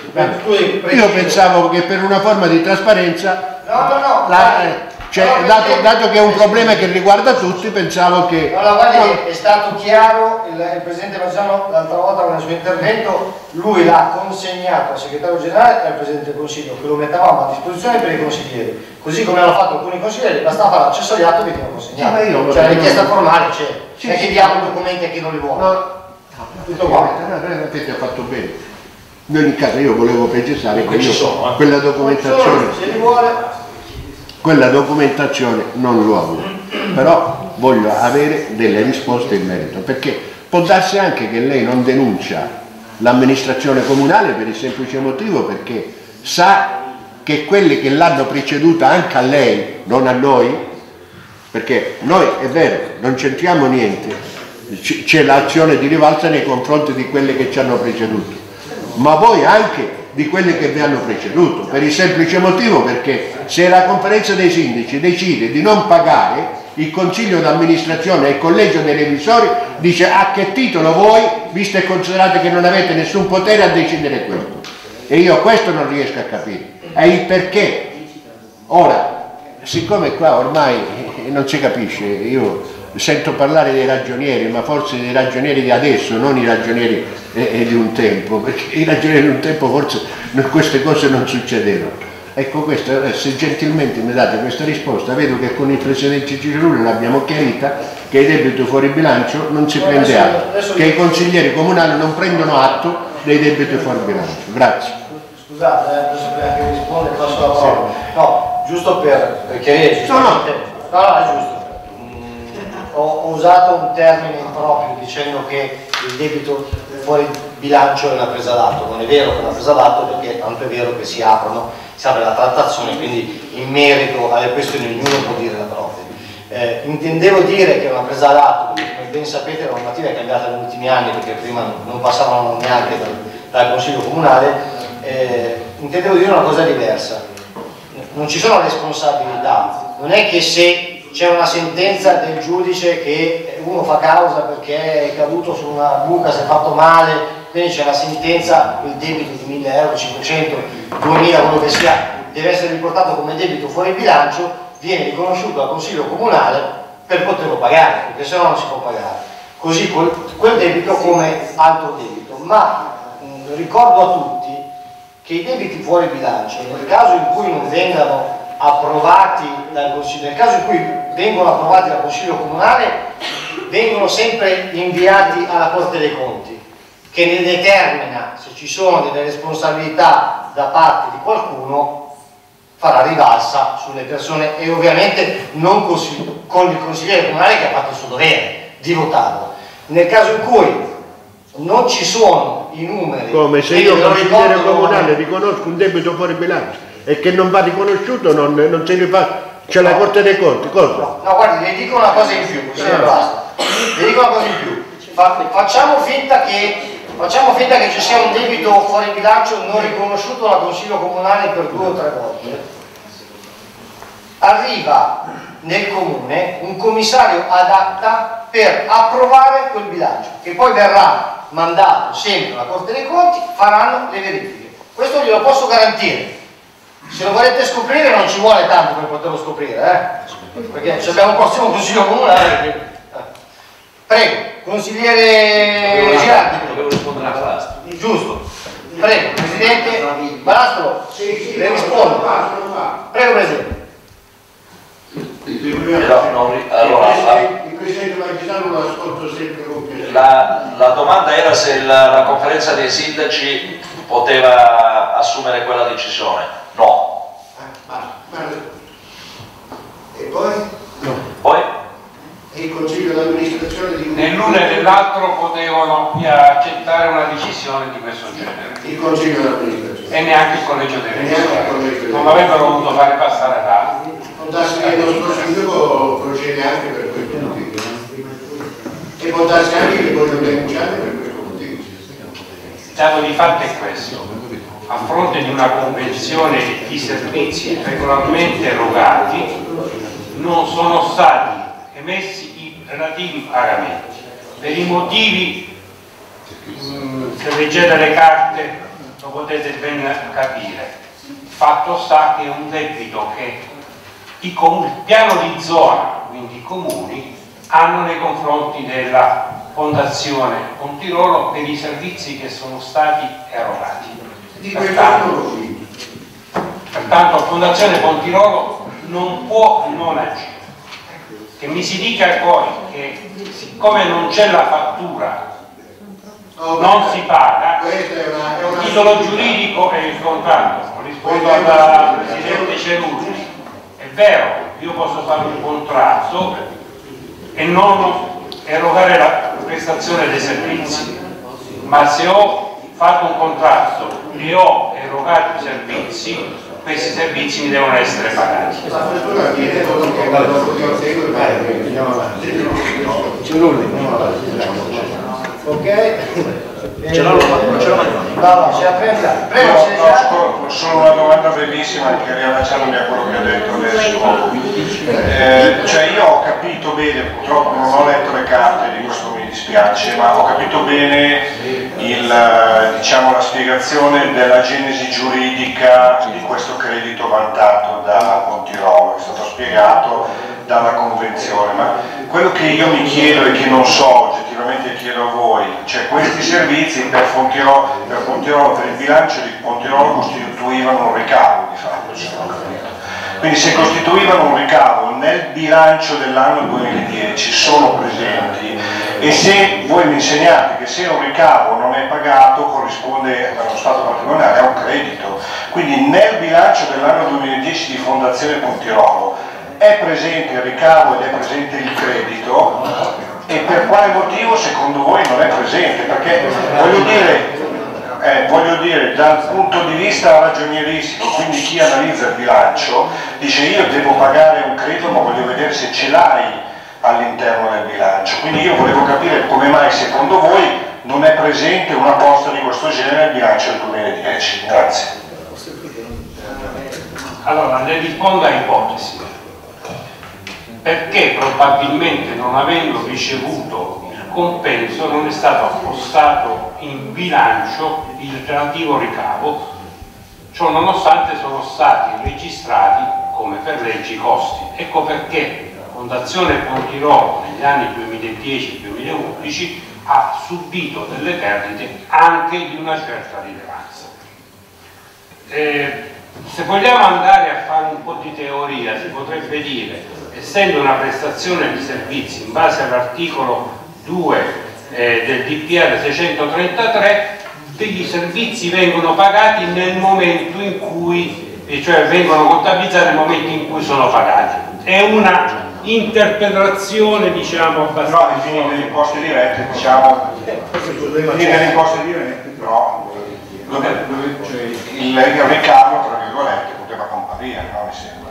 Speaker 13: Io pensavo che per una forma di trasparenza,
Speaker 2: No, no, no.
Speaker 13: la- eh, cioè, dato, dato che è un problema che riguarda tutti, pensavo che...
Speaker 2: Allora, guardi che è stato chiaro, il, il Presidente Mazzano l'altra volta con il suo intervento, lui l'ha consegnato al Segretario Generale e al Presidente del Consiglio, che lo mettavamo a disposizione per i consiglieri. Così come hanno fatto alcuni consiglieri, bastava fare l'accesso agli atti e venivano
Speaker 13: Eh, ma
Speaker 2: consegnati.
Speaker 13: io
Speaker 2: Cioè la richiesta formale c'è.
Speaker 15: Sì,
Speaker 1: non è
Speaker 15: sì.
Speaker 1: diamo i documenti a chi non li vuole.
Speaker 13: No,
Speaker 1: Tutto qua.
Speaker 13: no, no, fatto bene. In ogni caso io volevo precisare che io
Speaker 16: sono, eh.
Speaker 13: quella documentazione,
Speaker 1: Se li vuole,
Speaker 13: quella documentazione non l'ho avuta, però voglio avere delle risposte in merito, perché può darsi anche che lei non denuncia l'amministrazione comunale per il semplice motivo perché sa che quelli che l'hanno preceduta anche a lei, non a noi, perché noi è vero, non c'entriamo niente, c'è l'azione di rivalsa nei confronti di quelli che ci hanno preceduto, ma voi anche di quelli che vi hanno preceduto, per il semplice motivo perché se la conferenza dei sindaci decide di non pagare, il consiglio d'amministrazione e il collegio dei revisori dice a che titolo voi, visto e considerate che non avete nessun potere a decidere questo. E io questo non riesco a capire, è il perché. Ora, siccome qua ormai non si capisce, io sento parlare dei ragionieri, ma forse dei ragionieri di adesso, non i ragionieri eh, eh, di un tempo, perché i ragionieri di un tempo forse queste cose non succedevano. Ecco questo, eh, se gentilmente mi date questa risposta, vedo che con il Presidente Cicerulli l'abbiamo chiarita, che i debiti fuori bilancio non si prende
Speaker 1: adesso-
Speaker 13: atto,
Speaker 1: adesso-
Speaker 13: che i consiglieri comunali non prendono atto dei debiti fuori bilancio. Grazie.
Speaker 1: Scusate, eh, adesso prima che risponde passo la parola. No, giusto per, chiarire,
Speaker 13: No. No,
Speaker 1: no, è giusto. Ho, usato un termine improprio dicendo che il debito fuori bilancio è una presa d'atto. Non è vero che è una presa d'atto perché tanto è vero che si aprono, si apre la trattazione, quindi in merito alle questioni ognuno può dire la propria. Eh, intendevo dire che è una presa d'atto, come ben sapete la normativa è cambiata negli ultimi anni perché prima non passavano neanche dal, dal Consiglio Comunale, eh, intendevo dire una cosa diversa. Non ci sono responsabilità, non è che se c'è una sentenza del giudice che uno fa causa perché è caduto su una buca, si è fatto male, quindi c'è una sentenza, il debito di 1000 euro, 500, 2000, quello che sia, deve essere riportato come debito fuori bilancio, viene riconosciuto al Consiglio Comunale per poterlo pagare, perché se no non si può pagare. Così quel, quel debito come altro debito. Ma mh, ricordo a tutti che i debiti fuori bilancio, nel caso in cui non vengano approvati dal Consiglio, nel caso in cui vengono approvati dal Consiglio Comunale, vengono sempre inviati alla Corte dei Conti, che ne determina se ci sono delle responsabilità da parte di qualcuno farà rivalsa sulle persone. E ovviamente non con il consigliere comunale che ha fatto il suo dovere di votarlo. Nel caso in cui non ci sono i numeri,
Speaker 13: Come se io
Speaker 1: lo
Speaker 13: consigliere comunale riconosco un debito fuori bilancio e che non va riconosciuto non, non si rifà, c'è la Corte dei Conti, cosa?
Speaker 1: No, guardi, le dico una cosa in più, così e basta. Le dico una cosa in più. Fa- facciamo, finta che, facciamo finta che ci sia un debito fuori bilancio non riconosciuto dal Consiglio Comunale per due o tre volte. Arriva nel comune un commissario ad acta per approvare quel bilancio, che poi verrà mandato sempre alla Corte dei Conti, faranno le verifiche. Questo glielo posso garantire. Se lo volete scoprire non ci vuole tanto per poterlo scoprire, eh? perché ci abbiamo il prossimo consiglio comunale. quindi- eh. Prego, consigliere Girardi.
Speaker 16: Devo rispondere a Balastro.
Speaker 1: Giusto. Prego, Presidente Balastro, le rispondo. Prego, Presidente.
Speaker 13: Il Presidente Magistrano lo ascolto sempre con piacere.
Speaker 4: La, la domanda era se la, la conferenza dei sindaci poteva assumere quella decisione. No.
Speaker 13: E poi?
Speaker 4: Poi?
Speaker 13: E il Consiglio d'amministrazione di
Speaker 17: Né l'uno e nell'altro potevano accettare una decisione di questo genere
Speaker 13: il Consiglio d'amministrazione.
Speaker 17: e neanche il collegio dei revisori. Non avrebbero voluto fare passare là.
Speaker 13: Può darsi che il nostro sindaco procede anche per questo motivo. E può darsi anche che voglio denunciare per questo motivo.
Speaker 17: Il dato di fatto è questo. A fronte di una convenzione di servizi regolarmente erogati, non sono stati emessi i relativi pagamenti. Per i motivi, mm, se leggete le carte lo potete ben capire. Fatto sta che è un debito che il piano di zona, quindi i comuni, hanno nei confronti della Fondazione Pontirolo per i servizi che sono stati erogati.
Speaker 13: Di sono convinto.
Speaker 17: pertanto Fondazione Pontirolo non può non agire. che mi si dica poi che siccome non c'è la fattura non si paga, il titolo giuridico è il contratto, rispondo alla Presidente Cerulli, è vero, io posso fare un contratto e non erogare la prestazione dei servizi, ma se ho fatto un contratto e ho erogato i servizi, questi servizi mi devono essere pagati.
Speaker 1: Ok?
Speaker 4: Ce l'ho, ce l'ho
Speaker 1: No. Prego,
Speaker 10: solo- una domanda brevissima che riallacciandomi a quello che ha detto adesso. Eh, cioè io ho capito bene, purtroppo non ho letto le carte, di questo dispiace, ma ho capito bene il, diciamo, la spiegazione della genesi giuridica di questo credito vantato da Pontirolo, è stato spiegato dalla convenzione, ma quello che io mi chiedo e che non so oggettivamente chiedo a voi, cioè questi servizi per Pontirolo, per, Pontirolo, per il bilancio di Pontirolo costituivano un ricavo di fatto, se non ho capito. Quindi se costituivano un ricavo nel bilancio dell'anno 2010 sono presenti e se voi mi insegnate che se un ricavo non è pagato corrisponde allo Stato patrimoniale a un credito, quindi nel bilancio dell'anno 2010 di Fondazione Pontirolo è presente il ricavo ed è presente il credito e per quale motivo secondo voi non è presente? Perché voglio dire, eh, voglio dire, dal punto di vista ragionieristico, quindi chi analizza il bilancio dice io devo pagare un credito ma voglio vedere se ce l'hai all'interno del bilancio. Quindi io volevo capire come mai secondo voi non è presente una posta di questo genere nel bilancio del 2010. Grazie.
Speaker 17: Allora, le rispondo a ipotesi. Perché probabilmente non avendo ricevuto il compenso non è stato appostato in bilancio il relativo ricavo, ciò nonostante sono stati registrati come per legge i costi. Ecco perché Fondazione Pontirolo negli anni 2010-2011 ha subito delle perdite anche di una certa rilevanza. Eh, se vogliamo andare a fare un po' di teoria, si potrebbe dire, essendo una prestazione di servizi in base all'articolo 2 eh, del DPR 633, degli servizi vengono pagati nel momento in cui, cioè vengono contabilizzati nel momento in cui sono pagati. È una interpretazione, diciamo, abbastanza...
Speaker 10: No, ai fini delle imposte dirette, diciamo, ai fini delle imposte dirette, però dove, dove, cioè, il, il ricavo, tra virgolette, poteva comparire, no? Mi sembra.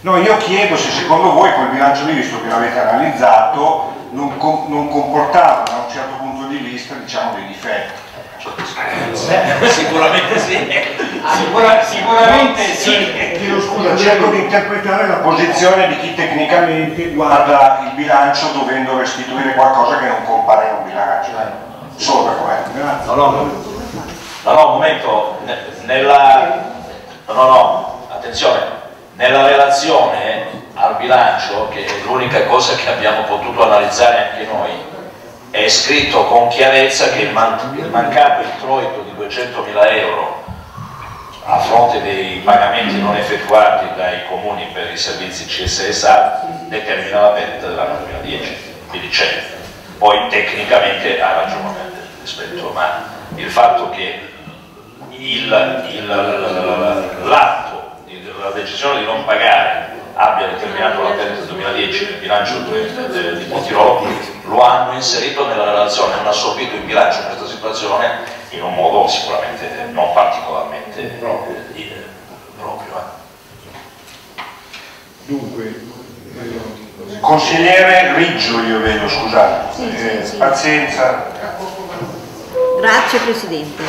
Speaker 10: No, io chiedo se secondo voi quel bilancio lì, visto che l'avete analizzato, non, com- non comportava da un certo punto di vista diciamo, dei difetti.
Speaker 4: Sicuramente sì.
Speaker 17: Sicura- sicuramente sì.
Speaker 10: Chiedo scusa, cerco di interpretare la posizione di chi tecnicamente guarda il bilancio dovendo restituire qualcosa che non compare in un bilancio. Solo per quello, grazie.
Speaker 4: No, no, no. No, un momento, ne- nella... No, no, no, attenzione, nella relazione al bilancio, che è l'unica cosa che abbiamo potuto analizzare anche noi, è scritto con chiarezza che il, man- il mancato introito di 200.000 euro a fronte dei pagamenti non effettuati dai comuni per i servizi CSSA determina la perdita dell'anno 2010, quindi c'è. Poi tecnicamente ha ragione rispetto, ma il fatto che l'atto, la decisione di non pagare abbia determinato la perdita del 2010 nel bilancio di Pontirolo, lo hanno inserito nella relazione, hanno assorbito in bilancio questa situazione in un modo sicuramente non particolarmente eh, eh, proprio. eh.
Speaker 18: Dunque,
Speaker 10: Consigliere Riggio io vedo, scusate,
Speaker 19: Sì, sì,
Speaker 10: Eh,
Speaker 19: sì.
Speaker 10: pazienza.
Speaker 19: Grazie Presidente.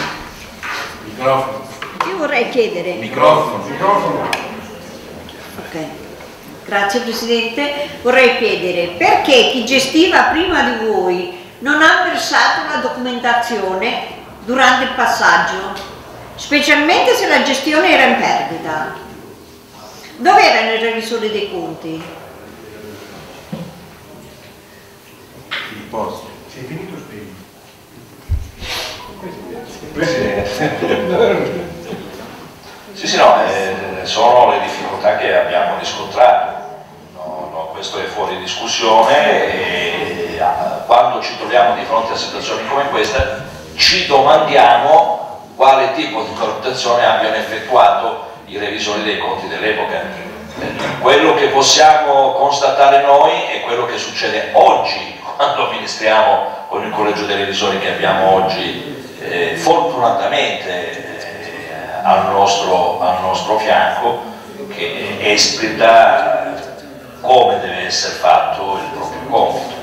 Speaker 4: Microfono.
Speaker 19: Io vorrei chiedere...
Speaker 4: Microfono.
Speaker 19: Ok. Grazie Presidente. Vorrei chiedere perché chi gestiva prima di voi non ha versato la documentazione durante il passaggio, specialmente se la gestione era in perdita. Dove erano i revisori dei conti?
Speaker 10: Sei finito Presidente.
Speaker 4: Sì, sì, no, eh, sono le difficoltà che abbiamo riscontrato. No, no, discussione e ah, quando ci troviamo di fronte a situazioni come questa ci domandiamo quale tipo di valutazione abbiano effettuato i revisori dei conti dell'epoca. Quello che possiamo constatare noi è quello che succede oggi quando amministriamo con il collegio dei revisori che abbiamo oggi eh, fortunatamente eh, al, nostro, al nostro fianco che espleta come deve essere fatto il proprio compito.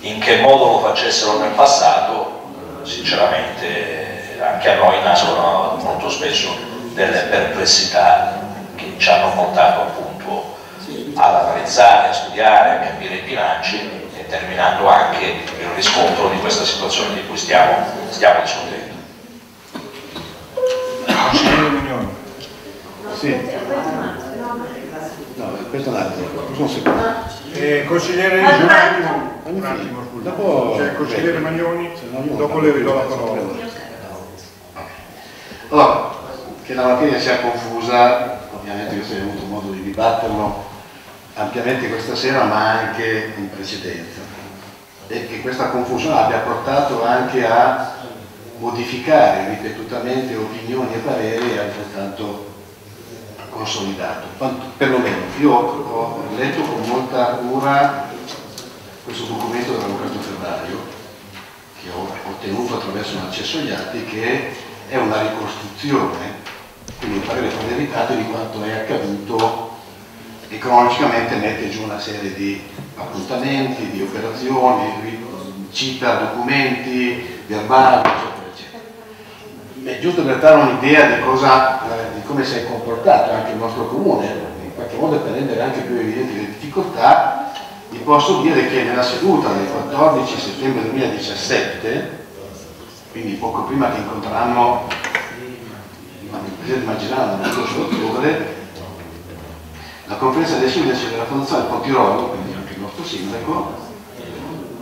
Speaker 4: In che modo lo facessero nel passato, sinceramente anche a noi nascono molto spesso delle perplessità che ci hanno portato appunto ad analizzare, a studiare, a capire i bilanci e terminando anche il riscontro di questa situazione di cui stiamo, stiamo discutendo.
Speaker 8: Sì. No, questo è un attimo, un secondo.
Speaker 20: Eh, consigliere Isi, un attimo, un attimo scusa.
Speaker 8: Dopo-
Speaker 20: il consigliere Magnoni, dopo le ridò la parola.
Speaker 8: Allora, che la materia sia confusa, ovviamente questo hai avuto modo di dibatterlo ampiamente questa sera, ma anche in precedenza. E che questa confusione abbia portato anche a modificare ripetutamente opinioni e pareri è altrettanto consolidato. Perlomeno, io ho, letto con molta cura questo documento dell'Avvocato Ferrario, che ho ottenuto attraverso un accesso agli atti, che è una ricostruzione, quindi un parere ponderato di quanto è accaduto e cronologicamente mette giù una serie di appuntamenti, di operazioni, cita documenti, verbali, È giusto per dare un'idea di, cosa, eh, di come si è comportato anche il nostro comune, in qualche modo per rendere anche più evidenti le difficoltà, vi posso dire che nella seduta del 14 settembre 2017, quindi poco prima che incontrammo il Presidente Magginano lo scorso ottobre, la conferenza dei sindaci della Fondazione Pontirolo, quindi anche il nostro sindaco,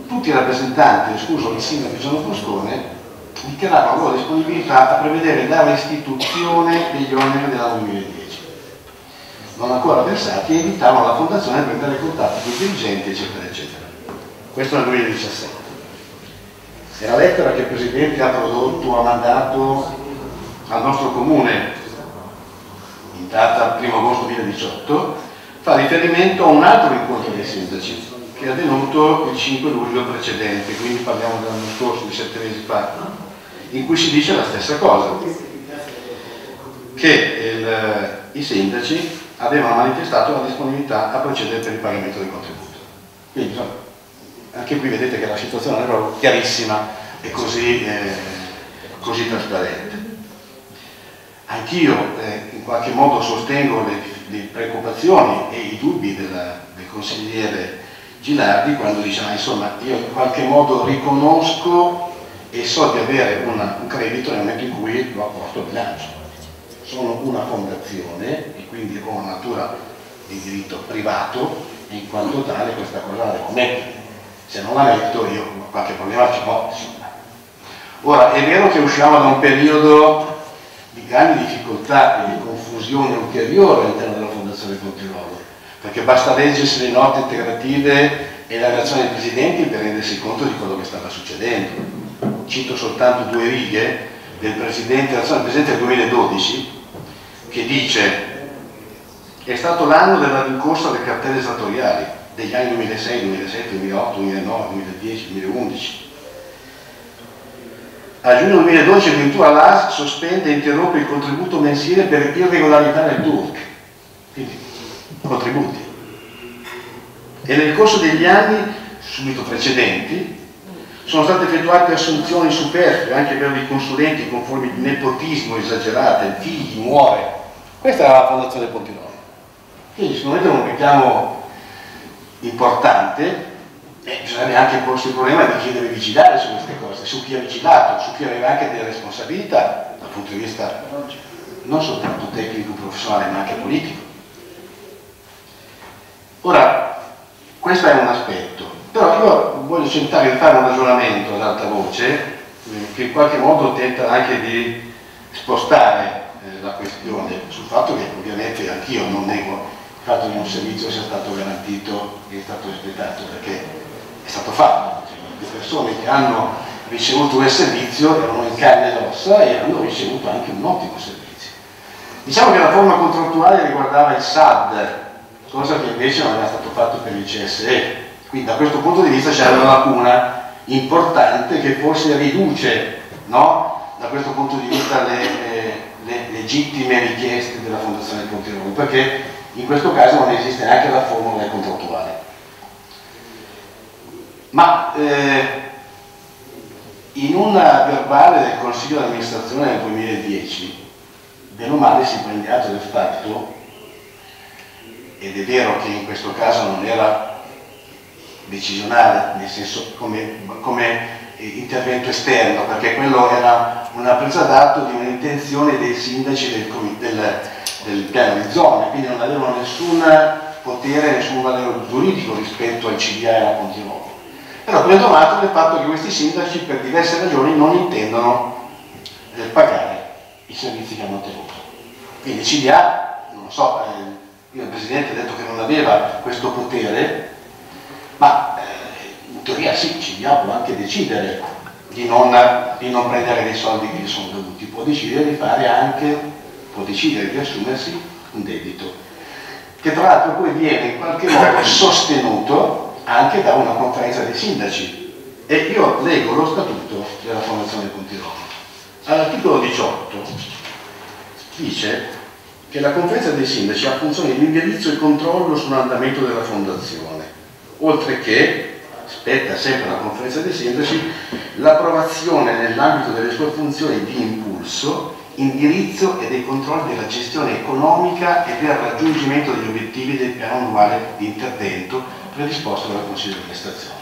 Speaker 8: tutti i rappresentanti, escluso il sindaco Gianno Foscone, dichiaravano la loro disponibilità a prevedere la restituzione degli oneri dell'anno 2010 non ancora versati invitavano la Fondazione a prendere contatti con i dirigenti, eccetera, eccetera. Questo nel 2017. E la lettera che il Presidente ha prodotto, ha mandato al nostro Comune in data 1 agosto 2018, fa riferimento a un altro incontro dei sindaci che è avvenuto il 5 luglio precedente, quindi parliamo dell'anno scorso, di sette mesi fa, in cui si dice la stessa cosa, che il- i sindaci avevano manifestato la disponibilità a procedere per il pagamento del contributo. Quindi insomma, anche qui vedete che la situazione è proprio chiarissima e così, eh, così trasparente. Anch'io eh, in qualche modo sostengo le, le preoccupazioni e i dubbi della- del consigliere Gilardi quando dice ma insomma io in qualche modo riconosco e so di avere una- un credito nel momento in cui lo apporto al bilancio. Sono una fondazione e quindi ho una natura di diritto privato e in quanto tale questa cosa la devo mettere. Se non la metto io qualche problema ce l'ho. insomma. Ora è vero che usciamo da un periodo di grandi difficoltà e di confusione ulteriore all'interno della Fondazione Pontirolo, perché basta leggersi le note integrative e la reazione dei presidenti per rendersi conto di quello che stava succedendo. Cito soltanto due righe del presidente, del presidente del 2012, che dice è stato l'anno della rincorsa alle cartelle esattoriali degli anni 2006, 2007, 2008, 2009, 2010, 2011 a giugno 2012 addirittura l'AS sospende e interrompe il contributo mensile per irregolarità nel DURC, quindi contributi. E nel corso degli anni subito precedenti sono state effettuate assunzioni superflue anche per i consulenti con forme di nepotismo esagerate, figli, muore. Questa era la fondazione Pontinoli. Quindi sicuramente è un richiamo importante e bisognerebbe anche porsi il problema di chi deve vigilare su queste cose, su chi ha vigilato, su chi aveva anche delle responsabilità dal punto di vista non soltanto tecnico, professionale, ma anche politico. Ora, questo è un aspetto, però io voglio tentare di fare un ragionamento ad alta voce eh, che in qualche modo tenta anche di spostare eh, la questione sul fatto che ovviamente anch'io non nego fatto che un servizio sia stato garantito e stato rispettato, perché è stato fatto. Cioè, le persone che hanno ricevuto quel servizio erano in carne ed ossa e hanno ricevuto anche un ottimo servizio. Diciamo che la forma contrattuale riguardava il SAD, cosa che invece non era stato fatto per il CSE. Quindi da questo punto di vista c'è una lacuna importante che forse riduce no? da questo punto di vista le, le, le legittime richieste della Fondazione Pontirolo, perché in questo caso non esiste neanche la formula contrattuale. Ma eh, in una verbale del Consiglio di amministrazione del 2010, bene o male si prende atto del fatto, ed è vero che in questo caso non era decisionale, nel senso come, come intervento esterno, perché quello era una presa d'atto di un'intenzione dei sindaci del, del, del, piano di zona, quindi non avevano nessun potere, nessun valore giuridico rispetto al CDA e alla Pontirolo. Però preso atto del fatto che questi sindaci per diverse ragioni non intendono eh, pagare i servizi che hanno ottenuto. Quindi il CDA, non so, eh, il Presidente ha detto che non aveva questo potere, ma eh, in teoria sì, CDA può anche decidere di non, di non, prendere dei soldi che gli sono dovuti, può decidere di fare anche, può decidere di assumersi un debito, che tra l'altro poi viene in qualche modo [COUGHS] sostenuto anche da una conferenza dei sindaci. E io leggo lo statuto della Fondazione Pontirolo. All'articolo 18 dice che la conferenza dei sindaci ha funzione di indirizzo e controllo sull'andamento della fondazione, oltre che, spetta sempre alla conferenza dei sindaci, l'approvazione nell'ambito delle sue funzioni di impulso, indirizzo e dei controlli della gestione economica e del raggiungimento degli obiettivi del piano annuale di intervento predisposto dal Consiglio di amministrazione.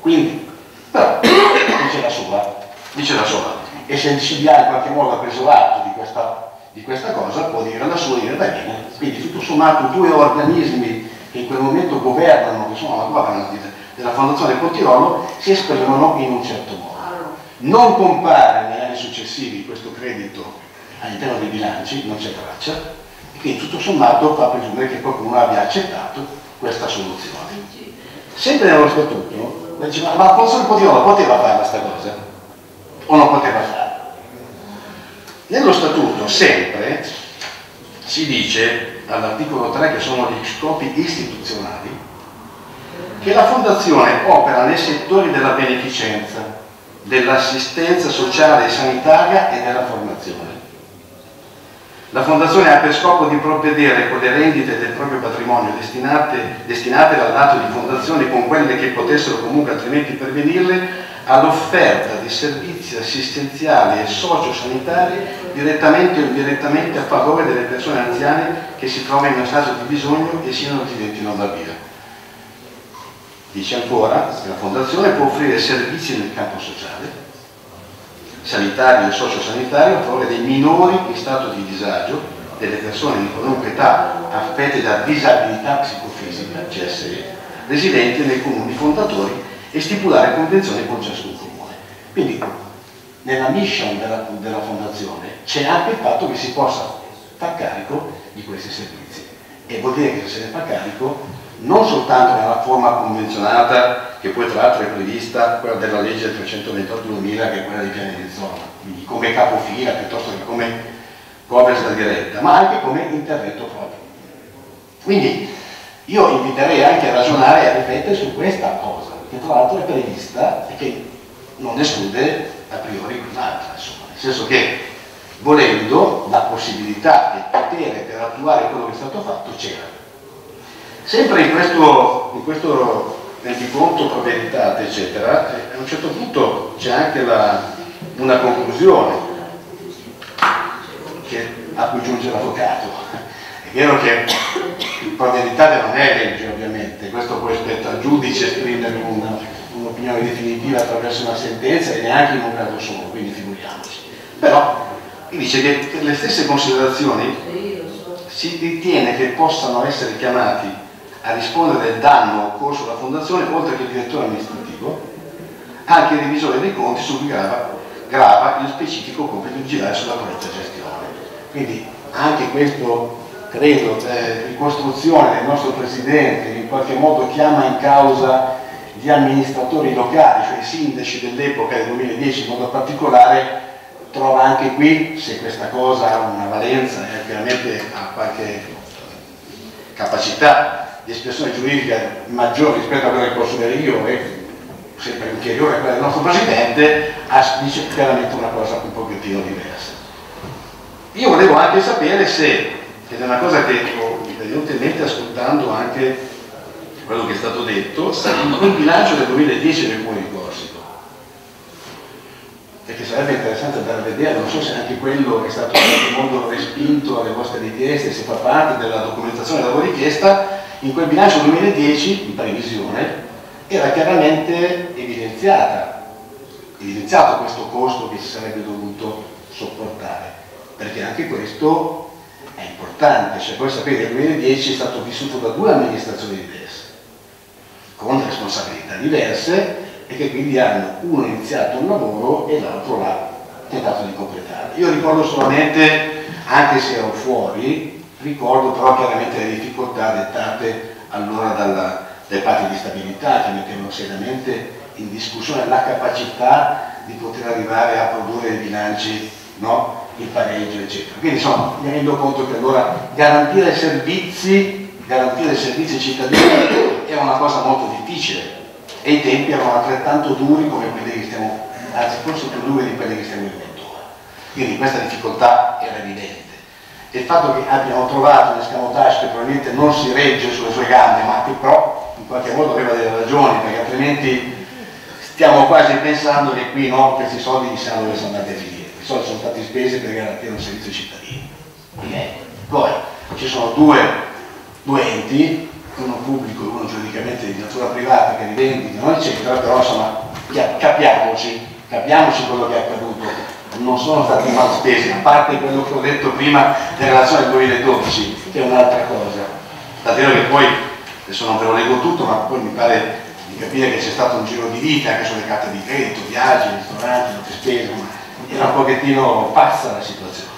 Speaker 8: Quindi, però, [COUGHS] dice la sua, dice la sua. E se il CDA in qualche modo ha preso atto di questa, di questa cosa, può dire la sua e dire va bene. Quindi tutto sommato due organismi che in quel momento governano, che sono la governance della Fondazione Pontirolo, si esprimono in un certo modo. Non compare negli anni successivi questo credito all'interno dei bilanci, non c'è traccia, quindi tutto sommato fa presumere che qualcuno abbia accettato questa soluzione. Sempre nello statuto, diceva, ma forse il Pontirolo poteva fare questa cosa o non poteva farla? Nello statuto sempre si dice all'articolo 3 che sono gli scopi istituzionali che la fondazione opera nei settori della beneficenza, dell'assistenza sociale e sanitaria e della formazione. La Fondazione ha per scopo di provvedere con le rendite del proprio patrimonio destinate, destinate dal lato di fondazione con quelle che potessero comunque altrimenti pervenirle all'offerta di servizi assistenziali e sociosanitari direttamente o indirettamente a favore delle persone anziane che si trovano in uno stato di bisogno e siano residenti in Lombardia. Dice ancora che la Fondazione può offrire servizi nel campo sociale, sanitario e sociosanitario a favore dei minori in stato di disagio, delle persone di qualunque età affette da disabilità psicofisica, CSE, residenti nei comuni fondatori e stipulare convenzioni con ciascun comune. Quindi nella mission della, della fondazione c'è anche il fatto che si possa far carico di questi servizi e vuol dire che se ne fa carico non soltanto nella forma convenzionata che poi tra l'altro è prevista quella della legge 328-2000 che è quella dei piani di zona, quindi come capofila piuttosto che come governance diretta, ma anche come intervento proprio. Quindi io inviterei anche a ragionare e a riflettere su questa cosa, che tra l'altro è prevista e che non esclude a priori quell'altra, insomma, nel senso che volendo la possibilità e il potere per attuare quello che è stato fatto c'era. Sempre in questo, in questo rendiconto, provveditate, eccetera, a un certo punto c'è anche la, una conclusione che, a cui giunge l'avvocato. È vero che il provveditate non è legge ovviamente, questo poi spetta al giudice esprimere un'opinione un definitiva attraverso una sentenza e neanche in un caso solo, quindi figuriamoci. Però dice che per le stesse considerazioni si ritiene che possano essere chiamati a rispondere del danno occorso alla Fondazione, oltre che il direttore amministrativo, anche il revisore dei conti su cui grava, grava il specifico compito di vigilare sulla corretta gestione. Quindi anche questo credo, eh, ricostruzione del nostro Presidente in qualche modo chiama in causa gli amministratori locali, cioè i sindaci dell'epoca del 2010 in modo particolare, trova anche qui, se questa cosa ha una valenza e chiaramente ha qualche capacità di espressione giuridica maggiore rispetto a quella che posso avere io e sempre inferiore a quella del nostro Presidente, dice chiaramente una cosa un pochettino diversa. Io volevo anche sapere se, ed è una cosa che ho venuto in mente ascoltando anche quello che è stato detto, in quel [LAUGHS] bilancio del 2010 del Comune di Corsico, perché sarebbe interessante andare a vedere, non so se anche quello è stato in qualche modo respinto alle vostre richieste, se fa parte della documentazione della vostra richiesta, in quel bilancio 2010, in previsione, era chiaramente evidenziata, evidenziato questo costo che si sarebbe dovuto sopportare, perché anche questo è importante, cioè voi sapete che il 2010 è stato vissuto da due amministrazioni diverse, con responsabilità diverse e che quindi hanno uno iniziato un lavoro e l'altro l'ha tentato di completare. Io ricordo solamente, anche se ero fuori, ricordo però chiaramente le difficoltà dettate allora dalla, dai patti di stabilità che mettevano seriamente in discussione la capacità di poter arrivare a produrre bilanci no? il pareggio eccetera. Quindi insomma mi rendo conto che allora garantire servizi, garantire servizi ai cittadini è una cosa molto difficile e i tempi erano altrettanto duri come quelli che stiamo, anzi forse più duri di quelli che stiamo vivendo ora. Quindi questa difficoltà era evidente. E il fatto che abbiamo trovato un escamotage che probabilmente non si regge sulle sue gambe, ma che però in qualche modo aveva delle ragioni, perché altrimenti stiamo quasi pensando che qui no, questi soldi chissà dove sono andati a finire. I soldi sono stati spesi per garantire un servizio ai cittadini. Okay. Poi ci sono due, due enti uno pubblico e uno giuridicamente di natura privata che rivendicano, eccetera, però insomma capiamoci, capiamoci quello che è accaduto, non sono stati mal spesi, a parte quello che ho detto prima in relazione al 2012, che è un'altra cosa. Davvero che poi, adesso non ve lo leggo tutto, ma poi mi pare di capire che c'è stato un giro di vita anche sulle carte di credito, viaggi, ristoranti, note spese, era un pochettino pazza la situazione,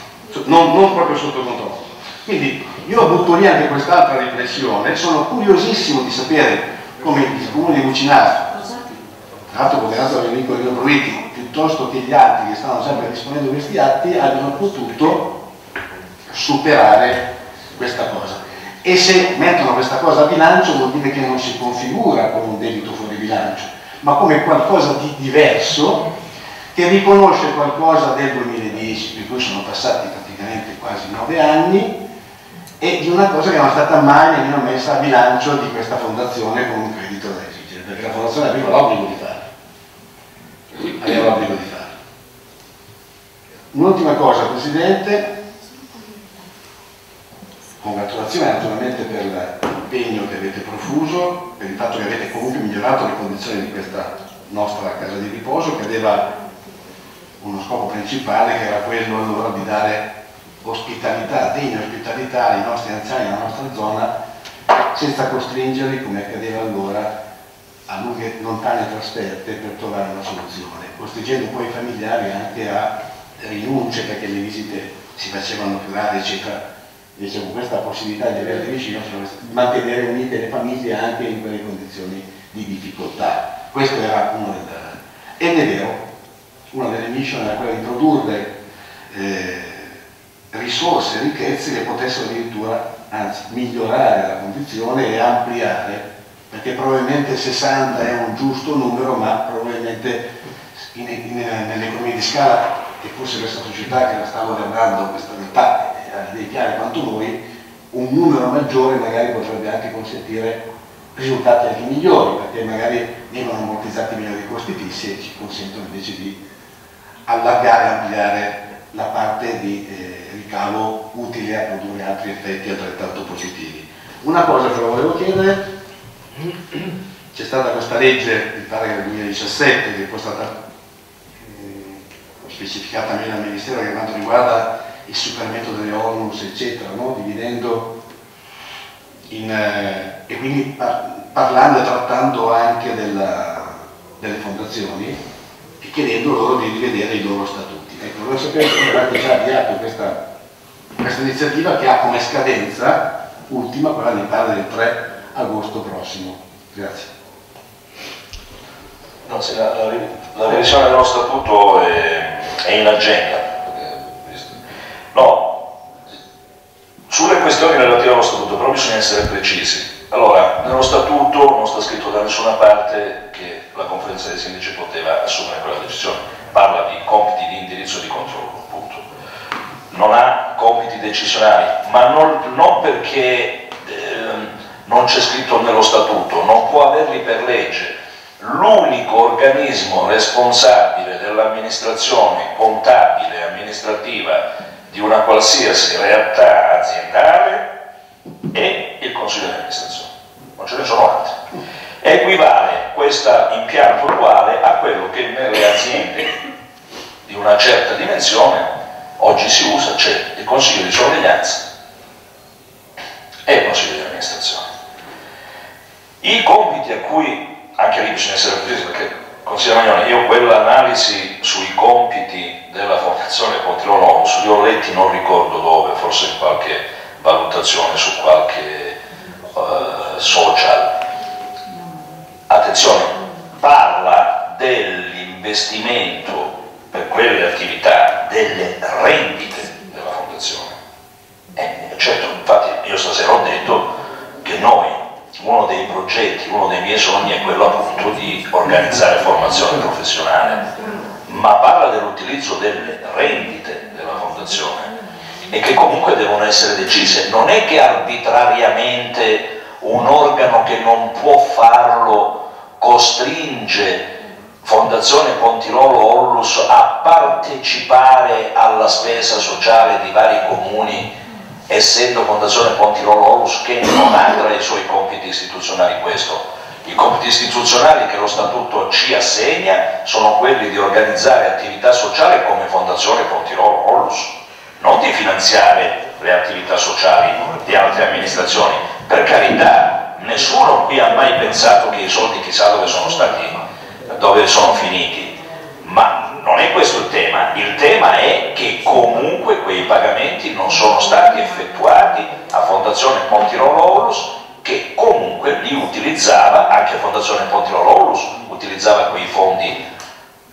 Speaker 8: non, non proprio sotto controllo. Quindi io butto lì anche quest'altra riflessione, sono curiosissimo di sapere come il comune di Bucinato, tra l'altro governato da Enrico Rio Bruiti, piuttosto che gli altri che stanno sempre disponendo questi atti, abbiano potuto superare questa cosa. E se mettono questa cosa a bilancio vuol dire che non si configura come un debito fuori bilancio, ma come qualcosa di diverso che riconosce qualcosa del 2010, per cui sono passati praticamente quasi nove anni, e di una cosa che non è stata mai nemmeno messa a bilancio di questa fondazione con un credito da esigere, perché la fondazione aveva l'obbligo di fare. Aveva l'obbligo di fare. Un'ultima cosa, Presidente, congratulazioni naturalmente per l'impegno che avete profuso, per il fatto che avete comunque migliorato le condizioni di questa nostra casa di riposo, che aveva uno scopo principale che era quello allora di dare ospitalità, degna ospitalità ai nostri anziani nella nostra zona senza costringerli, come accadeva allora, a lunghe lontane trasferte per trovare una soluzione, costringendo poi i familiari anche a rinunce perché le visite si facevano più rare, eccetera. Invece con questa possibilità di averli vicino, di mantenere unite le famiglie anche in quelle condizioni di difficoltà. Questo era uno dei... Ed è vero, una delle mission era quella di produrre eh, risorse, ricchezze che potessero addirittura, anzi, migliorare la condizione e ampliare, perché probabilmente 60 è un giusto numero, ma probabilmente in, in, nell'economia di scala, e forse questa società che la sta governando, questa realtà, dei piani quanto noi, un numero maggiore magari potrebbe anche consentire risultati anche migliori, perché magari vengono ammortizzati meglio dei costi fissi e ci consentono invece di allargare e ampliare la parte di eh, ricavo utile a produrre altri effetti altrettanto positivi. Una cosa che volevo chiedere, c'è stata questa legge, mi pare che nel 2017, che è stata eh, specificata meglio dal Ministero che quanto riguarda il superamento delle onus, eccetera, no? dividendo in, eh, e quindi par parlando e trattando anche della, delle fondazioni chiedendo loro di rivedere i loro statuti. Ecco, volevo sapere se avete già avviato questa questa iniziativa che ha come scadenza ultima quella mi pare del 3 agosto prossimo. Grazie.
Speaker 4: No, sì, la, la, la revisione dello statuto è, è in agenda. No, sulle questioni relative allo statuto però bisogna essere precisi. Allora, nello statuto non sta scritto da nessuna parte che la conferenza dei sindaci poteva assumere quella decisione, parla di compiti di indirizzo e di controllo, punto. Non ha compiti decisionali, ma non, non perché ehm, non c'è scritto nello statuto, non può averli per legge. L'unico organismo responsabile dell'amministrazione contabile e amministrativa di una qualsiasi realtà aziendale è il Consiglio di amministrazione, non ce ne sono altri. Equivale questo impianto uguale a quello che nelle aziende di una certa dimensione oggi si usa, c'è il Consiglio di sorveglianza e il Consiglio di amministrazione. I compiti a cui, anche lì bisogna essere precisi perché, consigliere Magnone, io quell'analisi sui compiti della Fondazione Pontirolo Onus li ho letti, non ricordo dove, forse in qualche valutazione su qualche uh, social. Attenzione, parla dell'investimento per quelle attività, delle rendite della Fondazione. Eh, certo, infatti io stasera ho detto che noi, uno dei progetti, uno dei miei sogni è quello appunto di organizzare formazione professionale, ma parla dell'utilizzo delle rendite della Fondazione e che comunque devono essere decise. Non è che arbitrariamente un organo che non può farlo costringe Fondazione Pontirolo Ollus a partecipare alla spesa sociale di vari comuni, essendo Fondazione Pontirolo Ollus che non ha tra i suoi compiti istituzionali questo. I compiti istituzionali che lo Statuto ci assegna sono quelli di organizzare attività sociali come Fondazione Pontirolo Ollus non di finanziare le attività sociali di altre amministrazioni. Per carità, nessuno qui ha mai pensato che i soldi chissà dove sono stati, dove sono finiti, ma non è questo il tema. Il tema è che comunque quei pagamenti non sono stati effettuati a Fondazione Pontirolo Olus che comunque li utilizzava, anche Fondazione Pontirolo Olus utilizzava quei fondi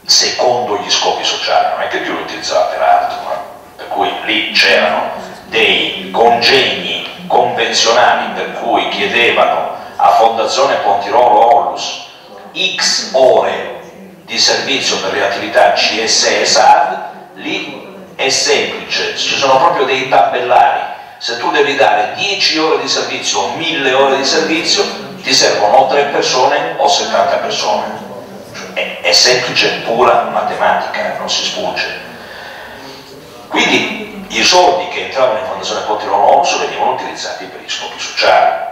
Speaker 4: secondo gli scopi sociali, non è che più li utilizzava per altro. No? Per cui lì c'erano dei congegni convenzionali per cui chiedevano a Fondazione Pontirolo Onlus x ore di servizio per le attività CSE e SAD, lì è semplice, ci sono proprio dei tabellari, se tu devi dare 10 ore di servizio o 1000 ore di servizio, ti servono o 3 persone o 70 persone. Cioè, è, è semplice, pura matematica, non si sfugge. Quindi i soldi che entravano in Fondazione Pontirolo Onso venivano utilizzati per gli scopi sociali.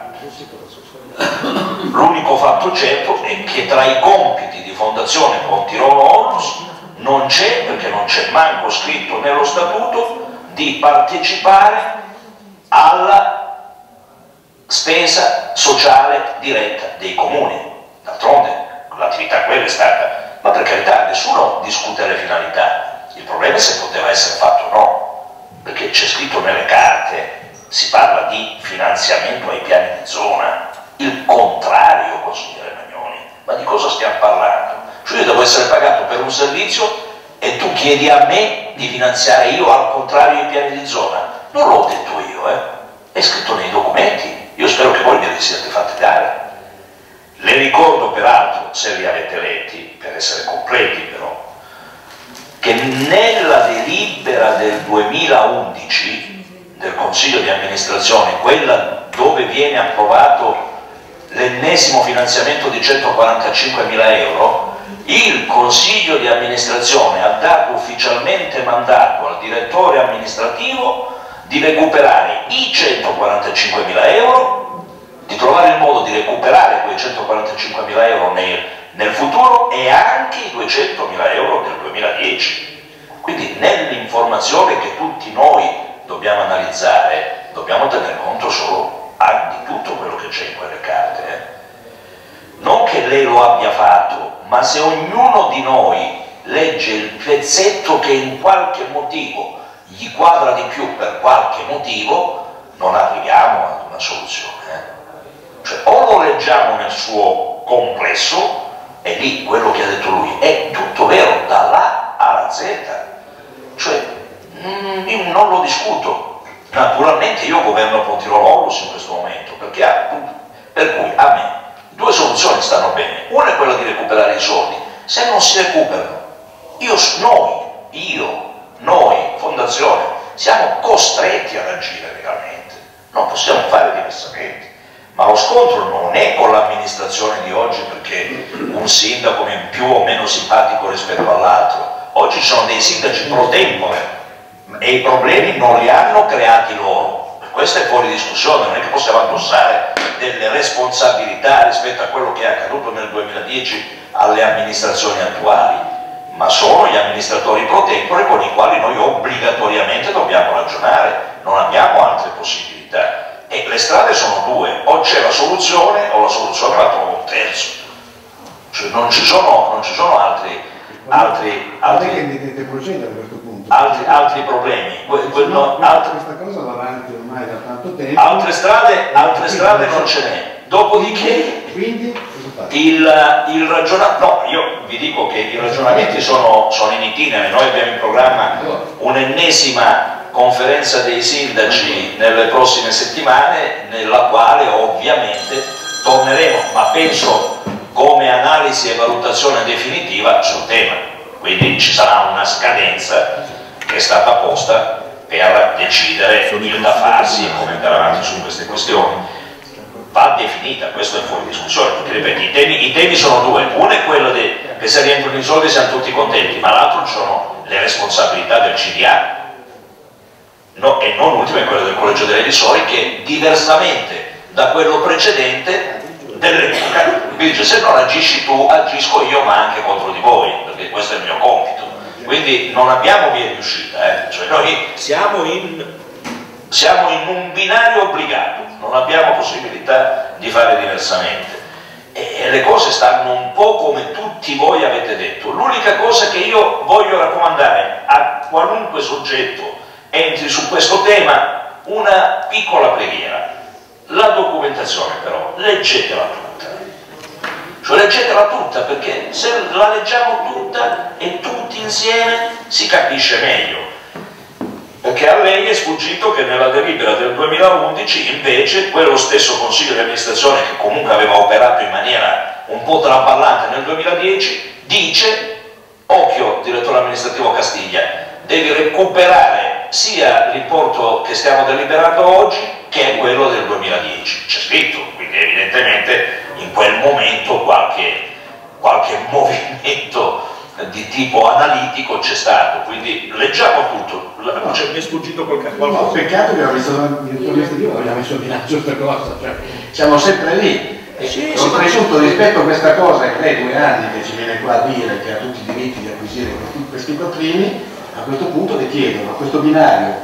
Speaker 4: L'unico fatto certo è che tra i compiti di Fondazione Pontirolo Onus non c'è, perché non c'è manco scritto nello statuto, di partecipare alla spesa sociale diretta dei comuni. D'altronde l'attività quella è stata, ma per carità nessuno discute le finalità, problema è se poteva essere fatto o no, perché c'è scritto nelle carte, si parla di finanziamento ai piani di zona, il contrario, consigliere Magnoni, ma di cosa stiamo parlando? Cioè io devo essere pagato per un servizio e tu chiedi a me di finanziare io al contrario i piani di zona? Non l'ho detto io, eh? è scritto nei documenti, io spero che voi me li siate fatti dare. Le ricordo peraltro, se li avete letti, per essere completi però, che nella delibera del 2011 del Consiglio di amministrazione, quella dove viene approvato l'ennesimo finanziamento di 145 mila euro, il Consiglio di amministrazione ha dato ufficialmente mandato al direttore amministrativo di recuperare i 145 mila euro, di trovare il modo di recuperare quei 145 mila euro nel, nel futuro e anche i 200 mila euro del 2010. Quindi nell'informazione che tutti noi dobbiamo analizzare, dobbiamo tener conto solo di tutto quello che c'è in quelle carte. Eh. Non che lei lo abbia fatto, ma se ognuno di noi legge il pezzetto che in qualche motivo gli quadra di più per qualche motivo, non arriviamo ad una soluzione. eh. Cioè, o lo leggiamo nel suo complesso, e lì quello che ha detto lui è tutto vero, dalla A alla Z. Cioè, mm, io non lo discuto. Naturalmente io governo Pontirolo Onlus in questo momento, perché ha, per cui a me due soluzioni stanno bene. Una è quella di recuperare i soldi. Se non si recuperano, io, noi, io, noi, fondazione, siamo costretti ad agire legalmente. Non possiamo fare diversamente. Ma lo scontro non è con l'amministrazione di oggi perché un sindaco è più o meno simpatico rispetto all'altro. Oggi sono dei sindaci pro tempore e i problemi non li hanno creati loro. Questo è fuori discussione, non è che possiamo addossare delle responsabilità rispetto a quello che è accaduto nel 2010 alle amministrazioni attuali, ma sono gli amministratori pro tempore con i quali noi obbligatoriamente dobbiamo ragionare, non abbiamo altre possibilità. E le strade sono due, o c'è la soluzione o la soluzione la trova un terzo. Cioè non ci sono, non ci sono altri, altri, altri, altri, altri problemi. Que- no, altri-
Speaker 8: Questa cosa va avanti ormai da tanto tempo.
Speaker 4: altre strade, altre strade non ce n'è. Dopodiché
Speaker 8: Quindi
Speaker 4: il, il ragionamento, no, io vi dico che i ragionamenti sono, sono in itinere, noi abbiamo in programma un'ennesima conferenza dei sindaci nelle prossime settimane, nella quale ovviamente torneremo, ma penso come analisi e valutazione definitiva sul tema. Quindi ci sarà una scadenza che è stata posta per decidere il da farsi e come andare avanti su queste questioni. Va definita, questo è fuori discussione, perché ripeto, i temi, i temi sono due, uno è quello di, che se rientrano i soldi siamo tutti contenti, ma l'altro sono le responsabilità del CDA no, e non ultimo è quello del collegio dei revisori che diversamente da quello precedente dell'epoca mi dice se non agisci tu agisco io ma anche contro di voi, perché questo è il mio compito. Quindi non abbiamo via di uscita, eh? cioè noi siamo in siamo in un binario obbligato, non abbiamo possibilità di fare diversamente. E le cose stanno un po' come tutti voi avete detto. L'unica cosa che io voglio raccomandare a qualunque soggetto entri su questo tema, una piccola preghiera. La documentazione però, leggetela tutta. Cioè leggetela tutta perché se la leggiamo tutta e tutti insieme si capisce meglio perché a lei è sfuggito che nella delibera del 2011 invece quello stesso consiglio di amministrazione che comunque aveva operato in maniera un po' traballante nel 2010 dice occhio direttore amministrativo Castiglia devi recuperare sia l'importo che stiamo deliberando oggi che è quello del 2010 c'è scritto quindi evidentemente in quel momento qualche, qualche [LAUGHS] movimento di tipo analitico c'è stato, quindi leggiamo tutto. La- Cioè, mi è sfuggito qualche
Speaker 8: No,
Speaker 4: qualcosa.
Speaker 8: peccato che la direttore amministrativo non abbia messo in bilancio questa cosa, cioè, siamo sempre lì. E
Speaker 4: Sì,
Speaker 8: oltretutto rispetto a questa cosa, è lei due anni che ci viene qua a dire che ha tutti i diritti di acquisire questi, questi quattrini, a questo punto le chiedono, a questo binario, a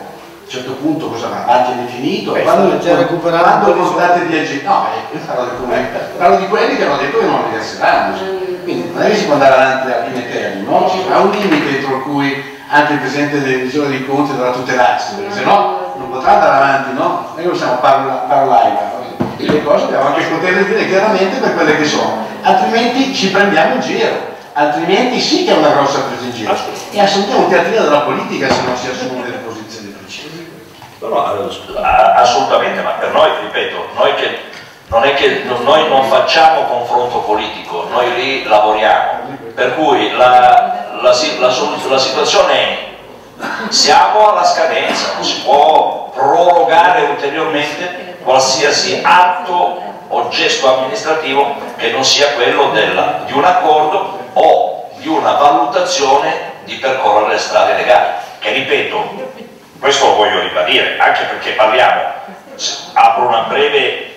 Speaker 8: un certo punto cosa va avanti all'infinito, quando,
Speaker 1: già
Speaker 8: quando
Speaker 1: dei
Speaker 8: contate di agire, no, eh, io parlo di, come- parlo di quelli che hanno detto che non li verseranno, quindi non è che si può andare avanti a fine eterno, no? Ci sarà un limite entro cui anche il Presidente del Visore dei Conti dovrà tutelarsi, perché se no non potrà andare avanti, no? Noi possiamo parla, parlare, le cose dobbiamo anche poterle dire chiaramente per quelle che sono, altrimenti ci prendiamo in giro, altrimenti sì che è una grossa presa in giro. E assomiglia un teatrino della politica se non si assume delle posizioni precise.
Speaker 4: A- assolutamente, ma per noi, ripeto, noi che non è che no- noi non facciamo confronto politico, noi lì lavoriamo, per cui la, la la la situazione è siamo alla scadenza, non si può prorogare ulteriormente qualsiasi atto o gesto amministrativo che non sia quello della- di un accordo o di una valutazione di percorrere le strade legali, che ripeto, questo lo voglio ribadire, anche perché parliamo, apro una breve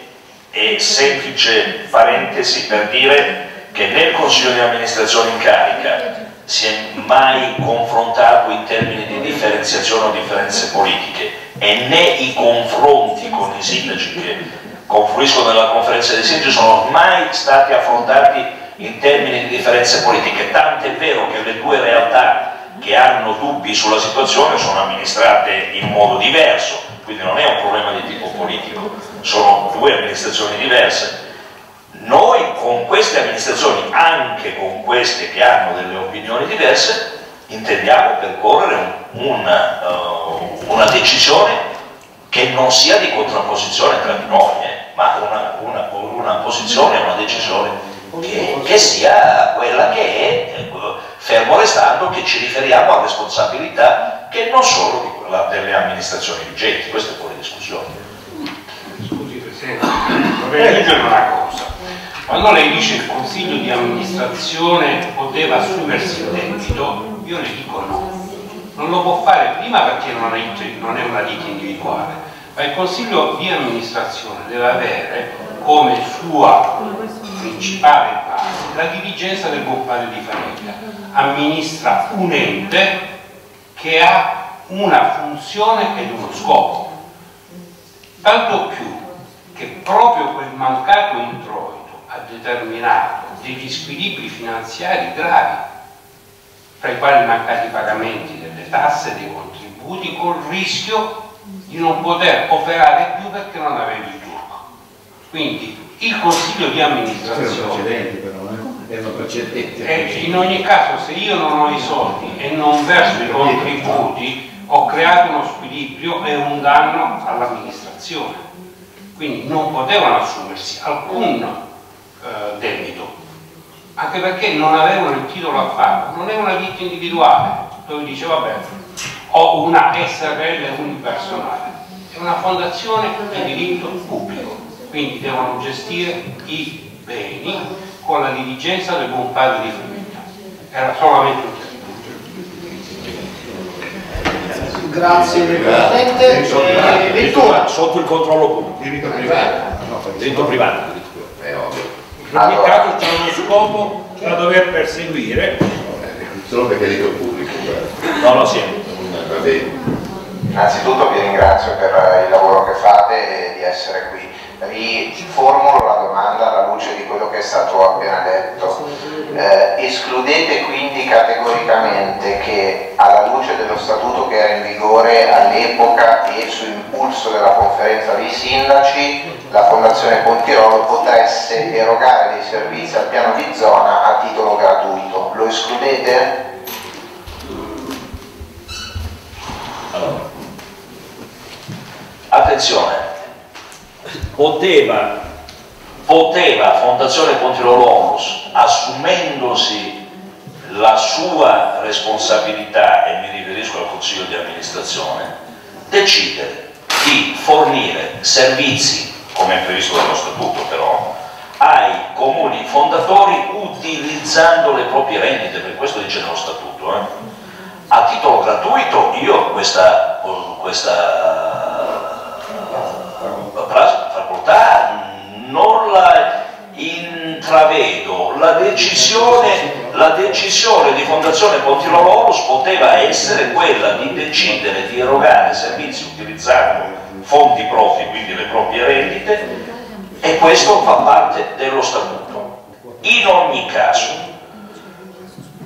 Speaker 4: e semplice parentesi per dire che nel Consiglio di amministrazione in carica si è mai confrontato in termini di differenziazione o differenze politiche e né i confronti con i sindaci che confluiscono nella conferenza dei sindaci sono mai stati affrontati in termini di differenze politiche, tant'è vero che le due realtà che hanno dubbi sulla situazione sono amministrate in modo diverso, quindi non è un problema di tipo politico, sono due amministrazioni diverse. Noi con queste amministrazioni, anche con queste che hanno delle opinioni diverse, intendiamo percorrere un, un, uh, una decisione che non sia di contrapposizione tra di noi, eh, ma una, una, una posizione, una decisione che, che, sia quella che è, eh, fermo restando che ci riferiamo a responsabilità che non sono quella delle amministrazioni vigenti, questo è fuori discussione.
Speaker 17: Scusi Presidente, vorrei aggiungere una cosa. Quando lei dice il Consiglio di amministrazione poteva assumersi il debito, io le dico no. Non lo può fare prima perché non è, non è una ditta individuale, ma il Consiglio di amministrazione deve avere come sua principale base la dirigenza del buon padre di famiglia. Amministra un ente che ha una funzione ed uno scopo. Tanto più che proprio quel mancato introito ha determinato degli squilibri finanziari gravi, fra i quali mancati pagamenti delle tasse e dei contributi, col rischio di non poter operare più perché non avevi. Quindi il consiglio di amministrazione eh, in ogni caso se io non ho i soldi e non verso i contributi ho creato uno squilibrio e un danno all'amministrazione. Quindi non potevano assumersi alcun eh, debito. Anche perché non avevano il titolo a farlo non è una ditta individuale dove dice vabbè ho una SRL unipersonale è una fondazione di diritto pubblico quindi devono gestire i beni con la diligenza del buon padre di famiglia. Era solamente un
Speaker 1: Grazie Presidente. Eh, lettura.
Speaker 21: Sotto il controllo pubblico.
Speaker 11: Diritto privato.
Speaker 21: Diritto privato.
Speaker 11: È ovvio.
Speaker 21: In ogni caso c'è uno scopo da dover perseguire.
Speaker 11: Solo perché è diritto pubblico.
Speaker 21: No, lo siamo.
Speaker 11: Va bene.
Speaker 22: Innanzitutto vi ringrazio per il lavoro che fate e di essere qui. Riformulo la domanda alla luce di quello che è stato appena detto. Eh, escludete quindi categoricamente che alla luce dello statuto che era in vigore all'epoca e su impulso della conferenza dei sindaci la Fondazione Pontirolo potesse erogare dei servizi al piano di zona a titolo gratuito. Lo escludete?
Speaker 4: Attenzione, poteva, poteva Fondazione Pontirolo Onus, assumendosi la sua responsabilità, e mi riferisco al Consiglio di amministrazione, decidere di fornire servizi, come è previsto dallo Statuto però, ai comuni fondatori utilizzando le proprie rendite, per questo dice nello Statuto. Eh? A titolo gratuito io questa, questa facoltà non la intravedo, la decisione, la decisione di Fondazione Pontirolo Onus poteva essere quella di decidere di erogare servizi utilizzando fondi propri, quindi le proprie rendite, e questo fa parte dello statuto. In ogni caso,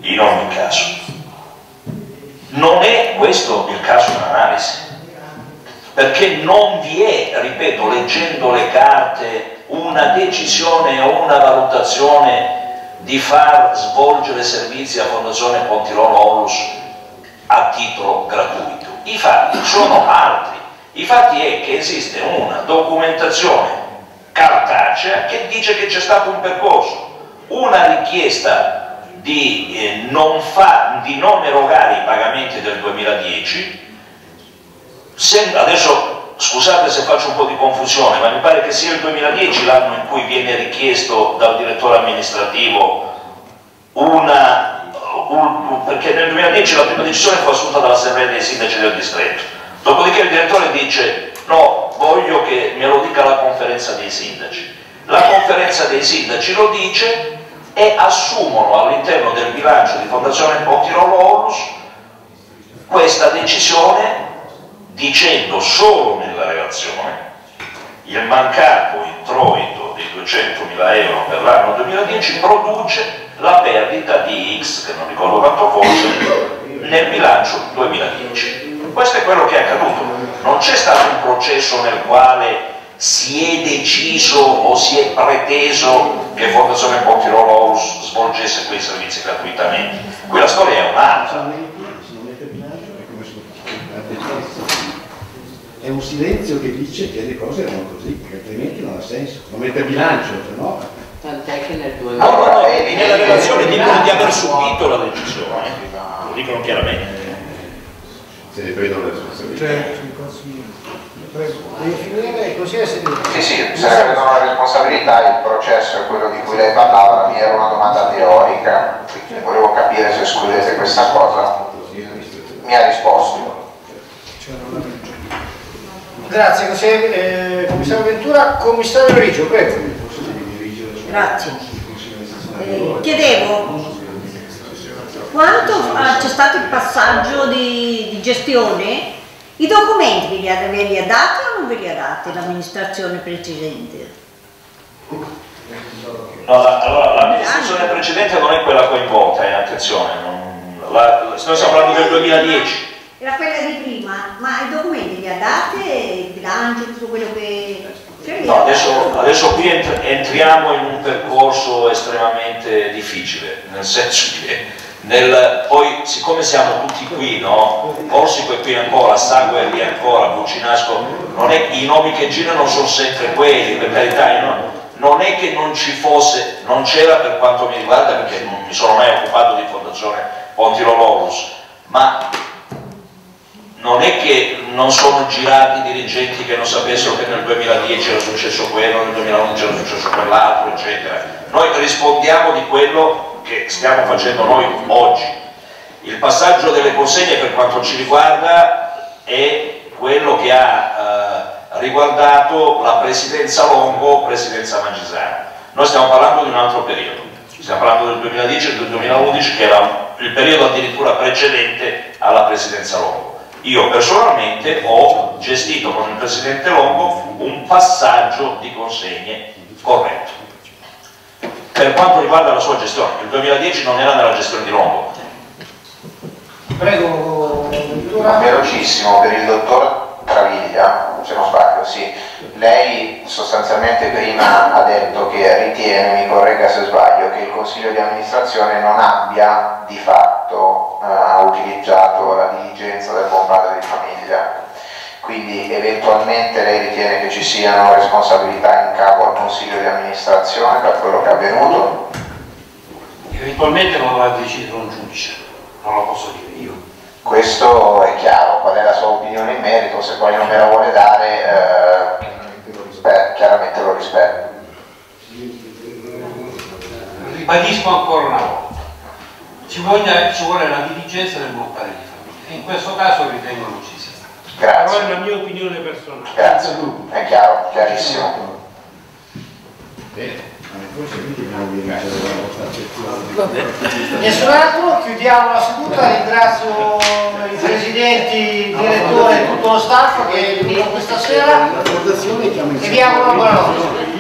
Speaker 4: in ogni caso, non è questo il caso di analisi, perché non vi è, ripeto, leggendo le carte, una decisione o una valutazione di far svolgere servizi a Fondazione Pontirolo Onus a titolo gratuito. I fatti sono altri. I fatti è che esiste una documentazione cartacea che dice che c'è stato un percorso, una richiesta di, eh, non fa, di, non erogare i pagamenti del 2010, Se, adesso scusate se faccio un po' di confusione, ma mi pare che sia il 2010 l'anno in cui viene richiesto dal direttore amministrativo una, un, perché nel 2010 la prima decisione fu assunta dall'assemblea dei sindaci del distretto, dopodiché il direttore dice no, voglio che me lo dica la conferenza dei sindaci. La conferenza dei sindaci lo dice e assumono all'interno del bilancio di Fondazione Pontirolo Onus questa decisione dicendo solo nella relazione il mancato introito di 200.000 euro per l'anno 2010 produce la perdita di X, che non ricordo quanto fosse, nel bilancio 2010. Questo è quello che è accaduto. Non c'è stato un processo nel quale si è deciso o si è preteso che Fondazione Pontirolo svolgesse quei servizi gratuitamente. Qui la storia è un'altra.
Speaker 8: È un silenzio che dice che le cose erano così, perché altrimenti non ha senso. Non mette bilancio, se no.
Speaker 5: Tant'è che nel
Speaker 4: No, no, no, nella relazione dicono di aver subito la decisione, eh. lo dicono chiaramente.
Speaker 11: Se ne prendono le responsabilità.
Speaker 1: Devi finire così è seguito.
Speaker 22: Sì, sì, se ne prendono la responsabilità, il processo è quello di cui lei parlava, la mia era una domanda teorica, quindi volevo capire se escludete questa cosa. Mi ha risposto.
Speaker 1: Grazie, consigliere, eh, commissario Ventura, commissario Rigio, prego.
Speaker 19: Grazie. Eh, chiedevo, quanto ah, c'è stato il passaggio di, di gestione, i documenti ve li, ha, ve li ha dati o non ve li ha dati l'amministrazione precedente?
Speaker 4: No, la- allora, l'amministrazione precedente non è quella coinvolta, eh, attenzione, non- la- noi stiamo parlando del 2010.
Speaker 19: Era quella di prima, ma i documenti li ha dati, il bilancio, tutto quello che...
Speaker 4: No, adesso, adesso qui ent- entriamo in un percorso estremamente difficile, nel senso che nel- poi siccome siamo tutti qui, no? Corsico è qui ancora, Sago è lì ancora, Bucinasco, è, i nomi che girano sono sempre quelli, per carità, no- non è che non ci fosse, non c'era per quanto mi riguarda perché non mi sono mai occupato di fondazione Ponti Rololus, ma non è che non sono girati dirigenti che non sapessero che nel 2010 era successo quello, nel 2011 era successo quell'altro, eccetera. Noi rispondiamo di quello che stiamo facendo noi oggi. Il passaggio delle consegne per quanto ci riguarda è quello che ha eh, riguardato la presidenza Longo, presidenza Magisano. Noi stiamo parlando di un altro periodo, stiamo parlando del 2010 e del 2011 che era il periodo addirittura precedente alla presidenza Longo. Io personalmente ho gestito con il Presidente Longo un passaggio di consegne corretto. Per quanto riguarda la sua gestione, il 2010 non era nella gestione di Longo.
Speaker 1: Prego, Ventura.
Speaker 22: Velocissimo per il dottor Travaglia, se non sbaglio, sì. Lei sostanzialmente prima ha detto che ritiene, mi corregga se sbaglio, che il Consiglio di amministrazione non abbia di fatto eh, utilizzato la diligenza del buon padre di famiglia. Quindi eventualmente lei ritiene che ci siano responsabilità in capo al Consiglio di amministrazione per quello che è avvenuto?
Speaker 17: Eventualmente lo dovrà decidere un giudice, non lo posso dire io.
Speaker 22: Questo è chiaro, qual è la sua opinione in merito, se poi non me la vuole dare, eh, beh, chiaramente lo rispetto.
Speaker 17: Ribadisco ancora una volta, ci, voglia- ci vuole la diligenza del buon padre di famiglia in questo caso ritengo non ci sia stata.
Speaker 22: Grazie.
Speaker 17: Però è la mia opinione personale.
Speaker 22: Grazie, è chiaro, chiarissimo.
Speaker 1: Nessun altro, chiudiamo la seduta, ringrazio i presidenti, il direttore e tutto lo staff che è venuto questa sera auguro una buona notte.